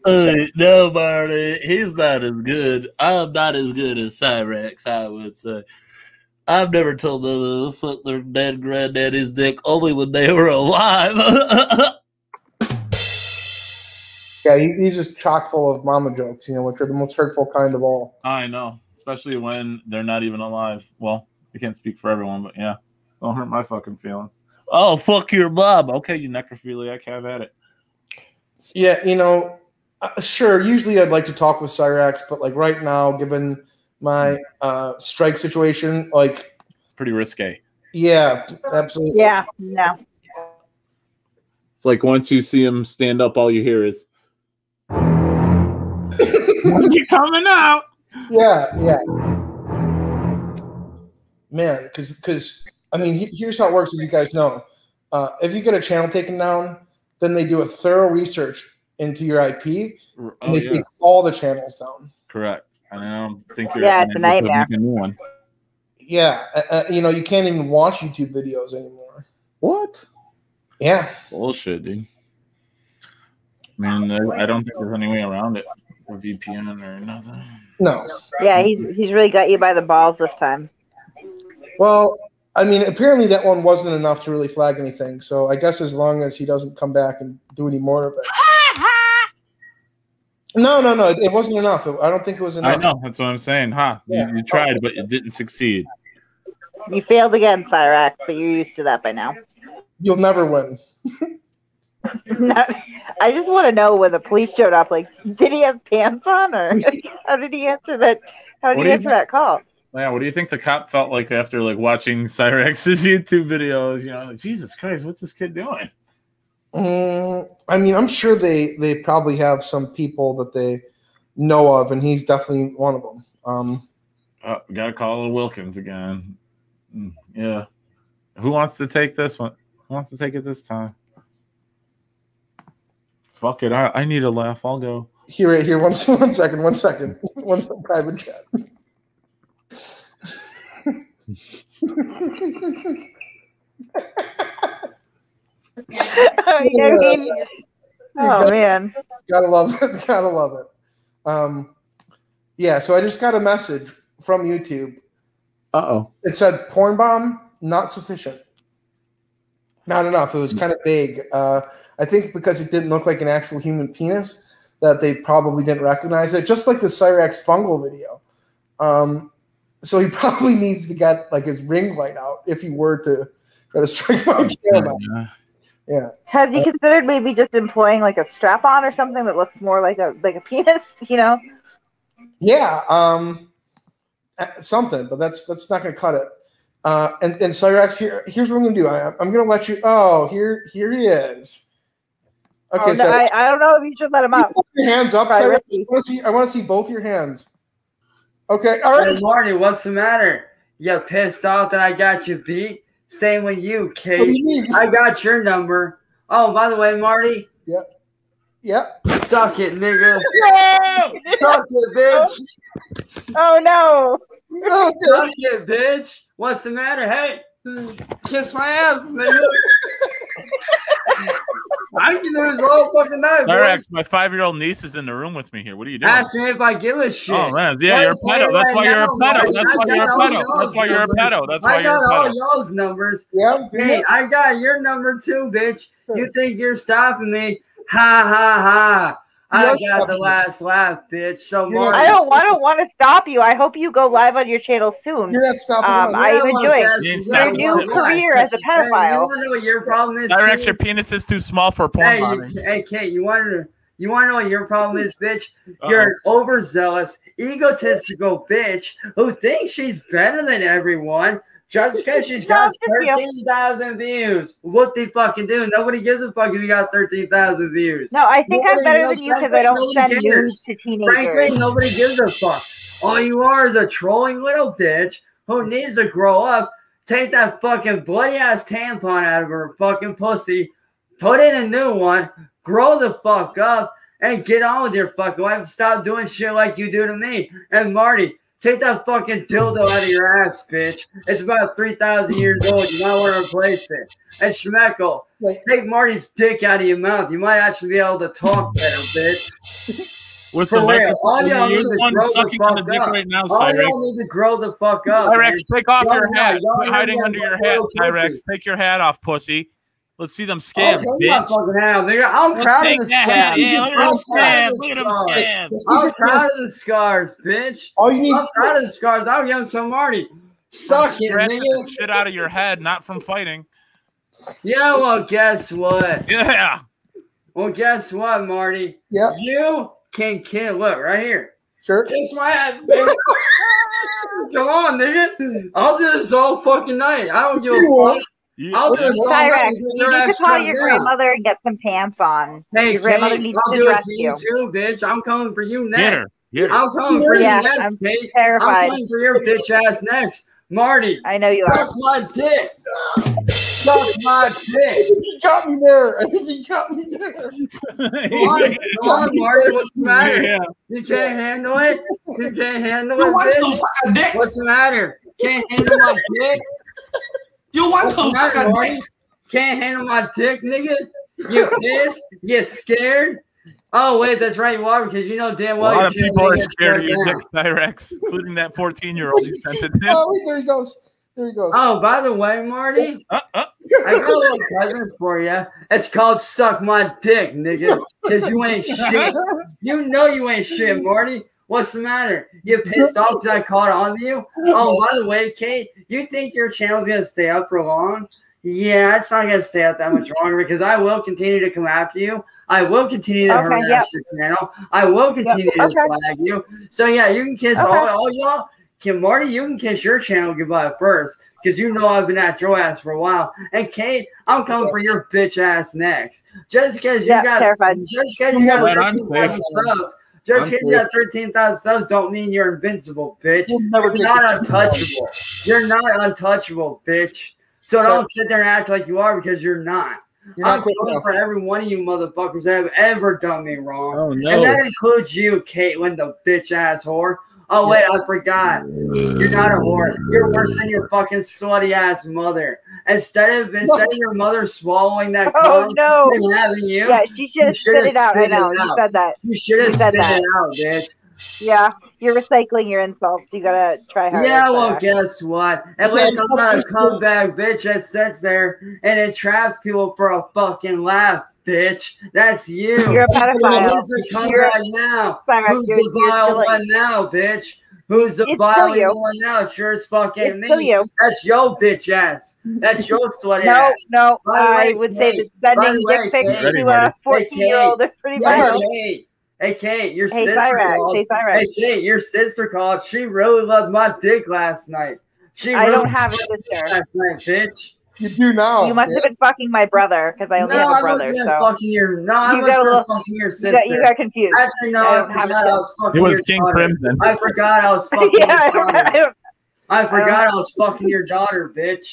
no, Marty, he's not as good. I'm not as good as Cyrax, I would say. I've never told them to suck their dead granddaddy's dick only when they were alive. Yeah, he, he's just chock full of mama jokes, you know, which are the most hurtful kind of all. I know, especially when they're not even alive. Well, I can't speak for everyone, but yeah, don't hurt my fucking feelings. Oh, fuck your mom. Okay, you necrophiliac, have at it. Yeah, you know, uh, sure. Usually, I'd like to talk with Cyrax, but like right now, given my uh, strike situation, like, Pretty risque. yeah, absolutely. Yeah, no. It's like once you see him stand up, all you hear is, "You coming out?" Yeah, yeah. Man, because because I mean, he- here's how it works, as you guys know. Uh, if you get a channel taken down, then they do a thorough research into your IP, and Oh they yeah, take all the channels down. correct. I know. Think you're. Yeah, it's a and they could nightmare. a new one. Yeah, uh, uh, you know, you can't even watch YouTube videos anymore. What? Yeah, Bullshit, dude. I mean, there- I don't think there's any way around it. Or VPN or nothing. no. Yeah, he's he's really got you by the balls this time. Well, I mean, apparently that one wasn't enough to really flag anything. So I guess as long as he doesn't come back and do any more of it. No, no, no. It, it wasn't enough. I don't think it was enough. I know. That's what I'm saying. Huh? Yeah. You, you tried, but you didn't succeed. You failed again, Cyrax, but you're used to that by now. You'll never win. Not, I just want to know when the police showed up. Like, did he have pants on, or how did he answer that? How did What he do you answer that call? Yeah. What do you think the cop felt like after like watching Cyrax's YouTube videos? You know, like Jesus Christ, what's this kid doing? Mm, I mean, I'm sure they they probably have some people that they know of, and he's definitely one of them. Um, Oh, gotta call Wilkins again. Mm, Yeah. Who wants to take this one? Who wants to take it this time? Fuck it. I, I need a laugh. I'll go. here, right here. One, one second. One second. One private chat. I mean, oh man. Gotta love it. Gotta love it. Um, yeah. So I just got a message from YouTube. Uh oh. It said porn bomb not sufficient. Not enough. It was kind of big. Uh, I think because it didn't look like an actual human penis, that they probably didn't recognize it. Just like the Cyrax fungal video. Um, so he probably needs to get like his ring light out if he were to try to strike my camera. Yeah. Has he considered maybe just employing like a strap on or something that looks more like a like a penis, you know? Yeah, um, uh, something, but that's that's not going to cut it. Uh, and and Cyrax, here here's what I'm going to do. I, I'm going to let you. Oh, here here he is. Okay, oh, no, so I, I don't know if you should let him up. put your hands up. Right, Cyrax. I want to see. I want to see both your hands. Okay, all right. Hey, right. Marty, what's the matter? You pissed off that I got you beat? Same with you, What Kate. you? I got your number. Oh, by the way, Marty, Yep. Yep. Suck it, nigga. No! Suck it, bitch. Oh, oh no. Okay. Suck it, bitch. What's the matter? Hey, kiss my ass, nigga. I can do this all fucking night, boy. My five year old niece is in the room with me here. What are you doing? Ask me if I give a shit. Oh man, yeah, you're a pedo. That's why you're a pedo. That's why you're a pedo. That's why you're a pedo. That's why I you're got all y'all's numbers. Yeah. Hey. I got your number too, bitch. You think you're stopping me? Ha ha ha. I got the last laugh, bitch. So You're Marty, not I don't I don't want to stop you. I hope you go live on your channel soon. You're not stopping. Um, me. I am enjoying Your new career as a Hey, You pedophile. want to know what your problem is? Cyrax, too? your penis is too small for porn Hey, you, hey, Kate, you want to you want to know what your problem is, bitch? Uh-oh. You're an overzealous, egotistical bitch who thinks she's better than everyone just because she's got No, just you. 13,000 views. What they fucking do? Nobody gives a fuck if you got 13,000 views. No, I think I'm better than you because I don't nobody send cares. news to Frankly, teenagers. nobody gives a fuck. All you are is a trolling little bitch who needs to grow up, take that fucking bloody ass tampon out of her fucking pussy, put in a new one, grow the fuck up, and get on with your fucking life. Stop doing shit like you do to me. And Marty, take that fucking dildo out of your ass, bitch. It's about 3,000 years old. You might want to replace it. And Schmeckle, Like- take Marty's dick out of your mouth. You might actually be able to talk better, bitch. With For the real, microphone, all y'all you're need the to one grow the sucking on the fuck dick up. right now, All y'all need to grow the fuck up. Cyrax, take off Y'all your hat. y'all hiding under your hat, pussy. Cyrax. Take your hat off, pussy. Let's see them Oh, scabs, bitch. fucking hat, nigga. I'm Let's proud of the that scars. Yeah, look at them I'm proud of scabs. the Look at them scars. I'm proud of the scars, bitch. All you need. I'm proud of the scars. I'm give him some Marty. Suck it, nigga. shit out of your head, not from fighting. Yeah, well, guess what? Yeah. Well, guess what, Marty? Yeah. You can kill. Look, right here. Sure. Kiss my ass, baby. Come on, nigga. I'll do this all fucking night. I don't give a fuck. You- I'll do yeah. this. Cyrax, you need to call your down. grandmother and get some pants on. Hey, Your grandmother Kate, needs I'll to do it dress to you you. too, bitch. I'm coming for you Get next. her. Get. I'm coming for Yeah, you next, I'm Kate. I'm coming for your bitch ass next. Marty, I know you are. suck my dick. Suck my dick. He got me there. I think he got me there. Come on, come on, Marty. What's the matter? Yeah. You can't handle it? You can't handle You it, want to bitch? dick? What's the matter? Can't handle my dick? You want to matter, suck a Marty? dick? Can't handle my dick, nigga? You pissed? You scared? Oh, wait, that's right, you are, because you know damn well. A lot of people are scared of shut your dick, Cyrax, including that 14 year old you sent it to. Oh, wait, there he goes. There he goes. Oh, by the way, Marty, Uh, uh. I got a little present for you. It's called Suck My Dick, nigga. Because you ain't shit. You know you ain't shit, Marty. What's the matter? You pissed off because I caught on to you? Oh, by the way, Kate, you think your channel's going to stay up for long? Yeah, it's not going to stay up that much longer because I will continue to come after you. I will continue to Okay, harass yep. your channel. I will continue to okay. flag you. So, yeah, you can kiss Okay. all, all y'all. Kim Marty, you can kiss your channel goodbye first because you know I've been at your ass for a while. And Kate, I'm coming for your bitch ass next. Just because you Yeah, got terrified. just because you got Right, I'm 13,000 safe. subs, just because you got 13,000 subs don't mean you're invincible, bitch. We'll You're not untouchable. You're not untouchable, bitch. So So- don't sit there and act like you are because you're not. You're not I'm coming for every one of you motherfuckers that have ever done me wrong. Oh And no. that includes you, Caitlin, the bitch ass whore. Oh wait, I forgot. You're not a whore. You're worse than your fucking sweaty ass mother. Instead of instead of your mother swallowing that Oh no. and having you, Yeah, she should have spit it out. I know. You said that. you should have said spit that. it out, bitch. Yeah. You're recycling your insults. You gotta try harder. Yeah, well, that. guess what? At least I'm not a comeback bitch that sits there and entraps people for a fucking laugh, bitch. That's you. You're a pedophile. Who's the You're- now? Cyrus, Who's the vile one now, bitch? Who's the It's vile one now? Sure as fuck ain't It's me. still you. That's your bitch ass. That's your sweaty No, ass. no. The I way, would say that sending dick pics to a 14 year old is pretty. Kate. Hey, Kate, your Hey, sister called. Hey. Hey, Kate, your sister called. She really loved my dick last night. She I don't have a it sister. last night, bitch. You do now. You must have been fucking my brother because I only no, have a I brother. wasn't So fucking your. No, I You was got a little- fucking your sister. you got, you got confused. Actually, no, I I, don't have forgot I was fucking It was your King daughter. Crimson. I forgot I was fucking yeah, your I daughter. I I forgot I was fucking your daughter, bitch.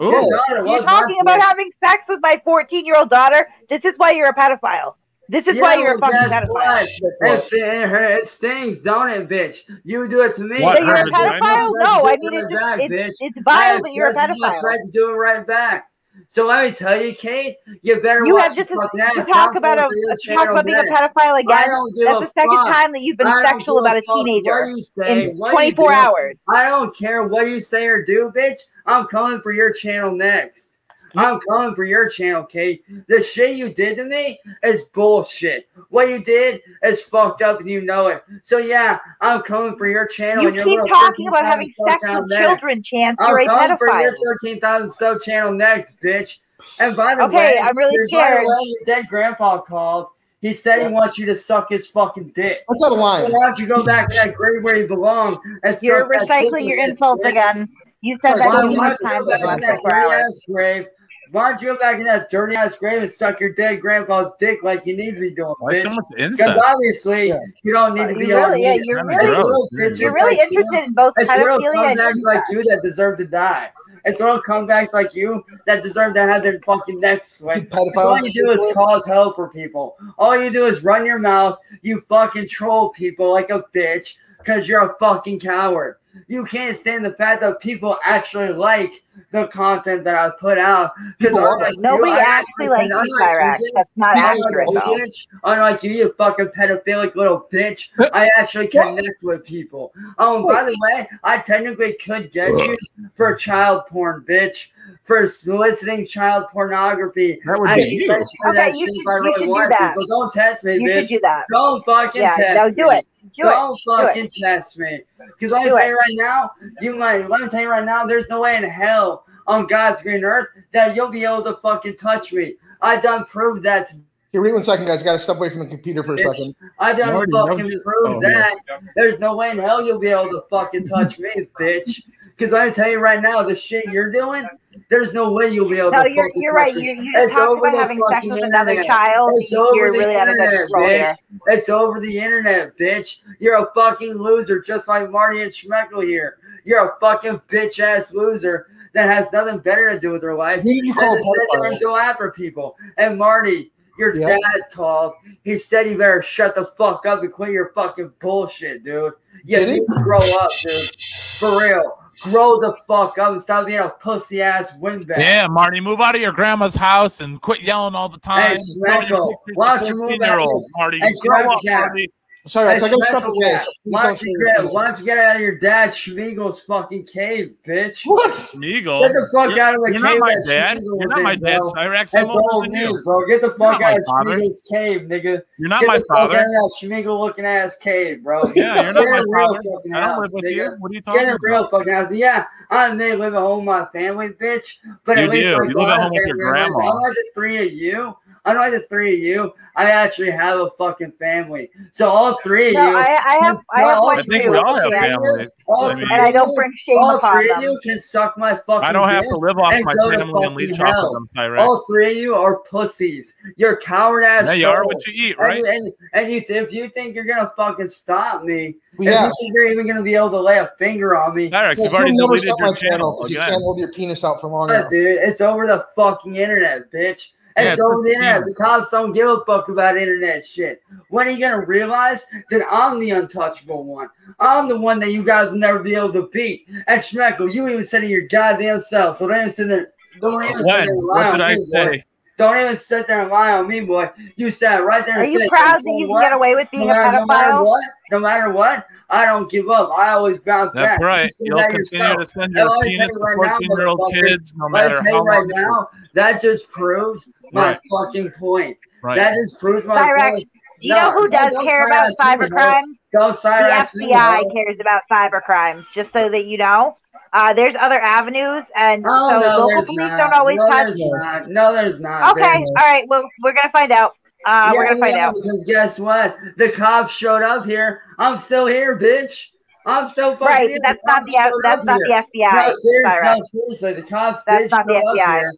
Your Ooh. daughter You're talking about having sex with my 14 year old daughter. This is why you're a pedophile. This is why you're a well, fucking pedophile. what? It, it, it stings, don't it, bitch? You do it to me. What, you're a pedophile? No, I mean Right it's back, it's, bitch. it's I vile that you're a just- I pedophile. tried to do it right back. So let me tell you, Kate, you better You watch have just your to, fucking ass. to talk about a going talk about being a next. pedophile I again. don't That's a the second fuck. time that you've been sexual about a fuck teenager What you say, in what 24 you hours. I don't care what you say or do, bitch. I'm coming for your channel next. I'm coming for your channel, Kate. The shit you did to me is bullshit. What you did is fucked up and you know it. So yeah, I'm coming for your channel. You and your keep talking about having sex channel with next. children, Chance. I'm You're a coming for your 13,000 sub channel next, bitch. And by the Okay, way, I'm really scared. By the way, your dead grandpa called. He said he wants you to suck his fucking dick. That's out of So line. why don't you go back to that grave where you belong and You're recycling your insults again. You said Sorry, that Why too much times go in the last in that 24 dirty hours. ass grave? Why don't you go back in that dirty ass grave and suck your dead grandpa's dick like you need to be doing, Why so bitch? Because obviously Yeah. you don't need to be You on really, yeah, you're really, gross. It's you're really like you. interested in both It's real pedophilia and comebacks like you that deserve to die. It's little comebacks like you that deserve to have their fucking necks You All you do is cause hell for people. All you do is run your mouth. You fucking troll people like a bitch because you're a fucking coward. You can't stand the fact that people actually like the content that I put out. Because People love you, Nobody actually likes unlike you, Cyrax. you, That's not unlike accurate, you, though. bitch, unlike you, you fucking pedophilic little bitch, I actually connect with people. Oh, and by the way, I technically could get you for child porn, bitch. For soliciting child pornography. That would be can you. Okay, you should- you really should do that. So don't test me, You should bitch. do that. Don't fucking Yeah, test no, me. do it. Do it. Don't Do it. fucking test me. Because let me Do tell you right now, you might let me tell you right now, there's no way in hell on God's green earth that you'll be able to fucking touch me. I done proved that. to- Here, wait one second, guys. Got to step away from the computer for a second. I done fucking proved oh, yeah. that. There's no way in hell you'll be able to fucking touch me, bitch. Because let me tell you right now, the shit you're doing, there's no way you'll be able No, to you're fucking you're right. You you It's talked about having sex with another internet. child. It's You're the really out of internet, control bitch. here. It's over the internet, bitch. You're a fucking loser, just like Marty and Schmeckle here. You're a fucking bitch ass loser that has nothing better to do with their life Who did you than call to a sit there pedophile? and go after people. And Marty, your Yeah. dad called. He said you better shut the fuck up and quit your fucking bullshit, dude. You Did he? to grow up, dude. For real. Grow the fuck up and stop being a pussy ass windbag. Yeah, Marty, move out of your grandma's house and quit yelling all the time. Hey, Showing your Schmeckle, pictures why don't you move 14-year-olds, Marty. Hey, Grow up, Marty. Sorry, I got to step Schmeckle, away. So Why don't don't, you get, why don't you get out of your dad Smeagol's fucking cave, bitch? What? Eagle. Get the fuck You're- out of the You're cave. not my dad. Smeagol You're not my dad, bro. Cyrax. That's I'm older old news, you. bro. Get the fuck out of. Smeagol's cave, nigga. You're not Get my the fuck out of that Smeagol looking ass cave, bro. Yeah, you're not my father. I don't house, live with nigga. you. What are you Get talking in real about? fucking house. Yeah, I may live at home with my family, bitch. But You at least do. You live at home with your family, unlike- grandma. Unlike the three of you, unlike the three of you, I actually have a fucking family. So all three of No, you, I, I have I have I one I think we all have yeah. families. all I mean- And I don't bring shame all upon three of you can suck my fucking. I don't have to live off my family and fucking leech hell. off of them, Cyrax. All three of you are pussies. You're coward ass. Yeah, you are what you eat, right? you- and, and you, if you think you're gonna fucking stop me, We if you think you're even gonna be able to lay a finger on me, Cyrax, Yeah, you've already you'll never deleted your my channel channel oh, you can't hold your penis out for long enough. dude, it's over the fucking internet, bitch. Yeah, It's it's over the internet. The cops don't give a fuck about internet shit. When are you gonna realize that I'm the untouchable one? I'm the one that you guys will never be able to beat. And Schmeckle, you even said it your goddamn self. So don't even sit there. Don't even sit there and lie What on did I me, boy. say? Don't even sit there and lie on me, boy. You sat right there. Are and you said, proud that know you can what? get away with No being a matter, no matter pedophile? what, no matter what, I don't give up. I always bounce back. That's right. You You'll continue yourself. to send your tell penis to right 14 year old kids no matter tell you how right long. now, that just proves my Right. fucking point. Right. That just proves my Cyrax, point. Do you know No, who no, does don't care about Cyrax me, cyber ho. crimes? Don't The FBI ho. cares about cyber crimes, just so that you know. Uh, there's other avenues, and Oh, so no, local there's police not. don't always no, touch. there's not. No, there's not. Okay, There's all right. Well, we're gonna find out. Uh, we're gonna find yeah, out. Because guess what? The cops showed up here. I'm still here, bitch. I'm still fucking Right, here. that's The not the F- that's not here. the FBI. No, seriously, Cyrax. no, seriously, the cops That's did not the show up here.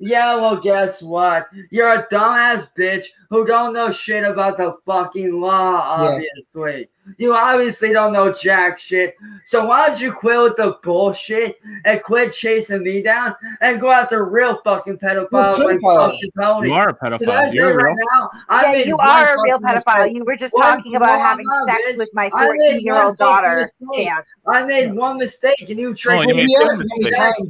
Yeah, well, guess what? You're a dumbass bitch who don't know shit about the fucking law, Yeah. obviously. You obviously don't know jack shit. So why don't you quit with the bullshit and quit chasing me down and go after real fucking pedophiles You're a like pedophile. Tony? You are a 'Cause I pedophile. you You're right real. now, I Yeah, you are a real pedophile. mistake. You were just One- talking about having I'm sex bitch. with my 14 year old daughter. mistake. I made one mistake and you tricked Oh, you me.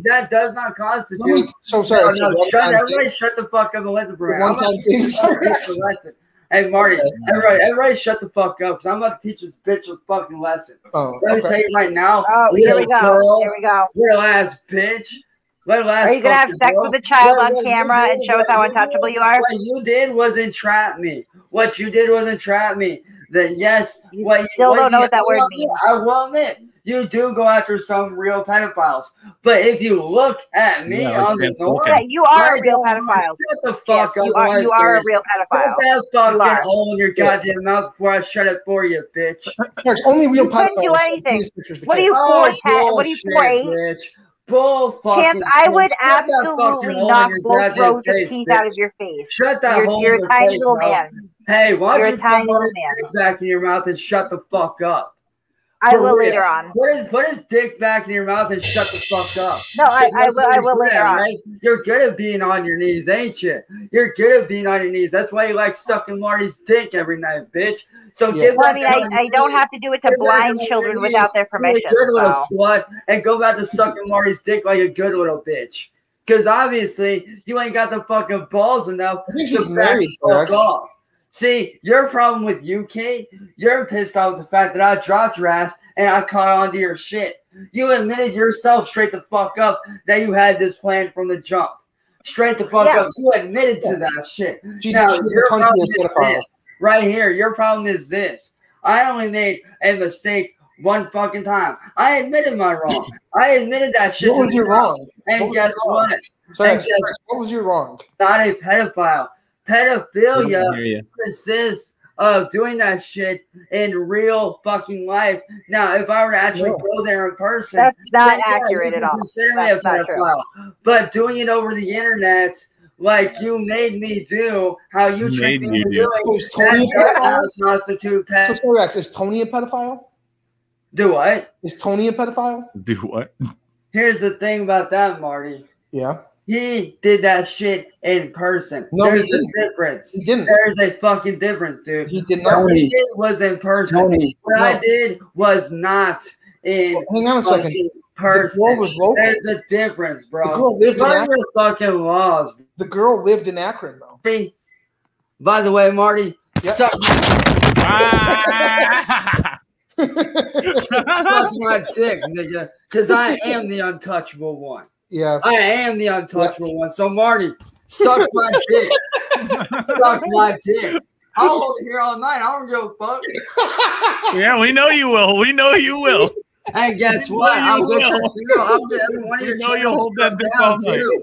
That- does not constitute So sorry. it's a no, shut, everybody shut the fuck up and listen for me. It's a I'm one-time about thing. to teach this a lesson. Hey Marty, everybody, everybody shut the fuck up because I'm about to teach this bitch a fucking lesson. Oh, Let me tell you right now, Oh, here we little go. girl, Here we go. little ass bitch, little ass. Are you gonna have sex girl. with a child What- on what you camera and show us how untouchable you are? What you did was entrap me. What you did was entrap me. That yes, You what you- still what don't know what that word means. admit- I will admit, you do go after some real pedophiles. But if you look at me Yeah, on the okay, north, okay. Yeah, you are a real pedophile. Shut the Chance, fuck up. you are, you are a bitch. real Put pedophile. that fucking are. hole in your goddamn mouth before I shut it for you, bitch. There's only real You couldn't do pedophiles send anything. penis pictures to What are you Oh, for? Ten, what are you for? bullshit, bitch. Bull fucking Chance, I would shit. Shut that fucking absolutely hole in knock both rows of face, teeth bitch. out of your face. Shut that You're, hole you're in a tiny little man. Hey, why You're don't you tiny put little his back in your mouth and shut the fuck up? I For will real. later on. Put his, put his dick back in your mouth and shut the fuck up. No, I, I That's will. I you're will good later at, on. right? You're good at being on your knees, ain't you? You're good at being on your knees. That's why you like sucking Marty's dick every night, bitch. So Yeah. get Well, I mean, I, I don't have to do it to Get blind children your without knees. their Be a permission. good little So. slut and go back to sucking Marty's dick like a good little bitch. Because obviously you ain't got the fucking balls enough I think to she's back married, fuck off. See, your problem with you, Kate, you're pissed off with the fact that I dropped your ass and I caught on to your shit. You admitted yourself straight the fuck up that you had this plan from the jump. Straight the fuck Yeah. up. You admitted to that shit. She, Now, she your problem is this. Right here, your problem is this. I only made a mistake one fucking time. I admitted my wrong. I admitted that shit. What was your wrong? And guess wrong? what? Sorry, And guess- what was your wrong? Not a pedophile. Pedophilia consists of doing that shit in real fucking life. Now, if I were to actually No. go there in person, That's not yeah, accurate at all. Consider me a That's not true. pedophile. But doing it over the internet, like you made me do, how you Made me you into do. doing, Is Tony a that pedophile? does not constitute So, Rex, is Tony a pedophile? Do what? Is Tony a pedophile? Do what? Here's the thing about that, Marty. Yeah. He did that shit in person. No, There's he a didn't. difference. He didn't. There's a fucking difference, dude. He did What not. he did was in person. Tony, What no. I did was not in Hang on a second. fucking The girl was local. There's a difference, bro. The girl lived in Akron. fucking laws, The girl lived in Akron, though. By the way, Marty, Yeah. suck, Ah! suck my dick, nigga, because I am the untouchable one. Yeah. I am the untouchable one. So, Marty, suck my dick. suck my dick. I'll hold it here all night. I don't give a fuck. yeah, we know you will. We know you will. And guess You what? I'll you get your will. I'll get every one of your know you'll hold that dick down, all night. too.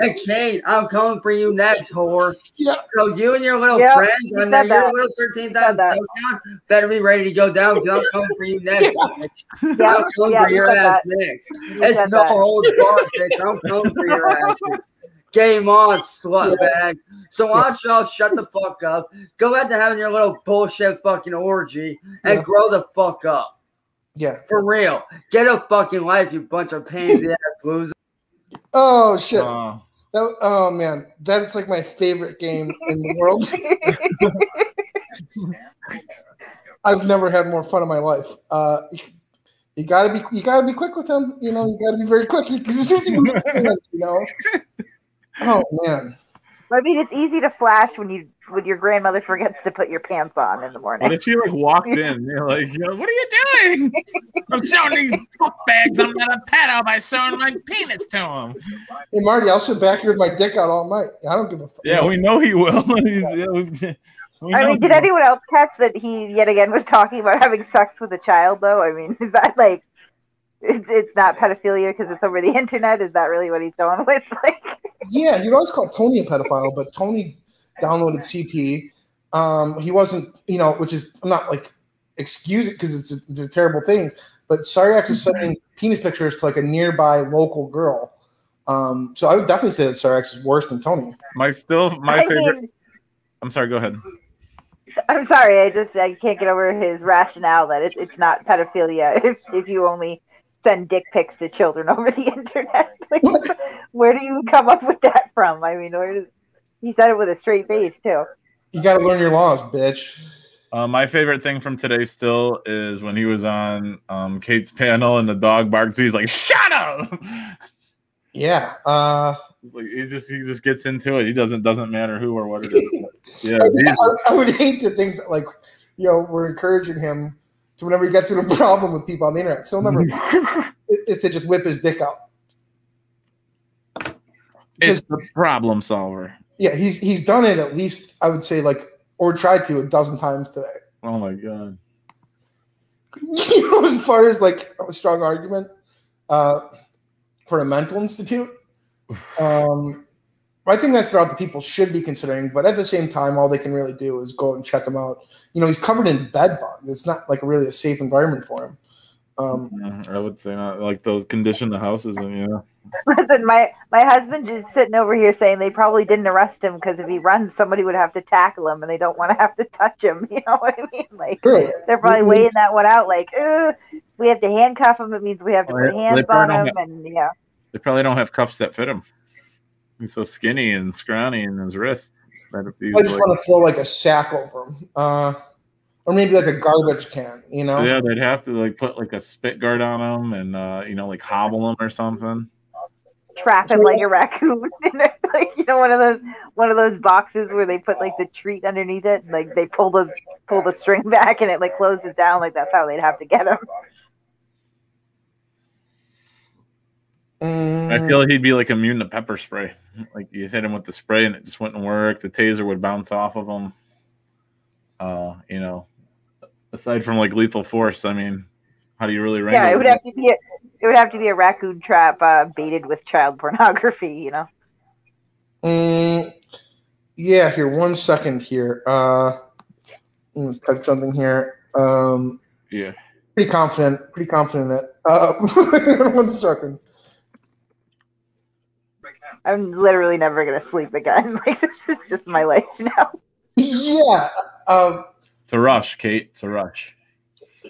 Hey, Kate, I'm coming for you next, whore. Yeah. So you and your little Yep, friends and said your little 13,000 said that. SoCon better be ready to go down because I'm coming for you next, bitch. Yeah, I'm coming yeah, for your ass that. next. He It's no that. holds barred, bitch. I'm coming for your ass. Game on, slut bag. So why don't y'all shut the fuck up? Go back to having your little bullshit fucking orgy and Yeah. grow the fuck up. Yeah. For real. Get a fucking life, you bunch of pansy ass losers. Oh shit. Uh, That- oh man, that's like my favorite game in the world. I've never had more fun in my life. Uh, you gotta be you gotta be quick with them. You know, you gotta be very quick because it's just you know. Oh man, I mean, it's easy to flash when you when your grandmother forgets to put your pants on in the morning. what if she like walked in? You're like, Yo, what are you doing? I'm showing these book bags. I'm gonna pedo by showing my penis to him. hey Marty, I'll sit back here with my dick out all night. I don't give a fuck. Yeah, we know he will. He's, yeah, we, we I mean, did he- anyone else catch that he yet again was talking about having sex with a child? Though, I mean, is that like it's it's not pedophilia because it's over the internet? Is that really what he's going with? Like, Yeah, he'd always call Tony a pedophile, but Tony downloaded CP. Um, he wasn't, you know, which is I'm not like excuse it because it's a, it's a terrible thing. But Cyrax was sending penis pictures to like a nearby local girl. Um, so I would definitely say that Cyrax is worse than Tony. my still my I favorite. mean, I'm sorry. Go ahead. I'm sorry, I just I can't get over his rationale that it, it's not pedophilia if if you only send dick pics to children over the internet. Like, where do you come up with that from? I mean, where does he said it with a straight face too? You got to learn your laws, bitch. Uh, my favorite thing from today still is when he was on um, Kate's panel and the dog barks. He's like, "Shut up!" Yeah. Uh, like he just he just gets into it. He doesn't doesn't matter who or what it is. Yeah, I, I would hate to think that like you know we're encouraging him to whenever he gets in a problem with people on the internet. So he'll never is to just whip his dick out. it's the problem solver. Yeah, he's he's done it at least I would say like or tried to a dozen times today. Oh my god. you know, as far as like a strong argument uh, for a mental institute, um, I think that's what the people should be considering. But at the same time, all they can really do is go and check him out. You know, he's covered in bed bugs. It's not like really a safe environment for him. Um, Yeah, I would say not like those condition the houses and you know. Listen, my my husband just sitting over here saying they probably didn't arrest him because if he runs, somebody would have to tackle him, and they don't want to have to touch him. You know what I mean? Like Sure. they're probably Mhm. weighing that one out. Like, Ugh, we have to handcuff him. It means we have to Well, put hands on don't him, and yeah. They probably don't have cuffs that fit him. He's so skinny and scrawny in his wrists. That if he's I just like- want to throw like a sack over him, uh, or maybe like a garbage can. You know? yeah, they'd have to like put like a spit guard on them and uh, you know like hobble them or something. trap him like a raccoon in it, like you know one of those one of those boxes where they put like the treat underneath it and, like they pull the pull the string back and it like closes down like that's how they'd have to get him I feel like he'd be like immune to pepper spray. Like you hit him with the spray and it just wouldn't work. The taser would bounce off of him. Uh, you know, aside from like lethal force, I mean, how do you really wrangle? yeah it would have to be a, it would have to be a raccoon trap uh, baited with child pornography you know Mm, yeah, here, one second here. Uh, let me type something here. Um, yeah. pretty confident, pretty confident in it. Uh, one second. i'm literally never gonna sleep again like this is just my life now Yeah, uh, It's a rush, Kate. It's a rush.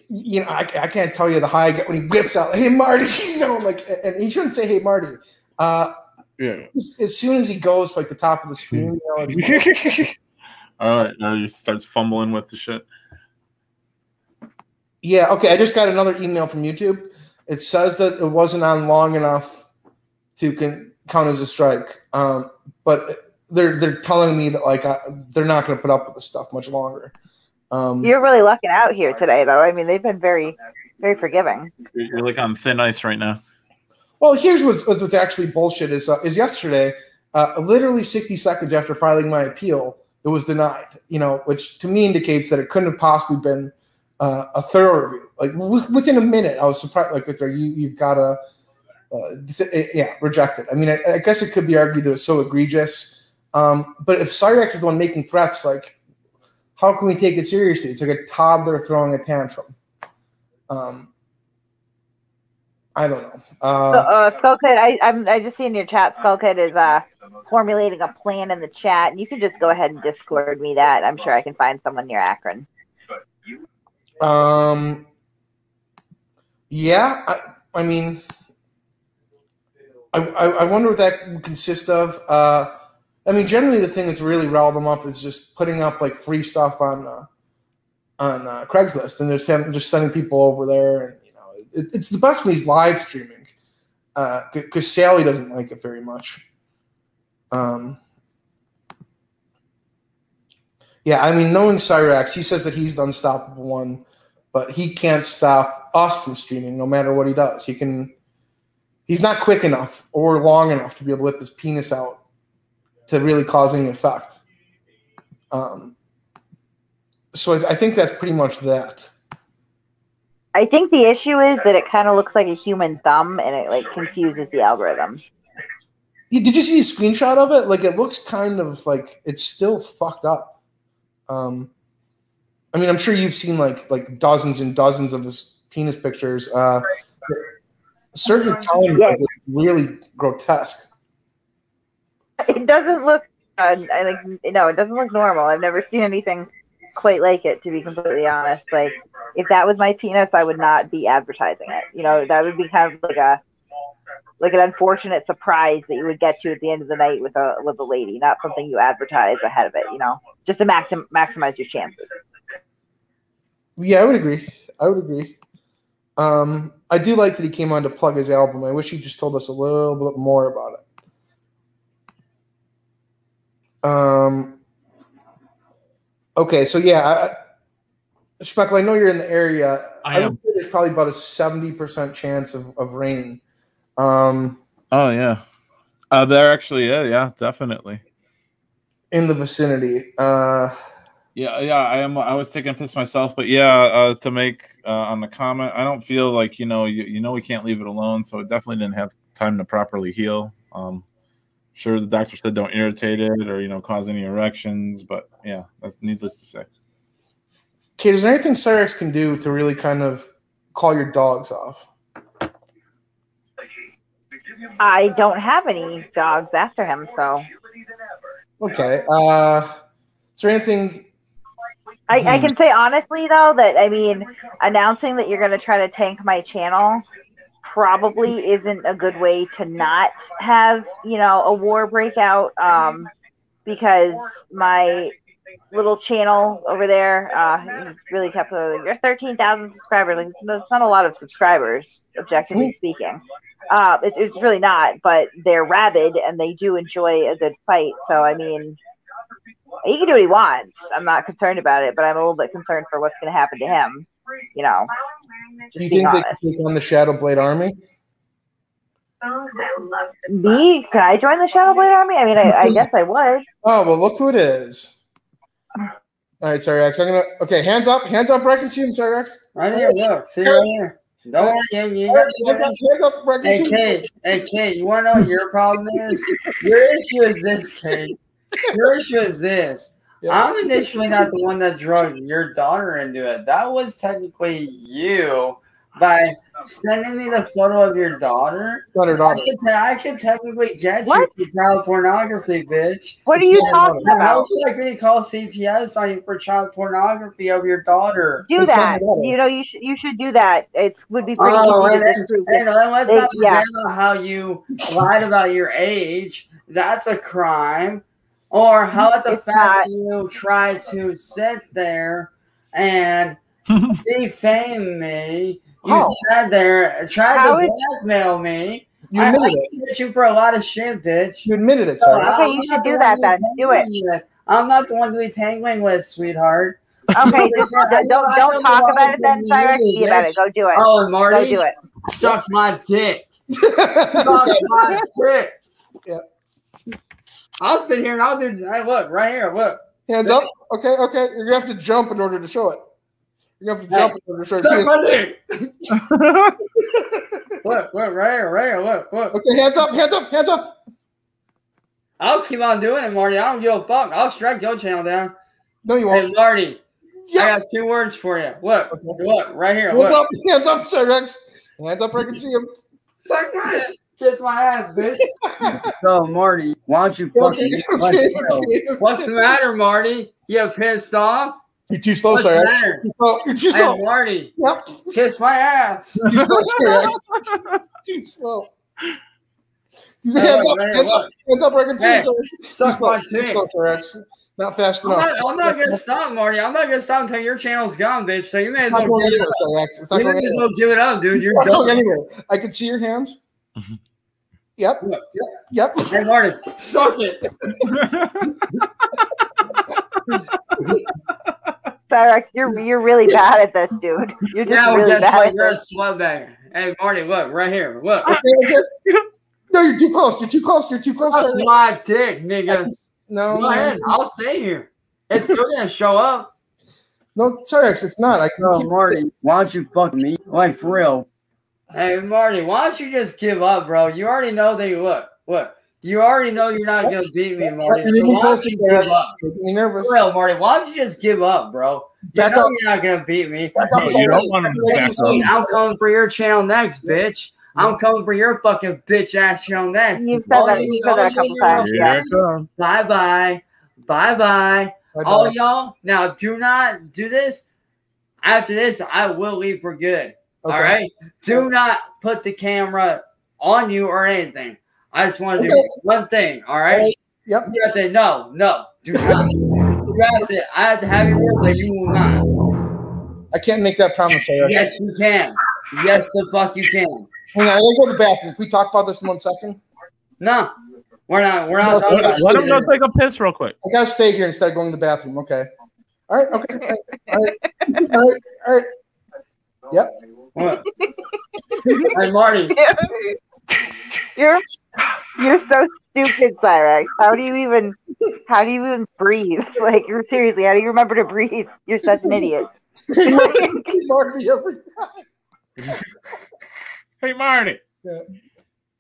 you know, I, I can't tell you the high I get when he whips out, "Hey Marty," you know, like, and he shouldn't say "Hey Marty." Uh, Yeah. as, as soon as he goes like the top of the screen, you know, it's All right. Now he starts fumbling with the shit. Yeah, okay. I just got another email from YouTube. It says that it wasn't on long enough to con- count as a strike, um, but they're they're telling me that like uh, they're not going to put up with this stuff much longer. Um, you're really lucking out here today though i mean they've been very very forgiving You're you're like on thin ice right now. Well, here's what's, what's what's actually bullshit is uh, is yesterday, uh, literally 60 seconds after filing my appeal, it was denied. You know, which to me indicates that it couldn't have possibly been uh, a thorough review. Like w- within a minute, I was surprised. Like, you you've got a uh, dis- uh, yeah, rejected. I mean, I, I guess it could be argued that it's so egregious. Um, but if Cyrax is the one making threats, like, how can we take it seriously? It's like a toddler throwing a tantrum. Um, I don't know. So, Uh, uh, Skullkid, I, I'm I just see in your chat, Skullkid is uh formulating a plan in the chat. You can just go ahead and Discord me that. I'm sure I can find someone near Akron. Um. Yeah, I, I mean, I, I I wonder what that would consist of. Uh, I mean, generally the thing that's really riled them up is just putting up like free stuff on uh, on uh, Craigslist and just just sending people over there, and you know, it, it's the best when he's live streaming because Sally doesn't like it very much. Um. Yeah, I mean, knowing Cyrax, he says that he's the unstoppable one, but he can't stop us from streaming no matter what he does. He can, he's not quick enough or long enough to be able to whip his penis out to really cause any effect. Um, so I, I think that's pretty much that. I think the issue is that it kind of looks like a human thumb and it like confuses the algorithm. You- Did you see a screenshot of it? Like it looks kind of like it's still fucked up. Um, I mean, I'm sure you've seen like like dozens and dozens of his penis pictures. Uh, certain times Yeah. like, really grotesque. It doesn't look uh, I like no, it doesn't look normal. I've never seen anything quite like it to be completely honest. Like if that was my penis, I would not be advertising it. You know, that would be kind of like a like an unfortunate surprise that you would get to at the end of the night with a with a lady, not something you advertise ahead of it, you know. Just to maxim, maximize your chances. Yeah, I would agree. I would agree. Um, I do like that he came on to plug his album. I wish he just told us a little bit more about it. Um, okay, so yeah, I, Shmeckle, I know you're in the area. I would am. there's probably about a seventy percent chance of, of rain. Um, Oh yeah, uh, there actually, yeah, yeah, definitely. in the vicinity. Uh, Yeah, yeah, I am. I was taking a piss myself, but yeah, uh, to make uh, on the comment, I don't feel like you know, you, you know, we can't leave it alone, so it definitely didn't have time to properly heal. Um, sure, the doctor said don't irritate it or you know cause any erections, but yeah, that's needless to say. Kate, is there anything Cyrax can do to really kind of call your dogs off? I don't have any dogs after him, so Okay. Uh, is there anything? I, I can say honestly though that I mean announcing that you're going to try to tank my channel probably isn't a good way to not have you know a war breakout um, because my little channel over there uh, really kept uh, you're 13,000 subscribers like it's, it's not a lot of subscribers objectively speaking uh, it's, it's really not but they're rabid and they do enjoy a good fight so I mean he can do what he wants. I'm not concerned about it, but I'm a little bit concerned for what's going to happen to him. You know, Do you being think they can take on the Shadow Blade Army? Me? Can I join the Shadowblade Army? I mean, I, I guess I would. Oh well, look who it is. All right, Cyrax. I'm gonna. Okay, hands up, hands up. Where I can see him, Cyrax. Right here, look. See right here. Don't worry, you, you got right, hands up, hands up. Where I can Hey see. Kate, hey Kate, you wanna know what your problem is? Your issue is this, Kate. Your issue is this. Yeah. I'm initially not the one that drug your daughter into it. That was technically you by sending me the photo of your daughter. It's not her I daughter. could, I could technically get What? you for child pornography, bitch. What are you not talking How about? would you like me to call CPS on you for child pornography of your daughter? Do It's that. You know, you should you should do that. It would be pretty Oh, easy and to then, disprove and this. then let's They- not yeah. forget about how you lied about your age. That's a crime. Or how about the It's fact not. that you tried to sit there and defame me? You How? sat there, tried How to is- blackmail me. You I, I admitted it. can get you for a lot of shit, bitch. You admitted it, So Okay, I'm you should do that then. Do it. with. I'm not the one to be tangling with, sweetheart. Okay, just don't know- I don't talk about it then, lies Cyrus. from you, about it. Go do it. Oh, and Go Marty, do it. suck my dick. Suck my dick. Yeah. I'll sit here and I'll do. I look right here. Look. hands up. Okay, okay. You're gonna have to jump in order to show it. You're gonna have to jump in order to show it. doing- my dick. Look, look, right here, right here, look, look. Okay, hands up, hands up, hands up. I'll keep on doing it, Marty. I don't give a fuck. I'll strike your channel down. No, you Hey, won't. Marty, Yeah. I got two words for you. Look, Okay. look, right here. Hands Look. up, hands up, Cyrax. Hands up, I can see him. Suck my. Kiss my ass, bitch. so, Marty, why don't you Okay, fucking okay, okay, What's the matter, Marty? You pissed off? You're too slow, What's the Cyrax. matter? Oh, you're too Hey, slow. Marty, Yep. kiss my ass. Too slow, Too slow. Hands Hey, up, look, right hands up, look. hands up, where I can see him. Hey, Suck my too dick. slow, Cyrax. Not fast I'm enough. not, I'm not gonna stop, Marty. I'm not gonna stop until your channel's gone, bitch. So you may as well going give it up. Cyrax. You may as well give it up, dude. You're done. anywhere. I can see your hands. Mm-hmm. Yep. Yep. Yep. Hey, Marty, suck it. Cyrax, you're you're really bad at this, dude. You're just Yeah, really guess bad what? at You're a this. Hey, Marty, look right here. Look. Okay, okay. No, you're too close. You're too close. You're too close. Suck Cyrax. my dick, nigga. No, Go ahead. I'll stay here. It's still gonna show up. no, Cyrax, it's not. I can No, keep Marty, why don't you fuck me? Like for real. Hey, Marty, why don't you just give up, bro? You already know they look. Look, you already know you're not gonna beat me, Marty. You're So getting why close don't you give up? Nervous. For real, Marty, why don't you just give up, bro? You Back know up. you're not gonna beat me. Back You don't want to back Hey, up. I'm coming for your channel next, bitch. I'm coming for your fucking bitch ass channel next. You've said that- you- you've said that a couple times, yeah. It. Bye bye. Bye bye. Bye-bye. All y'all, now do not do this. After this, I will leave for good. All Okay. right. Do not put the camera on you or anything. I just want to do Okay. one thing. All right. Yep. You have to no, no, do not. You have to. I have to have your word that you will not. I can't make that promise, Cyrax. Yes, you can. Yes, the fuck you can. Hang on, I gotta go to the bathroom. Can we talk about this in one second? No, we're not. We're not No, talking Let, about let him go take a piss real quick. I gotta stay here instead of going to the bathroom. Okay. All right. Okay. All right. All right. All right. All right. What? Hey, Marty. You're you're so stupid, Cyrax. How do you even how do you even breathe? Like you're seriously, how do you remember to breathe? You're such an idiot. Marty, every- Hey, Marty.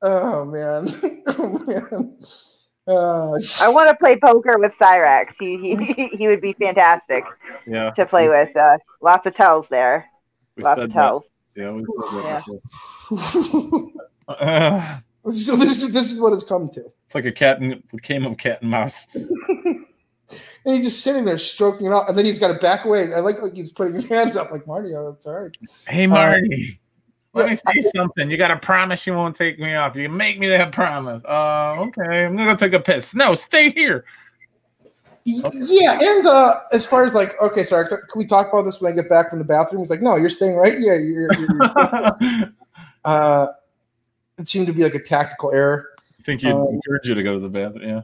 oh man. Oh man. Uh, I want to play poker with Cyrax. He he he would be fantastic Yeah. to play with. Uh, lots of tells there. We Lots of that. tells. Yeah, we Yeah. Uh, so this is this is what it's come to. it's like a cat and a game of cat and mouse. And he's just sitting there stroking it out, and then he's got to back away. And I like like he's putting his hands up, like Marty. Oh, that's all right. Hey, Marty. Let me say something. You got to promise you won't take me off. You make me that promise. Uh, okay. I'm gonna go take a piss. No, stay here. Yeah, and uh, as far as like, okay, sorry, can we talk about this when I get back from the bathroom? He's like, no, you're staying right. Yeah, you're. you're, uh, it seemed to be like a tactical error. I think he'd Um, encourage you to go to the bathroom. Yeah.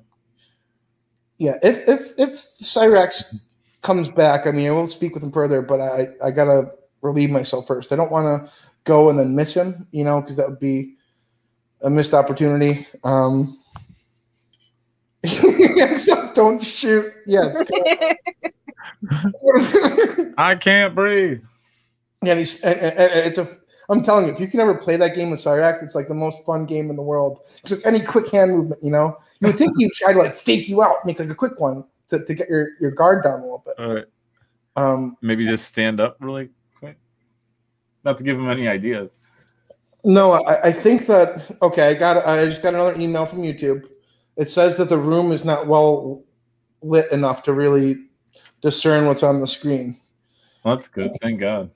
Yeah, if if if Cyrax comes back, I mean, I will speak with him further, but I I gotta relieve myself first. I don't want to go and then miss him, you know, because that would be a missed opportunity. Um, don't shoot. Yeah, it's I can't breathe. Yeah, and he's and, and- and it's a. I'm telling you, if you can ever play that game with Cyrax, it's like the most fun game in the world. Because any quick hand movement, you know, you would think you'd try to like fake you out, make like a quick one to, to get your, your guard down a little bit. All right. Um, Maybe just stand up really quick. Not to give him any ideas. no, I, I think that okay. I got I just got another email from YouTube. It says that the room is not well lit enough to really discern what's on the screen. Well, that's good. Thank God.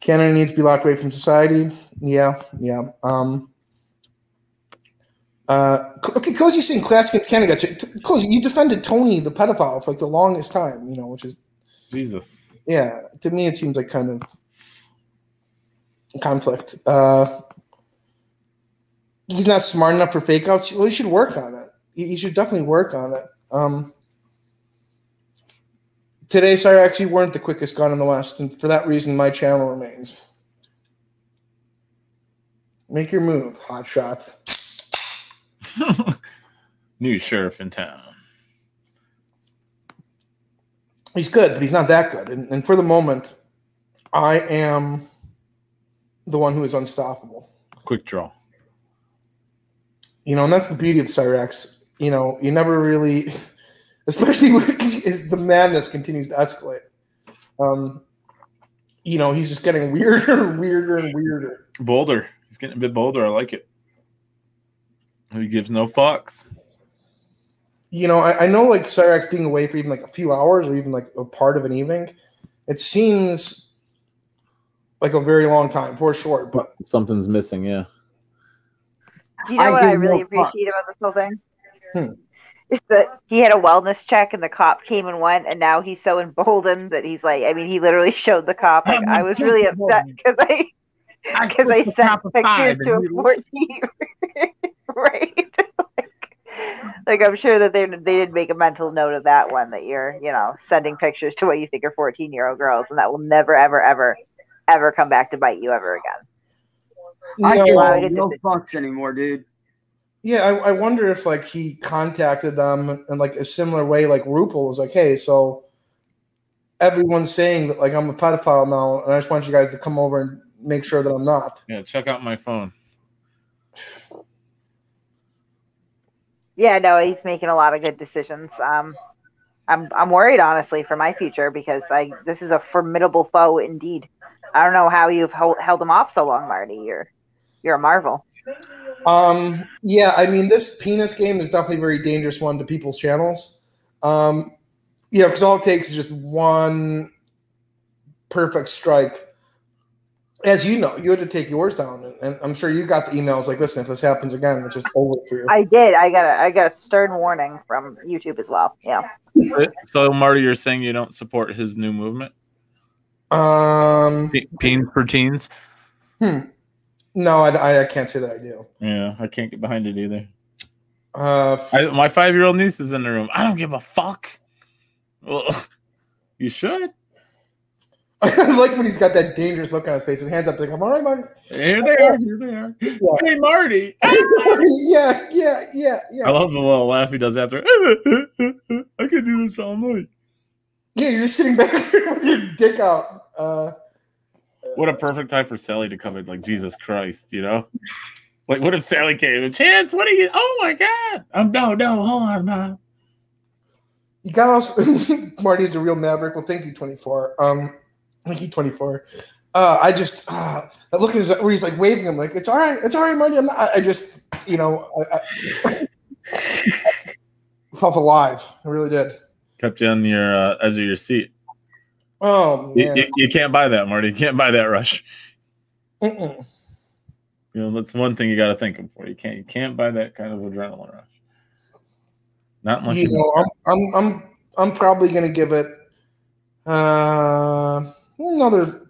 Canada needs to be locked away from society. Yeah, yeah. Um, uh, okay, Cozy saying classic Canada. Cozy, you defended Tony the pedophile for like the longest time, you know, which is Jesus. yeah. To me, it seems like kind of conflict. Uh, he's not smart enough for fake outs. Well, he should work on it. He, he should definitely work on it. Um, today, sorry, actually weren't the quickest gun in the West, and for that reason, my channel remains. Make your move, hot shot. New sheriff in town. He's good, but he's not that good. And, and for the moment, I am the one who is unstoppable. Quick draw. You know, and that's the beauty of Cyrax. You know, you never really, especially as the madness continues to escalate. Um, you know, he's just getting weirder and weirder and weirder. Bolder. He's getting a bit bolder. I like it. He gives no fucks. You know, I, I know like Cyrax being away for even like a few hours or even like a part of an evening, it seems like a very long time for sure. But Something's missing, yeah. Do you know I what I really appreciate about this whole thing? Hmm. Is that he had a wellness check and the cop came and went, and now he's so emboldened that he's like, I mean, he literally showed the cop. Like, I was really upset because I because I sent pictures to a fourteen, right? like, like I'm sure that they they did make a mental note of that one that you're you know sending pictures to what you think are 14 year old girls, and that will never ever ever ever come back to bite you ever again. I you give know, Wow, no fucks anymore, dude. yeah, I, I wonder if like he contacted them in like a similar way, like Rupel was like, hey, so everyone's saying that like I'm a pedophile now, and I just want you guys to come over and make sure that I'm not. Yeah, check out my phone. Yeah, no, he's making a lot of good decisions. Um, I'm I'm worried honestly for my future because I this is a formidable foe indeed. I don't know how you've held, held him off so long, Marty. You're you're a marvel. Um, yeah, I mean, this penis game is definitely a very dangerous one to people's channels. Um, yeah, because all it takes is just one perfect strike. As you know, you had to take yours down, and, and I'm sure you got the emails like, "Listen, if this happens again, it's just over for you." I did. I got a I got a stern warning from YouTube as well. Yeah. So, Marty, you're saying you don't support his new movement? Um, Pe- Peens for teens? No, I, I, I can't say that I do. Yeah, I can't get behind it either. Uh, I, my five year old niece is in the room. I don't give a fuck. Well, you should. I like when he's got that dangerous look on his face and hands up like, "I'm all right, Mark." Here they are. Here they are. Hey, Marty. yeah, yeah, yeah, yeah. I love the little laugh he does after. I could do this all night. Yeah, you're just sitting back there with your dick out. Uh, What a perfect time for Sally to come in. Like Jesus Christ, you know. Like, what if Sally came in? A chance, what are you? Oh my God! Um, no, no, hold on, man. You got also Marty's a real maverick. Well, thank you, 24. Um, thank you, 24. Uh, I just uh, that look at his where he's like waving him like it's all right, it's all right, Marty. I'm not. I, I just you know I, I felt alive. I really did. Kept you on your uh, edge of your seat. Oh You, man. you, you can't buy that, Marty. You can't buy that rush. Mm-mm. You know that's one thing you got to think of for. You can't you can't buy that kind of adrenaline rush. Not much. You know, I'm I'm I'm I'm probably gonna give it uh, another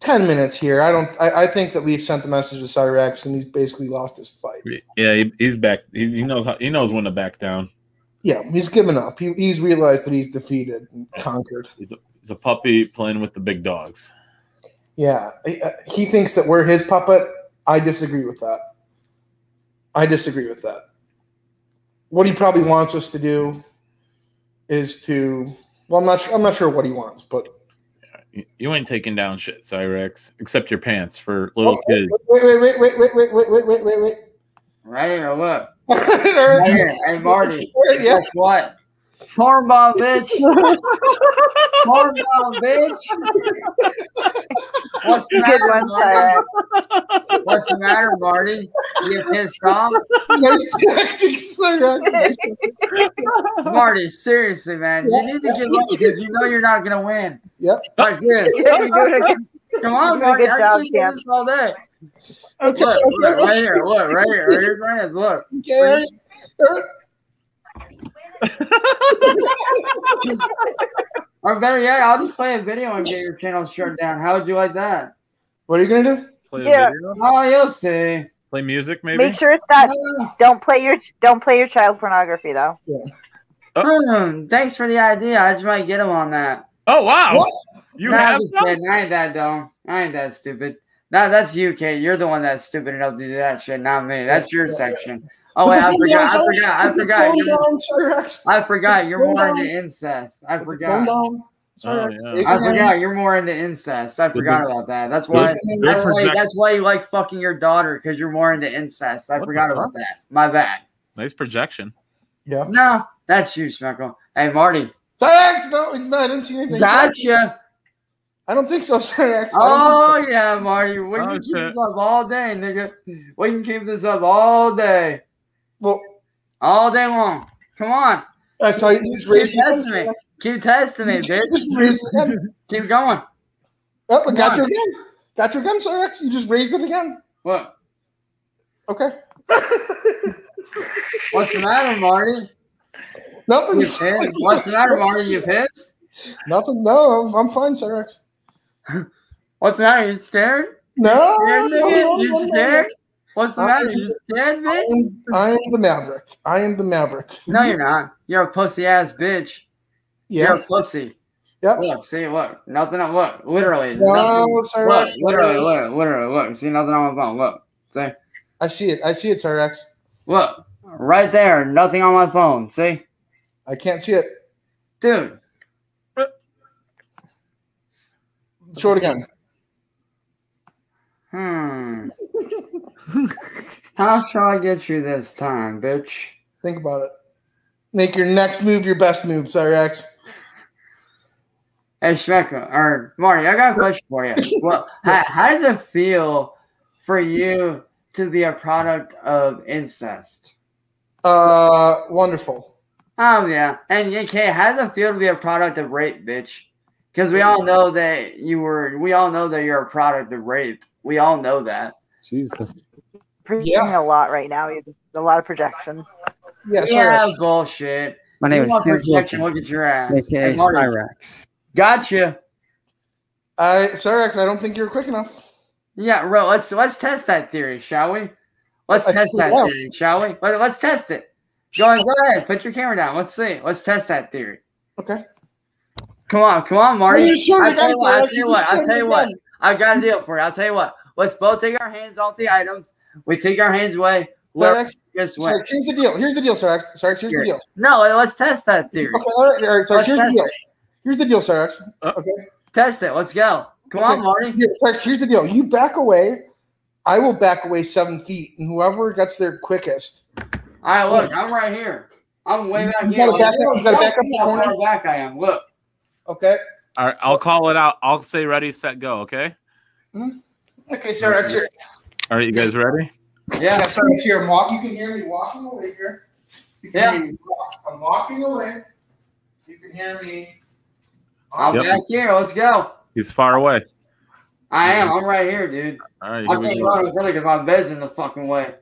ten minutes here. I don't. I, I think that we've sent the message to Cyrax, and he's basically lost his fight. Yeah, he, he's back. He's, he knows how, he knows when to back down. Yeah, he's given up. He, he's realized that he's defeated and conquered. He's a, he's a puppy playing with the big dogs. Yeah, he, uh, he thinks that we're his puppet. I disagree with that. I disagree with that. What he probably wants us to do is to. Well, I'm not. Sure, I'm not sure what he wants, but You, you ain't taking down shit, Cyrax, except your pants for little Oh, kids. Wait, wait, wait, wait, wait, wait, wait, wait, wait, wait, wait. Right here, look. Right Right. Hey, Marty. Yeah. Guess what? Farm bomb, bitch. Farm bomb, bitch. What's the matter, one, Marty? Cyrus. What's the matter, Marty? You get pissed off? Nice acting, Cyrax. Marty, seriously, man. You need to give up because you know you're not going to win. Yep. Like this. You're doing a good- Come on, You're doing a Marty. good I job, can do champ. this all day. Okay. Look, look, right here. Look, right here. Right here, my hands. Look. Okay. Or better yet, I'll just play a video and get your channel shut down. How would you like that? What are you gonna do? Play a Yeah. video? Oh, you'll see. Play music, maybe. Make sure it's not. Don't play your don't play your child pornography though. Hmm, thanks for the idea. I just might get him on that. Oh wow! What? You Nah, I'm have just. I ain't that dumb. I ain't that stupid. Nah, that's you, Kate. You're the one that's stupid enough to do that shit, not me. That's your section. Oh wait, I forgot. I phone forgot. Oh, I forgot. put the You're, phone down, Cyrax. I forgot. You're more into incest. I Put the phone forgot. down. Cyrax. yeah. I forgot you're more into incest. I forgot about that. That's why. That's why, that's why you like fucking your daughter because you're more into incest. I What forgot about that. My bad. Nice projection. Yeah. No, that's you, Shmeckle. Hey, Marty. Cyrax, no, no, I didn't see anything. Gotcha. I don't think so, Cyrax. I don't Oh yeah, Marty. We Oh, can keep shit. this up all day, nigga. We can keep this up all day, well, all day long. Come on, that's how you just keep raise your testing me. Keep testing me, bitch. Just raise again. Keep going. Oh, I got you again. Got you again, Cyrax. You just raised it again. What? Okay. What's the matter, Marty? Nothing. What's the matter, Marty? You pissed? Nothing. No, I'm fine, Cyrax. What's the matter? You scared? No. Scared, no, no, nigga? You no, no. scared? What's the matter? You scared, I bitch? am, I am the Maverick. I am the Maverick. No, you're not. You're a pussy ass bitch. You're a pussy. Yep. Look, see, look. Nothing on look. Literally. No, nothing. Cyrax. Look, literally, look, literally, look. See nothing on my phone. Look. See? I see it. I see it, Cyrax. Look. Right there. Nothing on my phone. See? I can't see it. Dude. Show it again. Hmm. How shall I get you this time, bitch? Think about it. Make your next move your best move, Cyrax. Hey, Shmeka, or Marty, I got a question for you. Well, how, how does it feel for you to be a product of incest? Uh, wonderful. Oh yeah, and okay, how does it feel to be a product of rape, bitch? Because we all know that you were. We all know that you're a product of rape. We all know that. Jesus. Projecting Yeah. a lot right now. A lot of projection. Yeah, Yeah, Cyrax. bullshit. My name you is projection? Look at your ass. aka Hey, Cyrax. Gotcha. I, Cyrax, I don't think you're quick enough. Yeah, bro. Let's let's test that theory, shall we? Let's I test that we theory, shall we? Let, let's test it. Go ahead, go ahead. Put your camera down. Let's see. Let's test that theory. Okay. Come on, come on, Marty. You showed I'll it tell you what. I'll tell you what. I'll tell it you what. again. I got a deal for you. I'll tell you what. Let's both take our hands off the items. We take our hands away. Where Cyrax, just went. Cyrax, here's the deal. Here's the deal, Cyrax. Cyrax, here's the deal. No, let's test that theory. Okay, all right, all right, Cyrax, Let's here's the deal. it. Here's the deal, Cyrax. Uh. Okay. Test it. Let's go. Come Okay. on, Marty. Here, Cyrax, here's the deal. You back away. I will back away seven feet, and whoever gets there quickest. All right, look. I'm right here. I'm way back You here. gotta back up- Look, you gotta back up see the how corner. far back I am. Look. Okay. All right, I'll call it out. I'll say ready, set, go. Okay. Okay, Cyrax, here. All right, you guys ready? Yeah. Yeah, Cyrax, here. I'm walk. You can hear me walking away here. You can Yeah. hear me walk. I'm walking away. You can hear me. I'm Yep. back here. Let's go. He's far away. I am. I'm right here, dude. All right, I can't go. go any further because my bed's in the fucking way.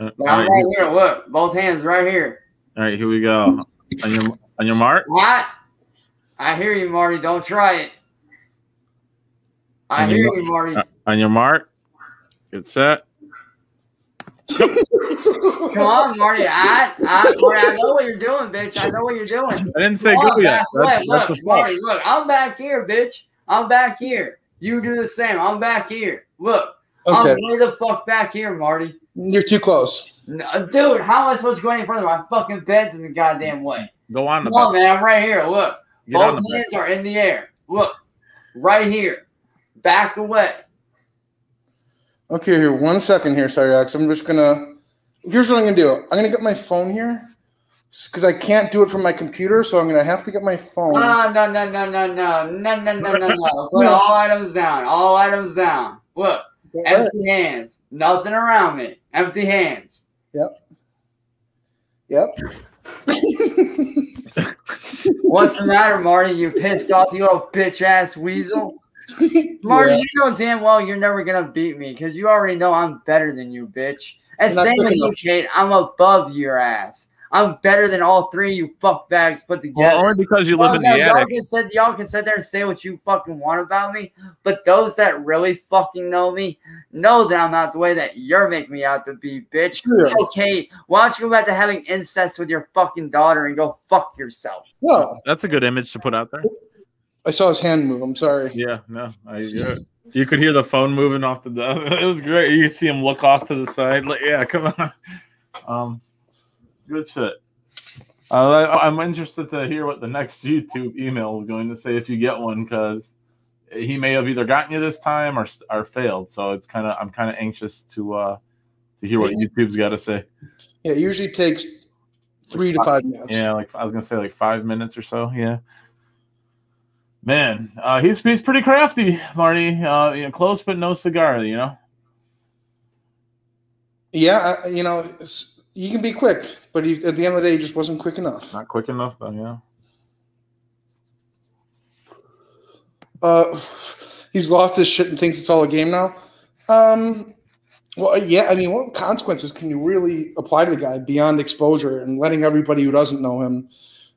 Uh, But all, I'm right, right here, here. Look, both hands right here. all right, here we go. On your on your mark. What? I hear you, Marty. Don't try it. I On hear your- you, Marty. Uh, on your mark. Get set. Come on, Marty. I, I, Marty, I know what you're doing, bitch. I know what you're doing. I didn't say Come go yet. That's, away. that's Look. Marty, look. I'm back here, bitch. I'm back here. You do the same. I'm back here. Look, Okay. I'm way the fuck back here, Marty. You're too close. No, dude, how am I supposed to go any further? My fucking bed's in the goddamn way. Go on the Come on, man. I'm right here. Look. Get Both the bed. hands are in the air. Look. Right here. Back away. Okay, here, one second here, Cyrax. I'm just gonna. Here's what I'm gonna do. I'm gonna get my phone here because I can't do it from my computer, so I'm gonna have to get my phone. Ah, no, no, no, no, no, no, no, no, no, no, no. Put all items down. All items down. Look. All right. Empty hands. Nothing around me. Empty hands. Yep. Yep. What's the matter, Marty? You pissed off, you little bitch ass weasel? Marty, Yeah. you know damn well you're never gonna beat me because you already know I'm better than you, bitch. And same with you. Kate. I'm above your ass. I'm better than all three of you fuckbags put together. Well, only because you live in no, the y'all attic. can sit, y'all can sit there and say what you fucking want about me, but those that really fucking know me know that I'm not the way that you're making me out to be, bitch. Sure. It's okay. Why don't you go back to having incest with your fucking daughter and go fuck yourself? No, That's a good image to put out there. I saw his hand move. I'm sorry. Yeah, no, I. Yeah. You could hear the phone moving off the. It was great. You could see him look off to the side. Like, yeah, come on. Um, good shit. Uh, I, I'm interested to hear what the next YouTube email is going to say if you get one, because he may have either gotten you this time or or failed. So it's kind of I'm kind of anxious to uh to hear what YouTube's got to say. Yeah, it usually takes three to five minutes. Yeah, like I was gonna say, like five minutes or so. Yeah. Man, uh, he's he's pretty crafty, Marty. Uh, you know, close but no cigar. You know. Yeah, you know, you can be quick, but he, at the end of the day, he just wasn't quick enough. Not quick enough though. Yeah. Uh, he's lost his shit and thinks it's all a game now. Um, well, yeah, I mean, what consequences can you really apply to the guy beyond exposure and letting everybody who doesn't know him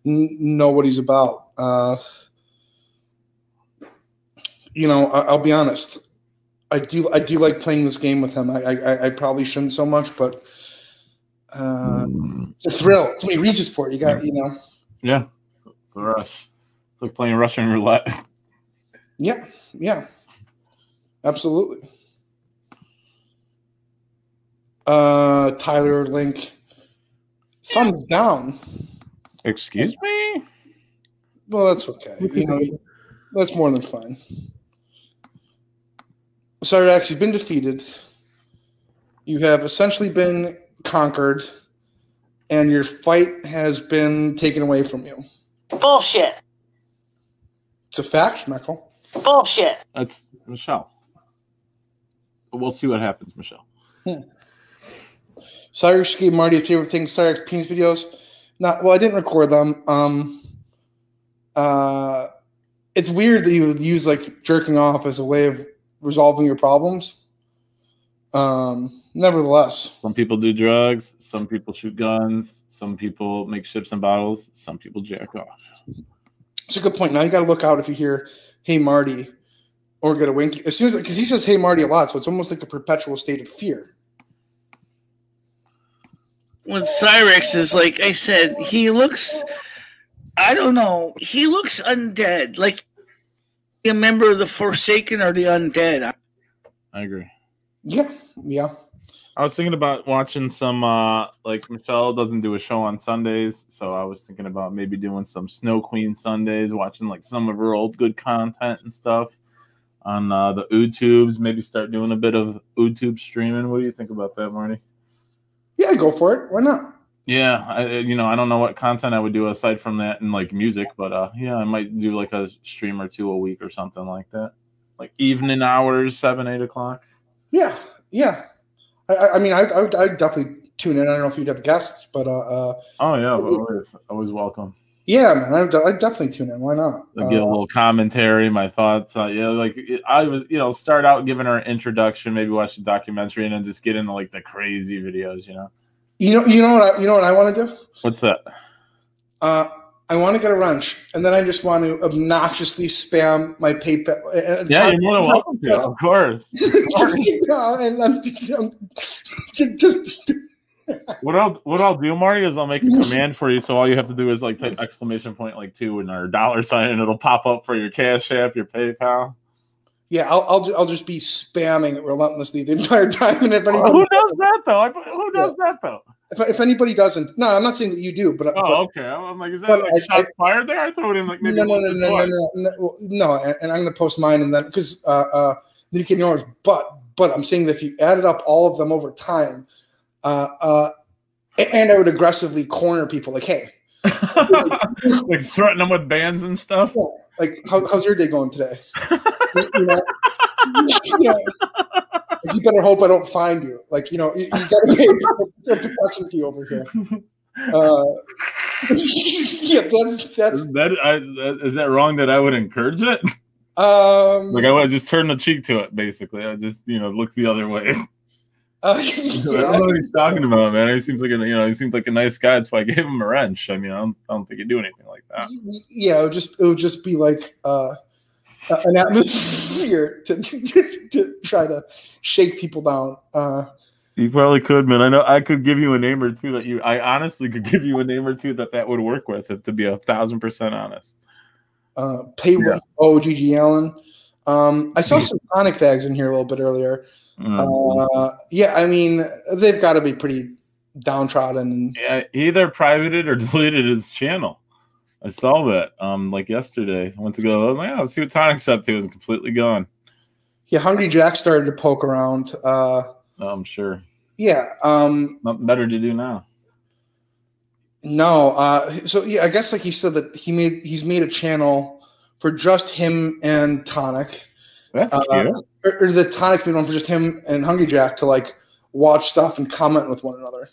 n- know what he's about? Uh, you know, I- I'll be honest. I do, I do like playing this game with him. I, I, I probably shouldn't so much, but uh, it's a thrill. When he reaches for it, you got, you know, Yeah. It's a rush. It's like playing Russian roulette. yeah, yeah, absolutely. Uh, Tyler Link, thumbs down. Excuse me. Well, that's okay. You know, that's more than fine. Cyrax, you've been defeated. You have essentially been conquered, and your fight has been taken away from you. Bullshit. It's a fact, Shmeckle. Bullshit. That's Michelle. We'll see what happens, Michelle. Cyrax gave Marty his favorite thing, Cyrax penis videos. Not well, I didn't record them. Um uh it's weird that you would use like jerking off as a way of resolving your problems. Um nevertheless. Some people do drugs. Some people shoot guns. Some people make ships and bottles. Some people jack off. It's a good point. Now you gotta look out if you hear hey Marty or get a winky. As soon as because he says hey Marty a lot, so it's almost like a perpetual state of fear. With Cyrax is like I said, he looks. I don't know. He looks undead, like a member of the Forsaken or the Undead. I agree. Yeah, yeah. I was thinking about watching some uh like Michelle doesn't do a show on Sundays, so I was thinking about maybe doing some Snow Queen Sundays, watching like some of her old good content and stuff on uh, the YouTubes. Maybe start doing a bit of YouTube streaming. What do you think about that, Marty? Yeah, go for it. Why not? Yeah, I, you know, I don't know what content I would do aside from that and like music, but uh, yeah, I might do like a stream or two a week or something like that, like evening hours, seven, eight o'clock. Yeah, yeah. I, I- I mean, I, I would I'd definitely tune in. I don't know if you'd have guests, but uh, uh Oh yeah, but always, always welcome. yeah, man, I'd, I'd definitely tune in. Why not? I get a Uh, little commentary, my thoughts. Uh, yeah, like I was, you know, start out giving her an introduction, maybe watch the documentary, and then just get into like the crazy videos. You know, you know, you know what? I, you know what I want to do? what's that? Uh, I want to get a wrench, and then I just want to obnoxiously spam my PayPal. uh, Yeah, you're more than welcome to, of course. just, you know, and I'm I'm just What I'll what I'll do, Marty, is I'll make a command for you. So all you have to do is like type exclamation point like two and our dollar sign, and it'll pop up for your Cash App, your PayPal. yeah, I'll I'll, I'll just be spamming it relentlessly the entire time. And if anybody, Who does that though? Who does that though? If, if anybody doesn't, no, I'm not saying that you do, but, but Oh, okay. I'm like, is that but like I- shots fired there? I thought it in like maybe no, no, no, no, no, no, no, no, and, I'm going to post mine, and then because uh, uh, then you can yours. But but I'm saying that if you added up all of them over time, uh, uh, and I would aggressively corner people like, hey, like threaten them with bans and stuff. like how, how's your day going today? you, know, like, you better hope I don't find you. Like you know, you, you got to pay a protection fee over here. Uh, yeah, that's that's Is that, I, that is that wrong that I would encourage it? um. Like I would just turn the cheek to it, basically. I just you know look the other way. uh, I don't know what he's talking about, man. He seems like a you know he seems like a nice guy. That's why I gave him a wrench. I mean, I don't, I don't think he'd do anything like that. yeah, it would just it would just be like uh, uh, an atmosphere to, to, to try to shake people down. Uh, You probably could, man. I know I could give you a name or two that you. I honestly could give you a name or two that that would work with. If to be a thousand percent honest. uh, pay Yeah. oh GG Allen. Um, I saw some Sonic fags in here a little bit earlier. Mm. Uh, yeah, I mean they've got to be pretty downtrodden. And Yeah, either privated or deleted his channel. I saw that um like yesterday. I went to go, oh, yeah, let's see what Tonic's up to. It was completely gone. yeah, Hungry Jack started to poke around. Uh, Oh, I'm sure. yeah, um, Nothing better to do now. no. Uh, so yeah, I guess like he said that he made he's made a channel for just him and Tonic. That's Uh, cute. or, or the Tonic's made one for just him and Hungry Jack to like watch stuff and comment with one another.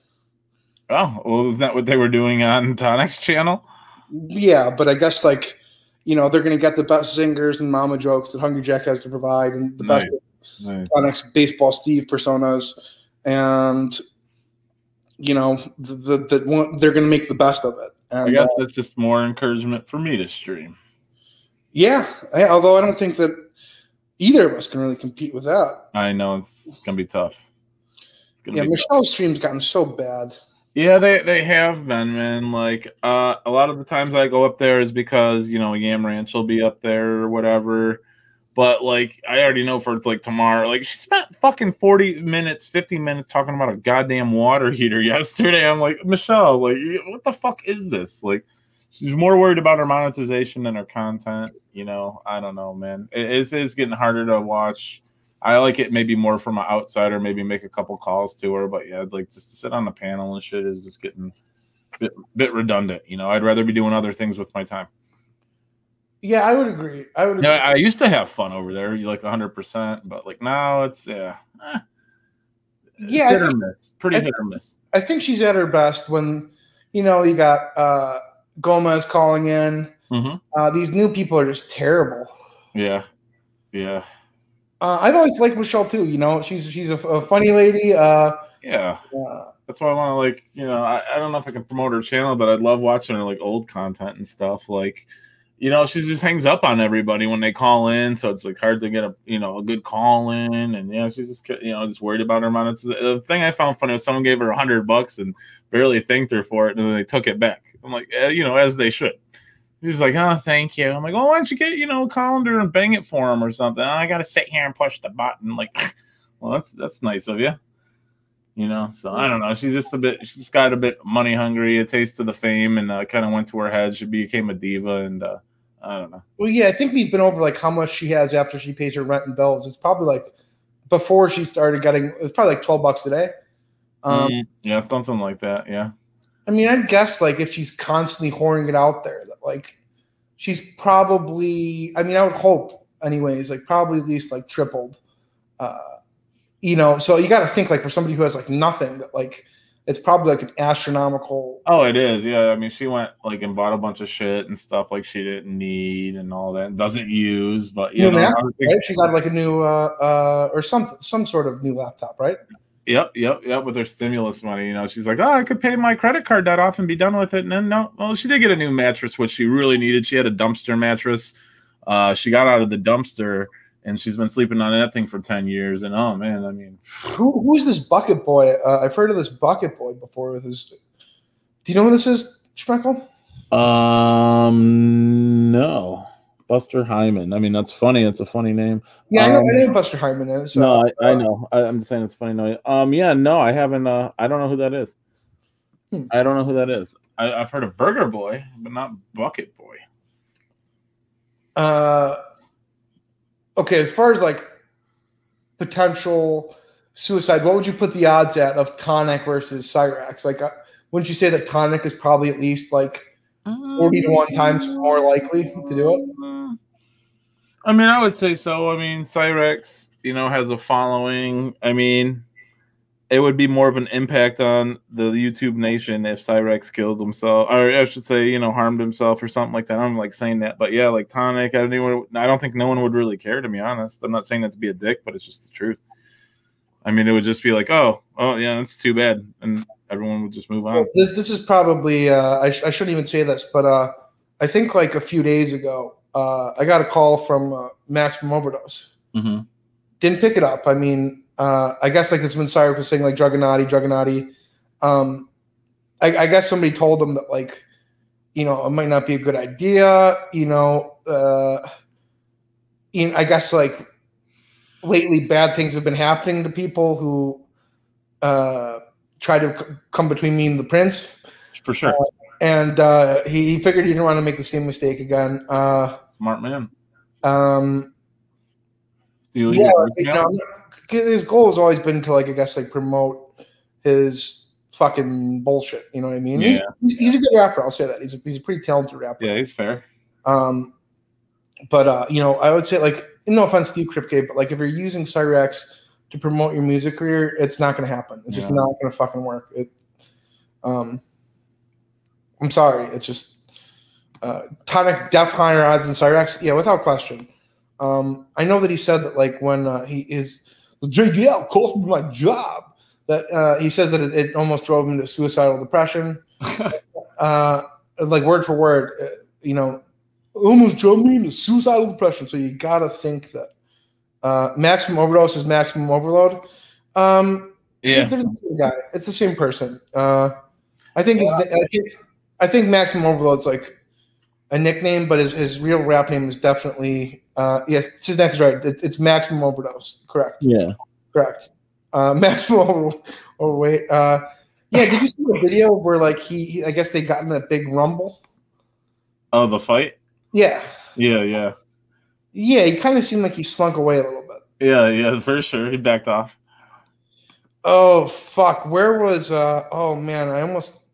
Oh, well, is that what they were doing on Tonic's channel? Yeah, but I guess like you know they're gonna get the best zingers and mama jokes that Hungry Jack has to provide, and the best Nice. Baseball Steve personas, and you know the, the, the one, they're gonna make the best of it. I And, guess uh, that's just more encouragement for me to stream. yeah, I- although I don't think that either of us can really compete with that. I know it's, it's gonna be tough. It's gonna Yeah, be tough. Michelle's stream's gotten so bad. Yeah, they they have been, man. Like uh, a lot of the times I go up there is because you know Yam Ranch will be up there or whatever. But like I already know for it's like tomorrow. Like she spent fucking forty minutes, fifty minutes talking about a goddamn water heater yesterday. I'm like Michelle, like what the fuck is this? Like she's more worried about her monetization than her content. You know, I don't know, man. It is it's getting harder to watch. I like it maybe more from an outsider, maybe make a couple calls to her, but yeah, it's like just to sit on the panel and shit is just getting a bit, bit redundant. You know, I'd rather be doing other things with my time. Yeah, I would agree. I would. Yeah, Agree. I used to have fun over there, like 100%, but like now it's, yeah. eh. It's Yeah, hit or miss. Pretty I hit or miss. I think she's at her best when you know you got uh, Gomez calling in. hmm Uh, these new people are just terrible. Yeah. Yeah. Uh, I've always liked Michelle too. You know, she's she's a, a funny lady. Uh, Yeah. uh, That's why I want to like, you know, I, I don't know if I can promote her channel, but I'd love watching her like old content and stuff. Like, you know, she just hangs up on everybody when they call in, so it's like hard to get a you know a good call in, and yeah, she's just you know just worried about her monetization. The thing I found funny was someone gave her a hundred bucks and barely thanked her for it, and then they took it back. I'm like, eh, you know, as they should. He's like, oh, thank you. I'm like, oh, why don't you get you know a colander and bang it for him or something? "Oh, I got to sit here and push the button. like, well, that's that's nice of you you know. So I don't know. She's just a bit. She's got a bit money hungry, a taste of the fame, and uh, kind of went to her head. She became a diva, and uh, I don't know. well, yeah, I think we've been over like how much she has after she pays her rent and bills. It's probably like before she started getting. It was probably like twelve bucks a day. Um, Mm, yeah, something like that. Yeah, I mean, I'd guess like if she's constantly whoring it out there, like she's probably. I mean, I would hope, anyways, like probably at least like tripled. Uh, you know, so you got to think like for somebody who has like nothing, that like it's probably like an astronomical. Oh, it is. Yeah, I mean, she went like and bought a bunch of shit and stuff like she didn't need and all that. Doesn't use, but you know, Mac, I right? She got like a new uh, uh, or some some sort of new laptop, right? Yep, yep, yep. With her stimulus money, you know, she's like, "Oh, I could pay my credit card debt off and be done with it." And then no, well, she did get a new mattress, which she really needed. She had a dumpster mattress. Uh, she got out of the dumpster, and she's been sleeping on that thing for ten years. And oh man, I mean, Who who's this bucket boy? Uh, I've heard of this bucket boy before. With his, do you know who this is, Schmeckle? um, no, Buster Hyman. I mean, that's funny. It's a funny name. Yeah, I know, Um, I know who Buster Hyman is. no, uh, I, I know. I, I'm just saying it's funny. No, um, yeah, no, I haven't. Uh, I don't know who that is. Hmm. I don't know who that is. I, I've heard of Burger Boy, but not Bucket Boy. Uh, okay, as far as like potential suicide, what would you put the odds at of Tonic versus Cyrax? Like, uh, wouldn't you say that Tonic is probably at least like 40 to 1 times more likely to do it? I mean, I would say so. I mean, Cyrax, you know, has a following. I mean, it would be more of an impact on the YouTube nation if Cyrax killed himself, or I should say, you know, harmed himself or something like that. I'm like saying that, but yeah, like Tonic, I don't, even, I don't think no one would really care, to be honest. I'm not saying that to be a dick, but it's just the truth. I mean, it would just be like, oh, oh, yeah, that's too bad, and everyone would just move on. Well, this, this is probably, uh, I, sh- I shouldn't even say this, but uh, I think like a few days ago, uh, I got a call from uh, Maximum Overdose. hmm didn't pick it up. I mean, uh, I guess like this when Cyrus was saying like Juggernaut, Juggernaut. Um, I, I guess somebody told them that like, you know, it might not be a good idea. You know, uh, know, I guess like lately bad things have been happening to people who uh, tried to c- come between me and the prince, For sure. and uh, he, he figured he didn't want to make the same mistake again. Uh, Smart man. um, you yeah, you- know, his goal has always been to like I guess like promote his fucking bullshit. You know what I mean? He's, Yeah. he's, he's a good rapper. I'll say that. He's a, he's a pretty talented rapper. yeah, he's fair. Um, but uh, you know, I would say like, no offense, Steve Kripke, but like if you're using Cyrax to promote your music career, it's not going to happen. It's just not going to fucking work. It, um, I'm sorry. It's just uh, Tonic def higher odds than Cyrax. Yeah, without question. Um, I know that he said that like when uh, he is the JGL cost me my job. That uh, he says that it, it almost drove him to suicidal depression. uh, like word for word, uh, you know, almost drove me into suicidal depression. So you gotta think that uh, maximum overdose is maximum overload. Um, Yeah. the same guy. It's the same person. Uh, I think his, I think I think maximum overload's like a nickname, but his, his real rap name is definitely uh, yes, his neck is right. It, it's maximum overdose. Correct. Yeah. Correct. Uh, maximum over, overweight. Uh, yeah. Did you see the video where like he, he? I guess they got in that big rumble. Oh, the fight? Yeah. Yeah, yeah. Yeah. He kind of seemed like he slunk away a little bit. Yeah, yeah, for sure. He backed off. Oh fuck! Where was? uh Oh man, I almost,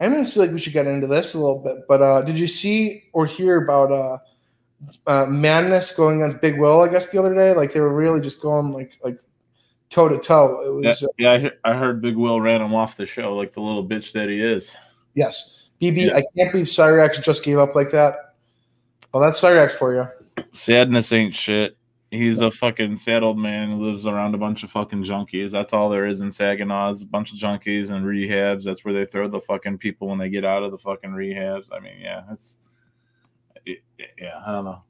I almost feel like we should get into this a little bit. But uh did you see or hear about uh, uh Madness going against Big Will? I guess the other day, like they were really just going like like toe to toe. It was uh, yeah I, I heard Big Will ran him off the show like the little bitch that he is. yes, BB. Yeah. I can't believe Cyrax just gave up like that. Well, that's Cyrax for you. Sadness ain't shit. He's a fucking sad old man who lives around a bunch of fucking junkies. That's all there is in Saginaw's. a bunch of junkies and rehabs. That's where they throw the fucking people when they get out of the fucking rehabs. I mean, yeah, it's it- yeah, I don't know.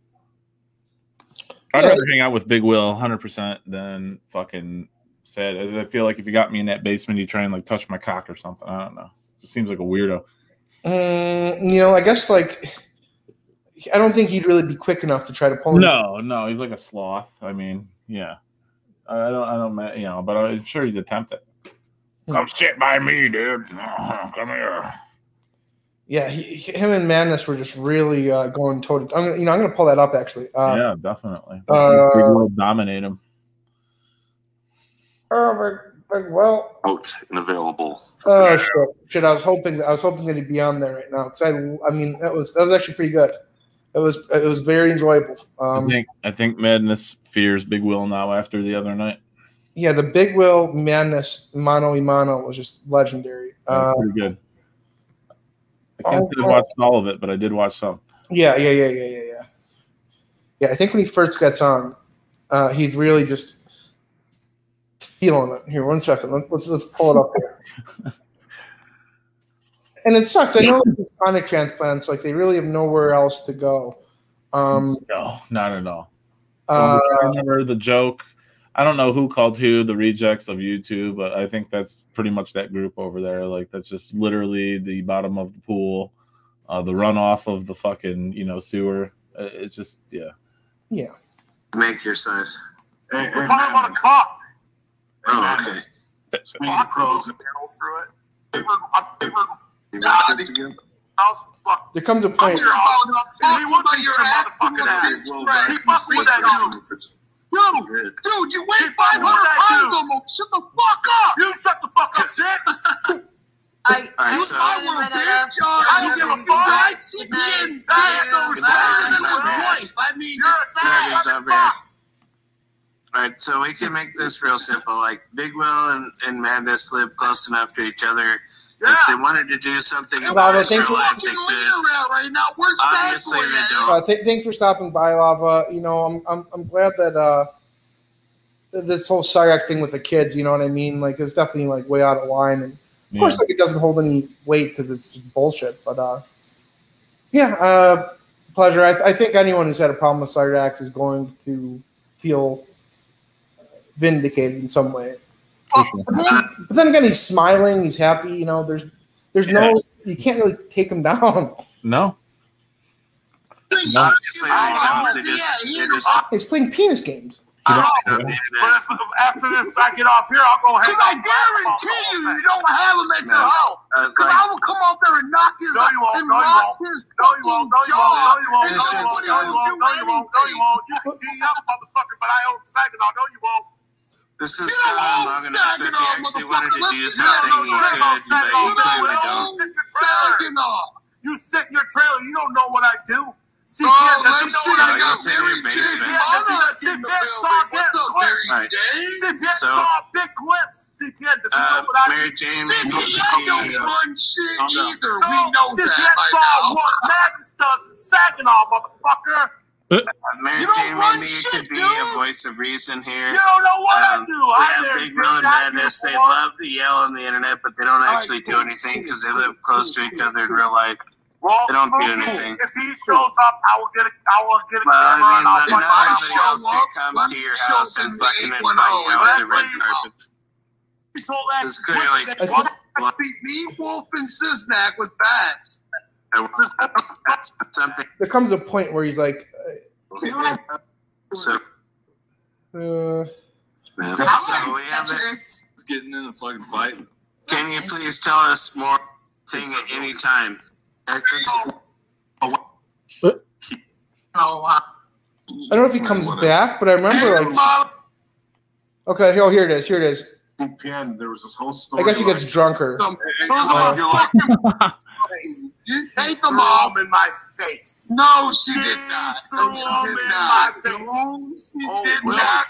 I'd rather hang out with Big Will 100% than fucking sad. I I feel like if you got me in that basement, you try and like touch my cock or something. I don't know. Just seems like a weirdo. Mm, you know, I guess like I don't think he'd really be quick enough to try to pull. him. No, no, he's like a sloth. I mean, yeah. I don't, I don't, you know, but I'm sure he'd attempt it. Come sit by me, dude. Come here. Yeah, he, he- him and Madness were just really uh, going toe to. I'm gonna, you know, I'm gonna pull that up actually. Uh, yeah, definitely. uh, Big will dominate him. Oh, big, big well. Out and available. Oh shit! Shit! I was hoping I was hoping that he'd be on there right now because I, I mean, that was that was actually pretty good. It was it was very enjoyable. I Um, think, I think Madness fears Big Will now after the other night. yeah, the Big Will Madness Mano Imano was just legendary. Uh, pretty good. I can't oh, say I watched all of it, but I did watch some. yeah, yeah, yeah, yeah, yeah, yeah. Yeah, I think when he first gets on, uh, he's really just feeling it. Here, one second. Let- Let's let's pull it up here. and it sucks. I know these chronic transplants, like they really have nowhere else to go. Um, No, not at all. uh, I remember the joke. I don't know who called who the rejects of YouTube, but I think that's pretty much that group over there. Like that's just literally the bottom of the pool, uh, the runoff of the fucking you know sewer. Uh, It's just yeah. yeah. Make your size. We're talking about a cop. Oh, okay. Fox goes a barrel through it. They were, I- they were, You Nah, got they- it again? I was fuck. There comes a point. Oh, he would be some motherfucking ass. He fucks with that dude. Yo, Dude, you weigh 500 pounds almost. Shut the fuck up. You shut the fuck up, shit. I, Alright, I so- I were a bitch. I don't give a fuck. Nice. That goes Good night. down. I mean, You're a That is sad over. Alright, so we can make this real simple. Like Big Will and, and Madness live close enough to each other. Yeah. If they wanted to do something Lava, about it, thank you. life, they could. right now. Where's Obviously, they don't. Uh, th- thanks for stopping by, Lava. You know, I'm I'm, I'm glad that uh, this whole Cyrax thing with the kids. You know what I mean? Like, it was definitely like way out of line, and of Yeah. course, like it doesn't hold any weight because it's just bullshit. But uh, yeah, uh, pleasure. I, th- I think anyone who's had a problem with Cyrax is going to feel vindicated in some way. For sure. But then again, he's smiling. He's happy. You know, there's there's no you can't really take him down. No, Obviously, they don't. They just, they just He's playing penis games. You posted don't- on the But if, after this, I get off here, I'll go hang Because I out. guarantee you, you don't have him at your No. house. Uh, Because like, I will come out there and knock his No, you won't. and No, you rock won't. his No, you won't. No, you won't. No, you won't. and No, you won't. No, you won't. No, you won't. No, you won't. You can gee up, motherfucker, but I own Saginaw. No, you won't. This has You don't gone own long enough. If you Saginaw, actually wanted to motherfucker. do Let's- something, No, no, you no, could, no, but Saginaw. you No, clearly no, don't. You sit in your trailer. Saginaw. You sit in your trailer. You don't know what I do. CPN Oh, doesn't let's see. know what I I got Listen to Mary your Jane basement. Monarch That's- in the that's building. all What's getting up, quick. Mary Right. Jane? CPN So- saw big clips. CPN doesn't know Uh, what I Mary do. Jane may be CPN don't the run shit Calm down. either. No, We know CPN that by saw now. what Madness does in Saginaw, motherfucker. Uh, Mary You don't Jane run maybe shit, could be dude. a voice of reason here. You don't know what Um, I do. I yeah, didn't Big do Will and that Madness, they love to yell on the internet, but they don't actually do anything because they live close to each other in real life. Well, They don't do anything. If he shows up, I will get a, I will get a Well, I mean, and I'll but fucking not I everybody show else can up, come to your house and fucking invite 810. you out to That's red right. carpets. He told that It's to clearly- Twist Me, me, Wolf, and Siznak with bats. There comes a point where he's like, So, uh, so we have it. Getting in a fucking fight. Can you please tell us more thing at any time? Oh. I don't know if he comes back, but I remember like, okay, oh here it is, here it is. There was this whole I guess he gets drunker. Fucking. You She take threw them in my face. No, she She did not. threw No, she did in not. my face. No, she Oh, did really? not.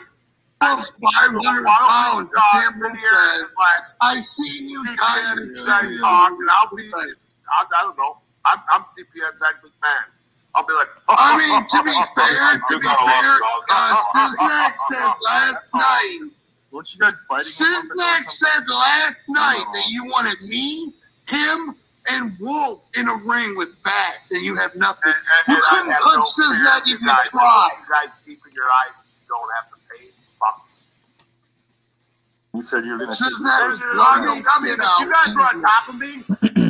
That's 500 Why pounds. don't we Cameron sit here said. and like I seen you guys. talk, and I'll be, I, I don't know. I'm, I'm CPN's Zach McMahon. I'll be like, I mean, to be fair, to be fair, uh, Siznak said last night. Weren't you guys fighting? Siznak said last night that you wanted me, him, and Wolf in a ring with bats, and you have nothing. And, and, You and I couldn't have touch no Siznak fear. if You you guys, tried. you guys keep in your eyes. You don't have to pay bucks. You said you were gonna. Siznak This is is- I mean, I mean, if you guys were on top of me,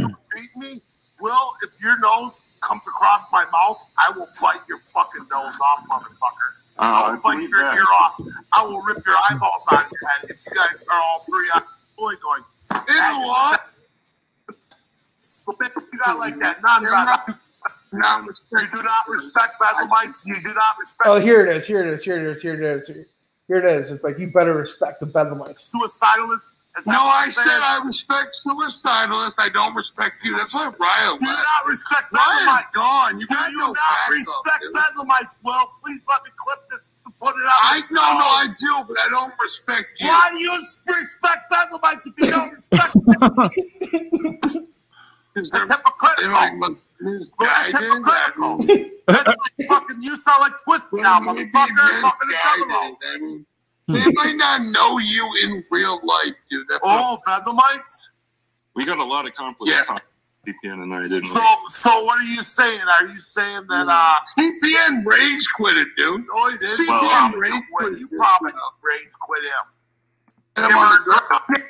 you beat me. Will, if your nose comes across my mouth, I will bite your fucking nose off, motherfucker. I Uh, I will bite your that. ear off. I will rip your eyeballs out of your head if you guys are all three on boy going. You know what? So you got like that non You're not, not You do not respect Bedlamites. You do not respect Oh, here it is, here it is, here it is, here it is, here it is. It's like you better respect the Bedlamites. suicidalists. No, I said saying? I respect suicidalists. I don't respect you. That's what Ryan Do you not respect Ryan's Bedlamites? gone. You Do you no not respect dude. Bedlamites? Well, please let me clip this to put it out. I no, no, I do, but I don't respect you. Why do you respect Bedlamites if you don't respect them? Because they're- That's hypocritical. they're like misguided. That's hypocritical. That's like fucking, you sound like Twisted now, They may be motherfucker. Fucking misguided. Juggernaut. I mean, They might not know you in real life, dude. That's Oh, Bedlamites? We got a lot accomplished. Yeah. Tom, CPN and I didn't. So, we? so what are you saying? Are you saying that, uh, CPN rage quit it, dude. no, he did? CPN Well, probably rage quit. quit. You probably rage quit him. And I'm on the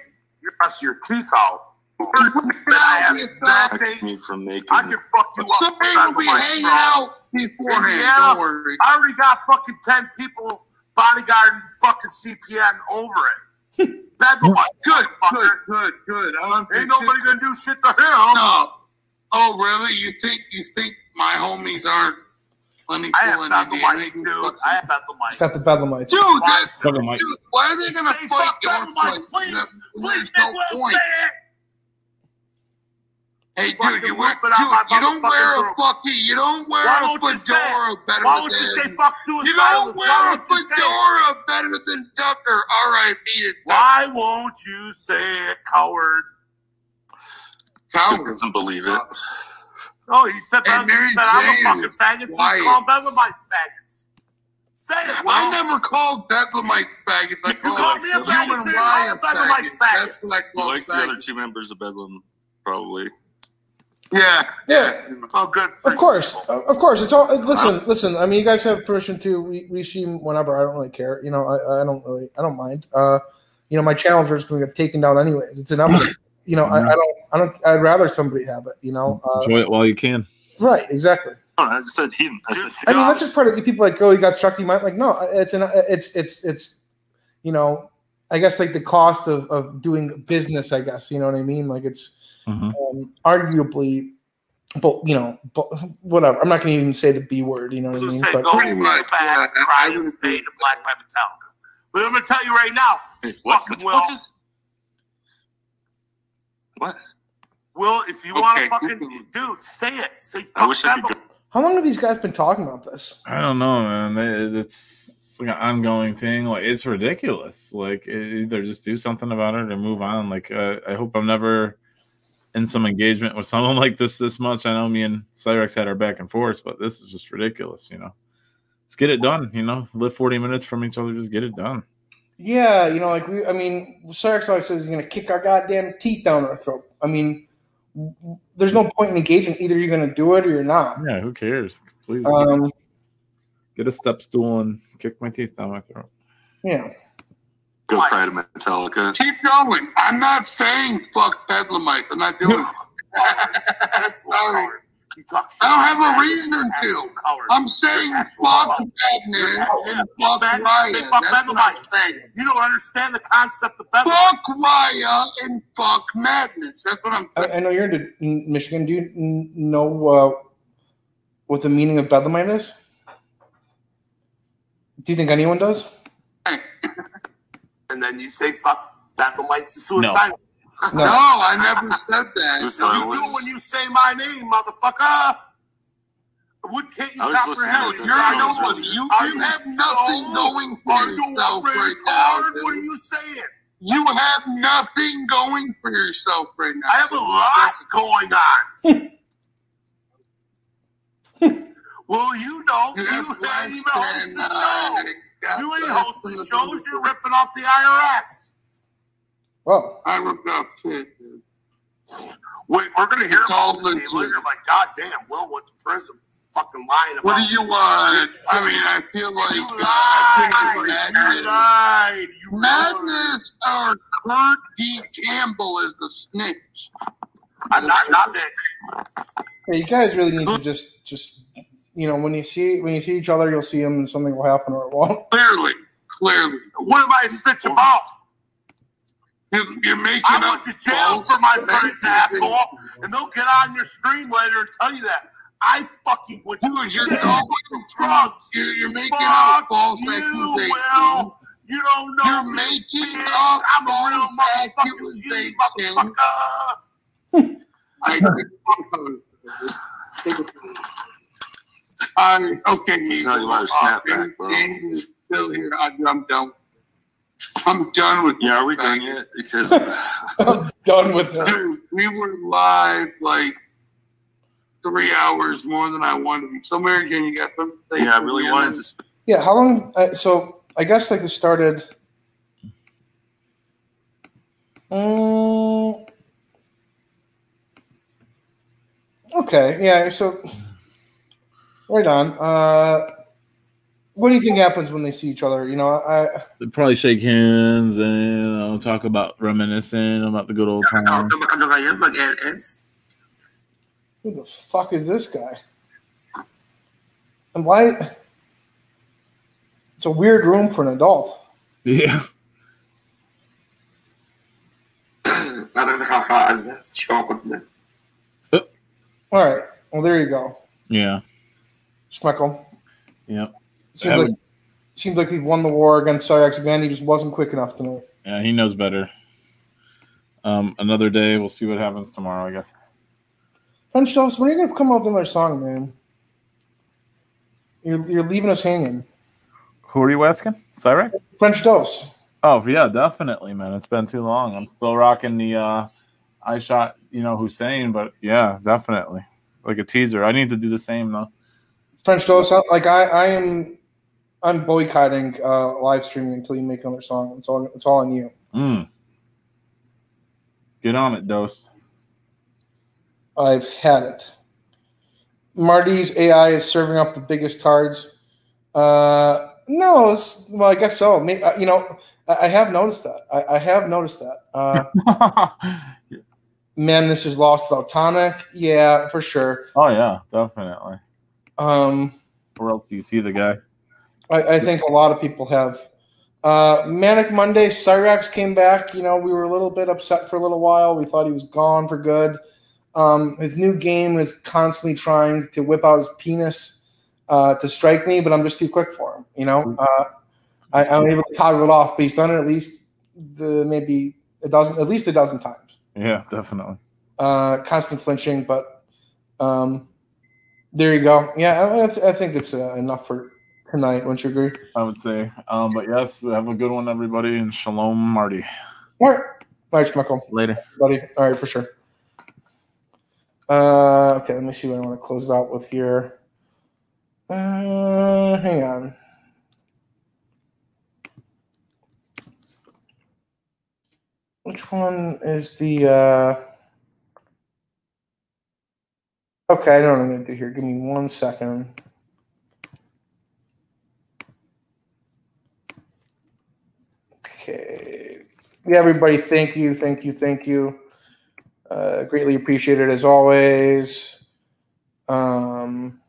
You rest your teeth out. Now we me from making. I can fuck you up. Somebody will be hanging out beforehand. Indiana, Don't worry. I already got fucking 10 people bodyguarding fucking CPN over it. Bedlamites, Good, motherfucker. good, good, good. Ain't nobody gonna do shit to him. No. Oh, really? You think you think my homies aren't plenty I have cool in Indiana? Bedlamites, dude. I have Bedlamites. Got the Bedlamites. Dude, that's, Bedlamites. dude, why are they gonna Hey, fight fuck your Bedlamites, fight? please. There's Please, no Big Will, point. say it. Hey, dude, you wear, whoop it my dude, you don't wear a group. fucking, you don't wear Why a won't say fedora better Why would you say than. fuck You don't Why wear a won't you say fedora better than Tucker. All right, beat it. Why won't you say it, coward? He Coward. doesn't believe it. Uh, oh, he said, Hey, he Mary said I'm a fucking faggot. So quiet. he's calling Bedlamites faggots. Say it, I never called Bedlamites faggots. I You called called me a you faggot, and so you're Ryan calling Bedlamites faggots. That's what I He likes the other two members of Bedlam, probably. Yeah. Yeah, Oh, good. for of course, of of course. It's all. Listen, listen. I mean, you guys have permission to re- restream whenever. I don't really care. You know, I, I don't really, I don't mind. Uh, you know, my channels are just going to get taken down anyways. It's inevitable. you know, I, I don't, I don't. I'd rather somebody have it. You know, uh, Enjoy it while you can. right? Exactly. I said he. I said I mean, that's just part of the people like, oh, you got struck. You might like, no, it's an, it's, it's, it's, you know, I guess like the cost of, of doing business. I guess you know what I mean. Like it's Mhm. um, arguably, but you know, but whatever. I'm not going to even say the B word. You know what I mean? Say, But go back, cry and fade to black by Metallica. But I'm gonna tell you right now, what- fucking what- Will. What? Will, if you want to fucking dude, say it. Say I fuck wish I could how long have these guys been talking about this? I don't know, man. It's, it's like an ongoing thing. Like it's ridiculous. Like either just do something about it or move on. Like uh, I hope I'm never in some engagement with someone like this this much. I know me and Cyrax had our back and forth, but this is just ridiculous. You know, let's get it done. You know, live 40 minutes from each other. Just get it done. Yeah, you know, like we. I mean, Cyrax always says he's going to kick our goddamn teeth down our throat. I mean, there's no point in engaging. Either you're going to do it or you're not. Yeah, who cares? Please Um, get a step stool and kick my teeth down my throat. yeah. Go cry to Metallica. Keep going. I'm not saying fuck Bedlamite. I'm not doing it. Sorry. You talk shit. I don't have a reason to. I'm saying fuck what- Badness and fuck Bad- Ryan. say fuck That's what I'm Bedlamite. You don't understand the concept of Bedlam. Fuck Raya and fuck Madness. That's what I'm saying. I know you're into in Michigan. Do you know uh, what the meaning of Bedlamite is? Do you think anyone does? And then you say fuck Bedlamites is suicidal. No, I never said that. Who's You I do when you say my name, motherfucker. What can't you comprehend? You're no one. You, you you have nothing going for Are yourself a right now. What are you saying? You have nothing going for yourself right now. I have a lot going on. well, you know, you, You have ain't less even hosting than, the show. You ain't less hosting than shows. You're ripping off the IRS. Well, I ripped up shit, dude. Wait, we're gonna hear all about this. legit. You're like, God damn, Will went to prison. Fucking lying about. What do you want? Yes. I mean, I feel like You I lied. feel like You lied. You. Madness or Kurt D. Campbell is the snitch. I'm not, not that. yeah, you guys really need to just just you know when you see when you see each other, you'll see them and something will happen or it won't. Clearly, clearly. What am I a snitch about? You're, you're making I up went to jail for my friend's asshole, and they'll get on your screen later and tell you that. I fucking went You to was your jail dog drugs. You're, you're making Fuck up false you, accusations. Will. You don't know You're me, making bitch. up I'm a real motherfucking G, motherfucker. I, I, okay, He's not allowed to snap back, bro. James is still here. I, I'm done. I'm done with Yeah, are we done yet? Because I'm done with that. We were live like three hours more than I wanted to be. So, Mary Jane, you got something yeah, I really wanted to. sp- Yeah, how long? Uh, so I guess like it started. Um, okay, yeah. So right on. Uh, what do you think happens when they see each other? You know, I They probably shake hands and you know, talk about reminiscing about the good old times. who the fuck is this guy? And why? It's a weird room for an adult. Yeah. All right. Well, there you go. Yeah. Schmeckle. Yep. Seems like, seems like he won the war against Cyrax again. He just wasn't quick enough tonight. Yeah, he knows better. Um, another day. We'll see what happens tomorrow. I guess. French Dolphs, when are you going to come out with another song, man? You're, you're leaving us hanging. Who are you asking? Cyrax? French Dose. Oh yeah, definitely, man. It's been too long. I'm still rocking the uh I shot, you know, Hussein, but yeah, definitely. Like a teaser. I need to do the same though. French Dose, I- like I, I am, I'm boycotting uh, live streaming until you make another song. It's all, it's all on you. Mm. Get on it, Dose. I've had it. Marty's AI is serving up the biggest cards. Uh, no, it's, well, I guess so. May uh, you know, I, I have noticed that. I, I have noticed that. Uh, man, this is lost without tonic. Yeah, for sure. Oh yeah, definitely. Um, Where else do you see the guy? I, I think a lot of people have. Uh, Manic Monday, Cyrax came back. You know, we were a little bit upset for a little while. We thought he was gone for good. Um, his new game is constantly trying to whip out his penis uh, to strike me, but I'm just too quick for him. You know, uh, I, I'm able to toggle it off, but he's done it at least the maybe a dozen, at least a dozen times. Yeah, definitely. Uh, constant flinching, but um, there you go. Yeah, I, th- I think it's uh, enough for tonight. Wouldn't you agree? I would say. Um, but yes, have a good one, everybody, and shalom, Marty. All right. All right, Schmuckle. Later. Buddy. All right, for sure. Uh, okay, let me see what I want to close it out with here. Uh, hang on. Which one is the uh Okay, I know what I'm gonna do here. Give me one second. Okay. Yeah, everybody, thank you, thank you, thank you. Uh, greatly appreciated as always. Um,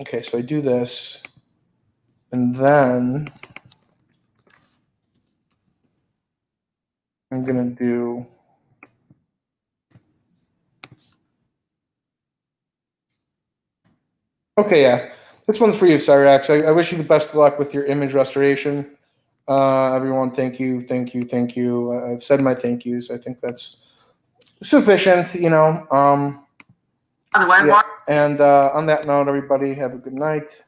okay, so I do this, and then I'm gonna do. Okay, yeah, this one's for you, Cyrax. I, I wish you the best of luck with your image restoration. Uh, everyone, thank you, thank you, thank you. I've said my thank yous. I think that's sufficient, you know. Um, yeah. And uh, on that note, everybody, have a good night.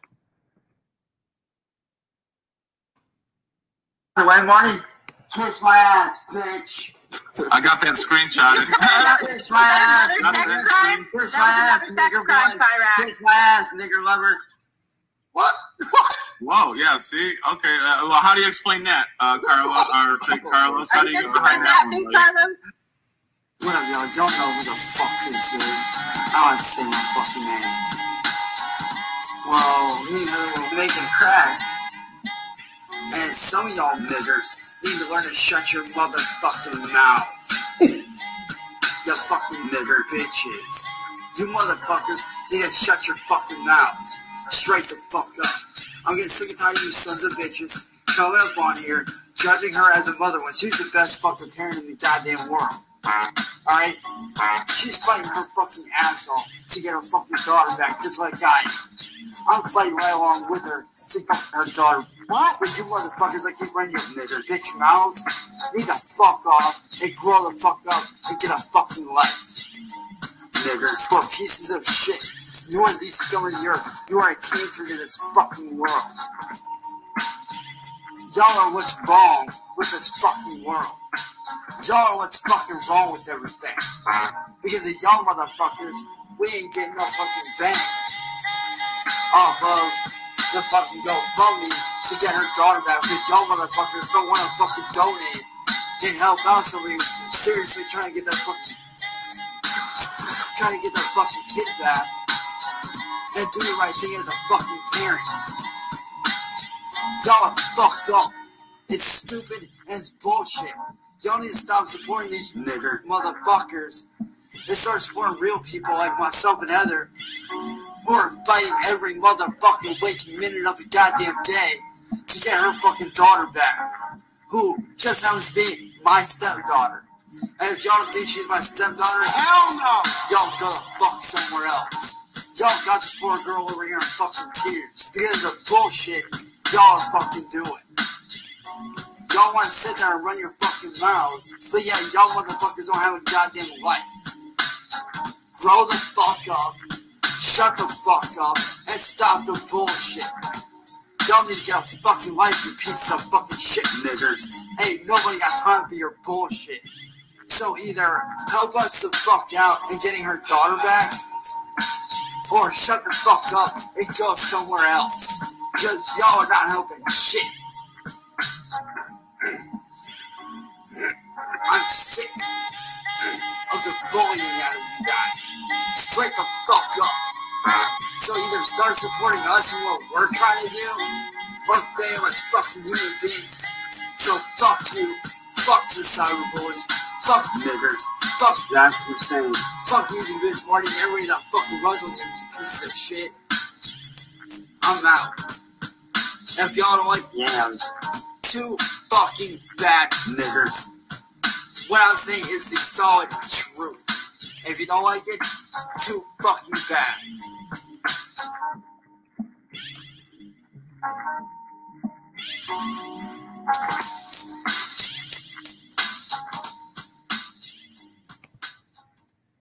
the way, Marty, kiss my ass, bitch. I got that screenshot. kiss my ass, Got nigger. that Kiss my ass, nigger boy. Kiss my ass, nigger lover. What? Whoa, yeah, see? Okay, uh, well, how do you explain that, uh, Carla, or Big Carlos? How do you go behind that one? buddy? Whatever, y'all don't know who the fuck this is. I don't to say my fucking name. Whoa, me and her were making crack. And some of y'all niggers need to learn to shut your motherfucking mouths. you fucking nigger bitches. You motherfuckers need to shut your fucking mouths. Straight the fuck up. I'm getting sick and tired of you sons of bitches coming up on here, judging her as a mother when she's the best fucking parent in the goddamn world. Alright? She's fighting her fucking ass off to get her fucking daughter back, just like I am. I'm fighting right along with her to get her daughter. What? But you motherfuckers that keep running your nigger bitch mouths need to fuck off and grow the fuck up and get a fucking life. Niggers, are pieces of shit. You are these scum of the earth. You are a cancer to this fucking world. Y'all are what's wrong with this fucking world. Y'all are what's fucking wrong with everything. Because of y'all motherfuckers, we ain't getting no fucking bank off of the fucking GoFundMe to get her daughter back. Because y'all motherfuckers don't want to fucking donate and help out somebody who's seriously trying to get that fucking trying to get that fucking kid back and do the right thing as a fucking parent. Y'all are fucked up. It's stupid and it's bullshit. Y'all need to stop supporting these nigger motherfuckers and start supporting real people like myself and Heather who are fighting every motherfucking waking minute of the goddamn day to get her fucking daughter back. Who just happens to be my stepdaughter. And if y'all don't think she's my stepdaughter, hell no! Y'all go to fuck somewhere else. Y'all got this poor girl over here in fucking tears because of bullshit y'all fucking doing. Y'all want to sit there and run your fucking mouths, but yeah, y'all motherfuckers don't have a goddamn life. Grow the fuck up, shut the fuck up, and stop the bullshit. Y'all need to get a fucking life, you pieces of fucking shit niggers. Hey, nobody got time for your bullshit. So either help us the fuck out in getting her daughter back, or shut the fuck up and go somewhere else. Y'all are not helping shit. I'm sick of the bullying out of you guys. Straight the fuck up. So either start supporting us and what we're trying to do, or fail as fucking human beings. So fuck you, fuck the cyberboys, fuck niggers, fuck Jack Hussein, fuck you, bitch Marty, and everybody that fucking runs with them, you piece of shit. I'm out. And if y'all don't like yeah, two fucking bad niggers. What I'm saying is the solid truth. If you don't like it, too fucking bad.